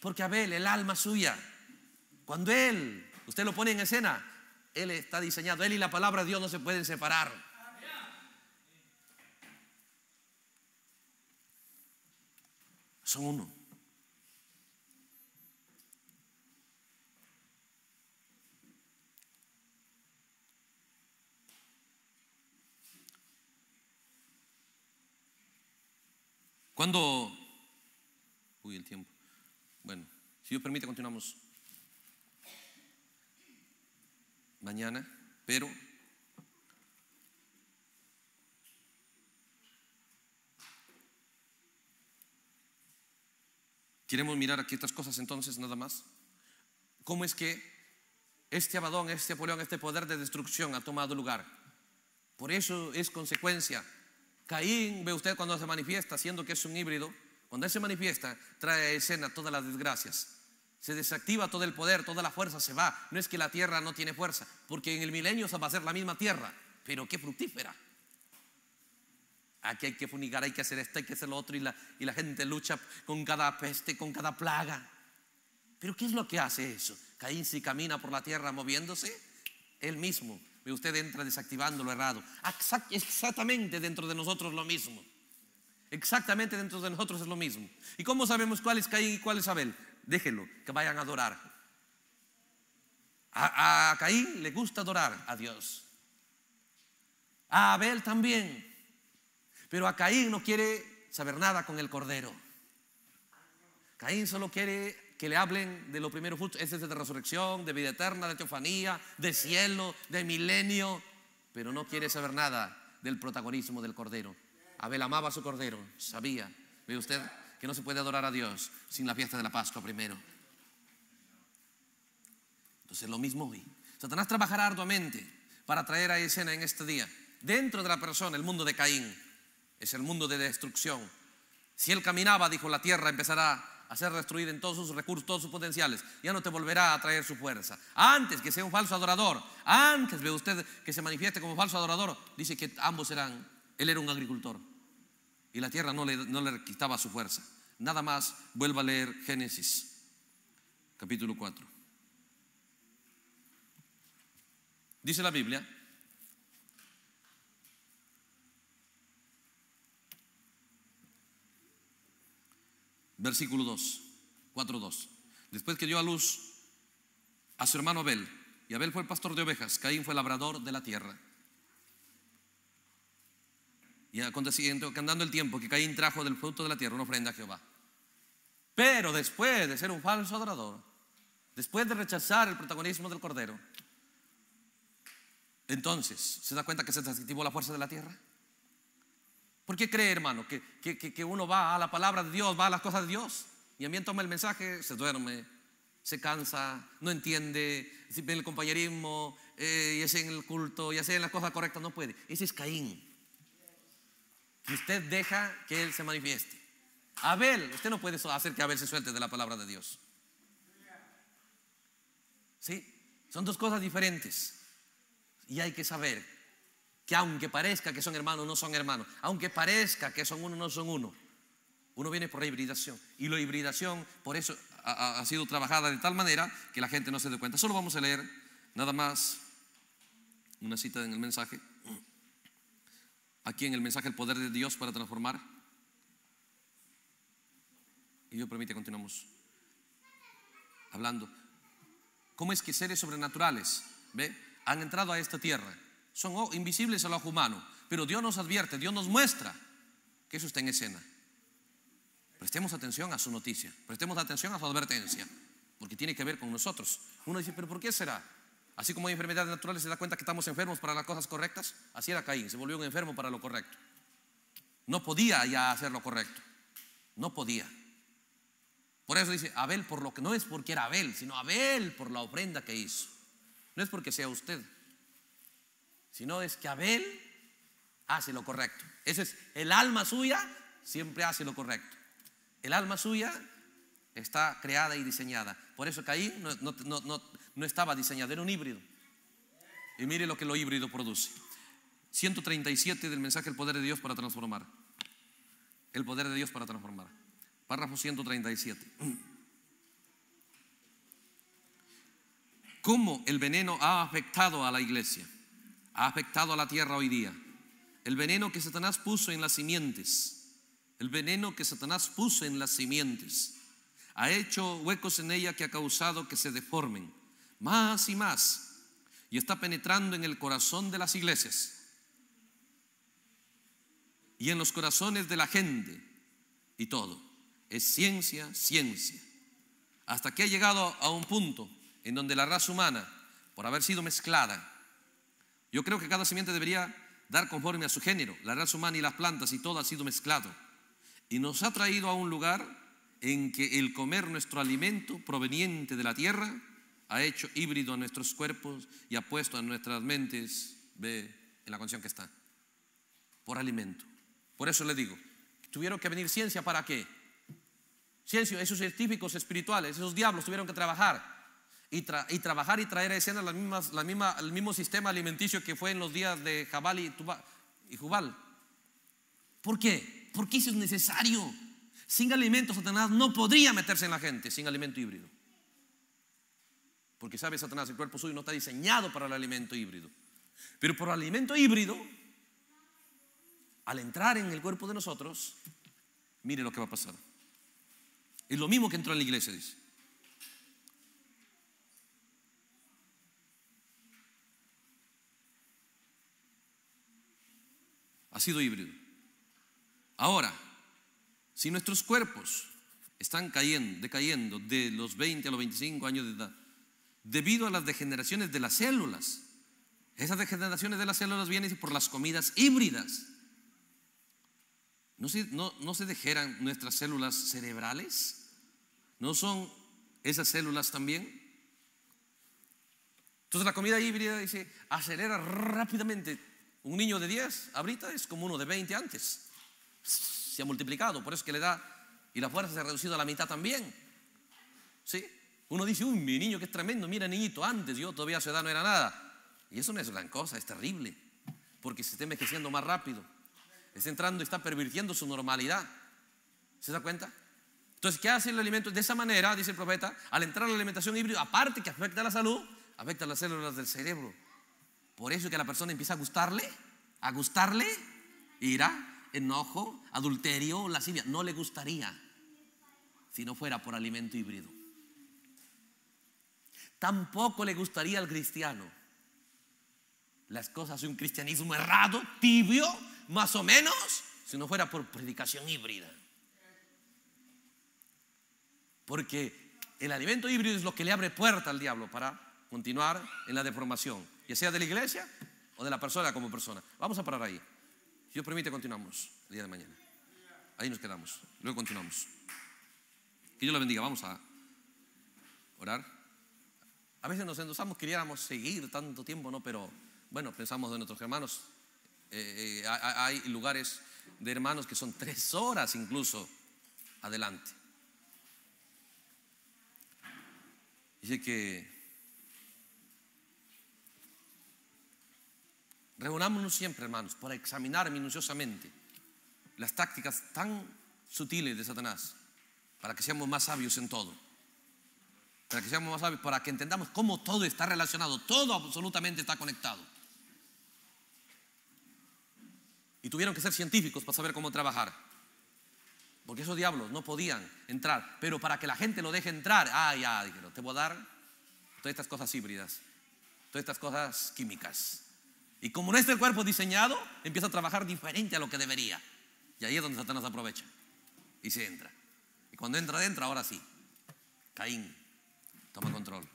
Speaker 1: Porque Abel, el alma suya, cuando él Usted lo pone en escena. Él está diseñado. Él y la palabra de Dios no se pueden separar. Son uno. Cuando... Uy, el tiempo. Bueno, si Dios permite, continuamos. Mañana, pero queremos mirar aquí estas cosas entonces nada más. ¿Cómo es que este Abadón, este Apoleón, este poder de destrucción ha tomado lugar? Por eso es consecuencia. Caín, ve usted cuando se manifiesta, siendo que es un híbrido, cuando él se manifiesta, trae a escena todas las desgracias. Se desactiva todo el poder, toda la fuerza se va. No es que la tierra no tiene fuerza, porque en el milenio va a ser la misma tierra, pero qué fructífera. Aquí hay que funigar, hay que hacer esto, hay que hacer lo otro, y la, y gente lucha con cada peste, con cada plaga. Pero ¿qué es lo que hace eso? Caín si camina por la tierra moviéndose, él mismo. Ve usted entra desactivando lo errado. Exactamente dentro de nosotros lo mismo. Exactamente dentro de nosotros es lo mismo. ¿Y cómo sabemos cuál es Caín y cuál es Abel? Déjenlo, que vayan a adorar. A, Caín le gusta adorar a Dios. A Abel también. Pero a Caín no quiere saber nada con el cordero. Caín solo quiere que le hablen de lo primero justo, ese es de resurrección, de vida eterna, de teofanía, de cielo, de milenio, pero no quiere saber nada del protagonismo del cordero. Abel amaba a su cordero, sabía. ¿Ve usted? Que no se puede adorar a Dios sin la fiesta de la Pascua primero. Entonces lo mismo hoy. Satanás trabajará arduamente para traer a escena en este día, dentro de la persona, el mundo de Caín. Es el mundo de destrucción. Si él caminaba, dijo, la tierra empezará a ser destruida en todos sus recursos, todos sus potenciales. Ya no te volverá a traer su fuerza. Antes que sea un falso adorador, antes ve usted que se manifieste como falso adorador, dice que ambos serán, él era un agricultor y la tierra no le, no le quitaba su fuerza. Nada más, vuelva a leer Génesis, capítulo 4. Dice la Biblia. Versículo 2, 4, 2. Después que dio a luz a su hermano Abel, y Abel fue el pastor de ovejas, Caín fue labrador de la tierra. Y aconteciendo que andando el tiempo que Caín trajo del fruto de la tierra una ofrenda a Jehová. Pero después de ser un falso adorador, después de rechazar el protagonismo del cordero, entonces se da cuenta que se desactivó la fuerza de la tierra. ¿Por qué cree, hermano, que, que, uno va a la palabra de Dios, va a las cosas de Dios? Y a mí toma el mensaje, se duerme, se cansa, no entiende, si ve el compañerismo, eh, y hace en el culto, y hace en las cosas correctas, no puede. Ese es Caín. Y usted deja que él se manifieste. Abel, usted no puede hacer que Abel se suelte de la palabra de Dios. ¿Sí? Son dos cosas diferentes. Y hay que saber que aunque parezca que son hermanos, no son hermanos. Aunque parezca que son uno, no son uno. Uno viene por la hibridación. Y la hibridación, por eso ha, ha sido trabajada de tal manera que la gente no se dé cuenta. Solo vamos a leer nada más una cita en el mensaje. Aquí en el mensaje el poder de Dios para transformar. Y Dios permite, continuamos hablando. ¿Cómo es que seres sobrenaturales, ve, han entrado a esta tierra? Son invisibles al ojo humano, pero Dios nos advierte, Dios nos muestra que eso está en escena. Prestemos atención a su noticia, prestemos atención a su advertencia, porque tiene que ver con nosotros. Uno dice, pero ¿por qué será? Así como hay enfermedades naturales, se da cuenta que estamos enfermos para las cosas correctas. Así era Caín, se volvió un enfermo para lo correcto. No podía ya hacer lo correcto. No podía. Por eso dice Abel por lo que no es porque era Abel, sino Abel por la ofrenda que hizo. No es porque sea usted, sino es que Abel hace lo correcto. Ese es el alma suya, siempre hace lo correcto. El alma suya está creada y diseñada. Por eso Caín no, no, no estaba diseñado, era un híbrido. Y mire lo que lo híbrido produce. 137 del mensaje El poder de Dios para transformar. El poder de Dios para transformar. Párrafo 137. ¿Cómo el veneno ha afectado a la iglesia? Ha afectado a la tierra hoy día. El veneno que Satanás puso en las simientes. El veneno que Satanás puso en las simientes. Ha hecho huecos en ella que ha causado que se deformen más y más, y está penetrando en el corazón de las iglesias y en los corazones de la gente y todo. Es ciencia, ciencia. Hasta que ha llegado a un punto en donde la raza humana, por haber sido mezclada, yo creo que cada simiente debería dar conforme a su género. La raza humana y las plantas y todo ha sido mezclado. Y nos ha traído a un lugar en que el comer nuestro alimento proveniente de la tierra ha hecho híbrido a nuestros cuerpos y ha puesto a nuestras mentes, en la condición que está, por alimento. Por eso le digo, tuvieron que venir ciencia para qué? Ciencia, esos científicos espirituales, esos diablos tuvieron que trabajar y, trabajar y traer a escena las mismas, la misma, el mismo sistema alimenticio que fue en los días de Jabal y, y Jubal. ¿Por qué? Porque eso es necesario. Sin alimento, Satanás no podría meterse en la gente, sin alimento híbrido. Porque sabe Satanás, el cuerpo suyo no está diseñado para el alimento híbrido. Pero por el alimento híbrido, al entrar en el cuerpo de nosotros, mire lo que va a pasar. Es lo mismo que entró en la iglesia, dice. Ha sido híbrido. Ahora, si nuestros cuerpos están cayendo, decayendo de los 20 a los 25 años de edad, debido a las degeneraciones de las células. Esas degeneraciones de las células vienen por las comidas híbridas. ¿No se, no, nuestras células cerebrales? ¿No son esas células también? Entonces la comida híbrida dice, acelera rápidamente. Un niño de 10 ahorita es como uno de 20 antes. Se ha multiplicado, por eso que le da, y la fuerza se ha reducido a la mitad también. ¿Sí? Uno dice, uy, mi niño que es tremendo, mira niñito, antes yo todavía a su edad no era nada. Y eso no es gran cosa, es terrible, porque se está envejeciendo más rápido. Está entrando, está pervirtiendo su normalidad. ¿Se da cuenta? Entonces, ¿qué hace el alimento? De esa manera, dice el profeta, al entrar a la alimentación híbrida, aparte que afecta a la salud, afecta a las células del cerebro. Por eso que la persona empieza a gustarle, a gustarle, ira, enojo, adulterio, lascivia. No le gustaría. si no fuera por alimento híbrido. Tampoco le gustaría al cristiano las cosas de un cristianismo errado, tibio, más o menos, si no fuera por predicación híbrida. Porque el alimento híbrido es lo que le abre puerta al diablo para continuar en la deformación, ya sea de la iglesia o de la persona como persona. Vamos a parar ahí. Si Dios permite, continuamos el día de mañana. Ahí nos quedamos. Luego continuamos. Que Dios lo bendiga. Vamos a orar. A veces nos endosamos, queríamos seguir tanto tiempo, ¿no? Pero bueno, pensamos de nuestros hermanos. Eh, eh, hay lugares de hermanos que son tres horas incluso adelante. Dice que reunámonos siempre, hermanos, para examinar minuciosamente las tácticas tan sutiles de Satanás, para que seamos más sabios en todo. Para que seamos más sabios, para que entendamos cómo todo está relacionado, todo absolutamente está conectado. Y tuvieron que ser científicos para saber cómo trabajar. Porque esos diablos no podían entrar. Pero para que la gente lo deje entrar, ah, ya, dijeron, te voy a dar todas estas cosas híbridas, todas estas cosas químicas. Y como no está el cuerpo diseñado, empieza a trabajar diferente a lo que debería. Y ahí es donde Satanás aprovecha. Y se entra. Y cuando entra adentro, ahora sí. Caín toma control.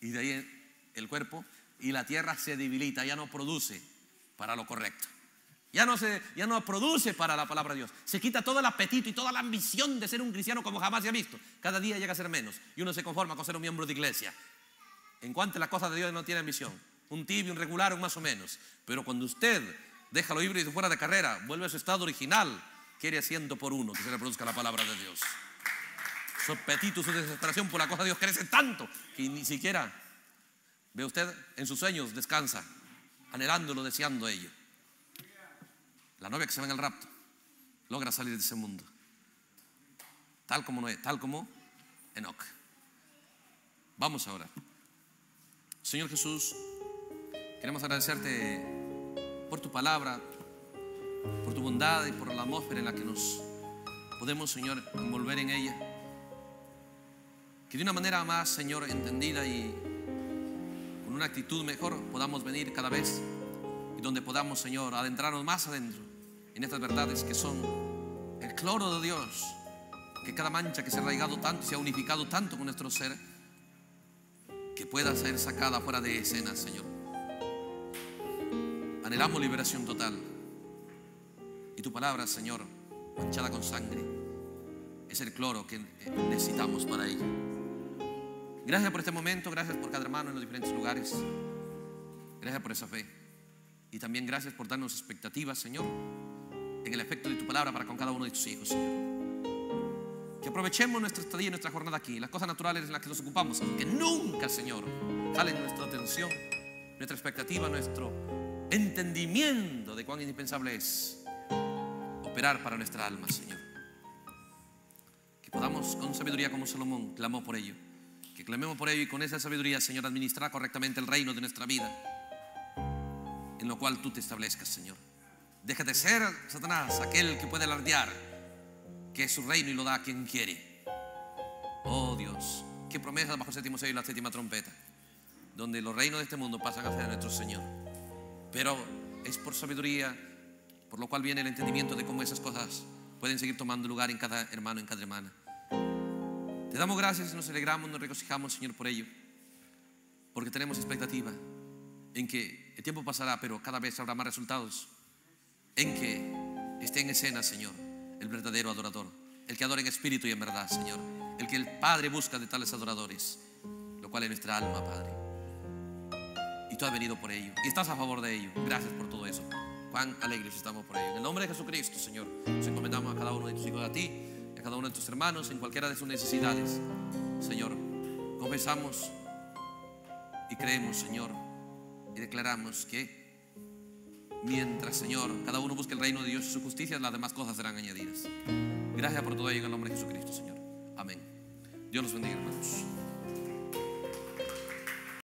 Speaker 1: Y de ahí el cuerpo y la tierra se debilita, ya no produce para lo correcto. Ya no, se, ya no produce para la palabra de Dios. Se quita todo el apetito y toda la ambición de ser un cristiano como jamás se ha visto. Cada día llega a ser menos. Y uno se conforma con ser un miembro de iglesia. En cuanto a las cosas de Dios no tiene ambición. Un tibio, un regular, un más o menos. Pero cuando usted deja lo híbrido fuera de carrera, vuelve a su estado original, quiere asiento por uno que se le produzca la palabra de Dios. Su apetito, su desesperación por la cosa de Dios crece tanto que ni siquiera ve usted en sus sueños, descansa, anhelándolo, deseando ello. La novia que se va en el rapto logra salir de ese mundo. Tal como Noé, tal como Enoch. Vamos ahora. Señor Jesús, queremos agradecerte por tu palabra, por tu bondad y por la atmósfera en la que nos podemos, Señor, envolver en ella. Que de una manera más, Señor, entendida y con una actitud mejor podamos venir cada vez y donde podamos, Señor, adentrarnos más adentro en estas verdades que son el cloro de Dios, que cada mancha que se ha arraigado tanto y se ha unificado tanto con nuestro ser, que pueda ser sacada fuera de escena, Señor. Anhelamos liberación total. Y tu palabra, Señor, manchada con sangre, es el cloro que necesitamos para ello. Gracias por este momento, gracias por cada hermano en los diferentes lugares. Gracias por esa fe. Y también gracias por darnos expectativas, Señor, en el efecto de tu palabra para con cada uno de tus hijos, Señor. Que aprovechemos nuestra estadía y nuestra jornada aquí, las cosas naturales en las que nos ocupamos, que nunca, Señor, jalen nuestra atención, nuestra expectativa, nuestro entendimiento de cuán indispensable es operar para nuestra alma, Señor. Que podamos con sabiduría como Salomón clamó por ello. Que clamemos por ello y con esa sabiduría, Señor, administrar correctamente el reino de nuestra vida, en lo cual tú te establezcas, Señor. Deja de ser, Satanás, aquel que puede alardear que es su reino y lo da a quien quiere. Oh Dios, qué promesas bajo el séptimo sello y la séptima trompeta, donde los reinos de este mundo pasan a ser nuestro Señor. Pero es por sabiduría, por lo cual viene el entendimiento de cómo esas cosas pueden seguir tomando lugar en cada hermano, en cada hermana. Te damos gracias nos alegramos, nos regocijamos, Señor, por ello, porque tenemos expectativa en que el tiempo pasará, pero cada vez habrá más resultados en que esté en escena, Señor, el verdadero adorador, el que adora en espíritu y en verdad, Señor, el que el Padre busca de tales adoradores, lo cual es nuestra alma, Padre. Y tú has venido por ello y estás a favor de ello. Gracias por todo eso. Cuán alegres estamos por ello. En el nombre de Jesucristo, Señor, nos encomendamos a cada uno de tus hijos, a ti, cada uno de tus hermanos, en cualquiera de sus necesidades. Señor, confesamos y creemos, Señor, y declaramos que Mientras, Señor, cada uno busque el reino de Dios y su justicia, las demás cosas serán añadidas. Gracias por todo ello en el nombre de Jesucristo, Señor. Amén. Dios los bendiga, hermanos.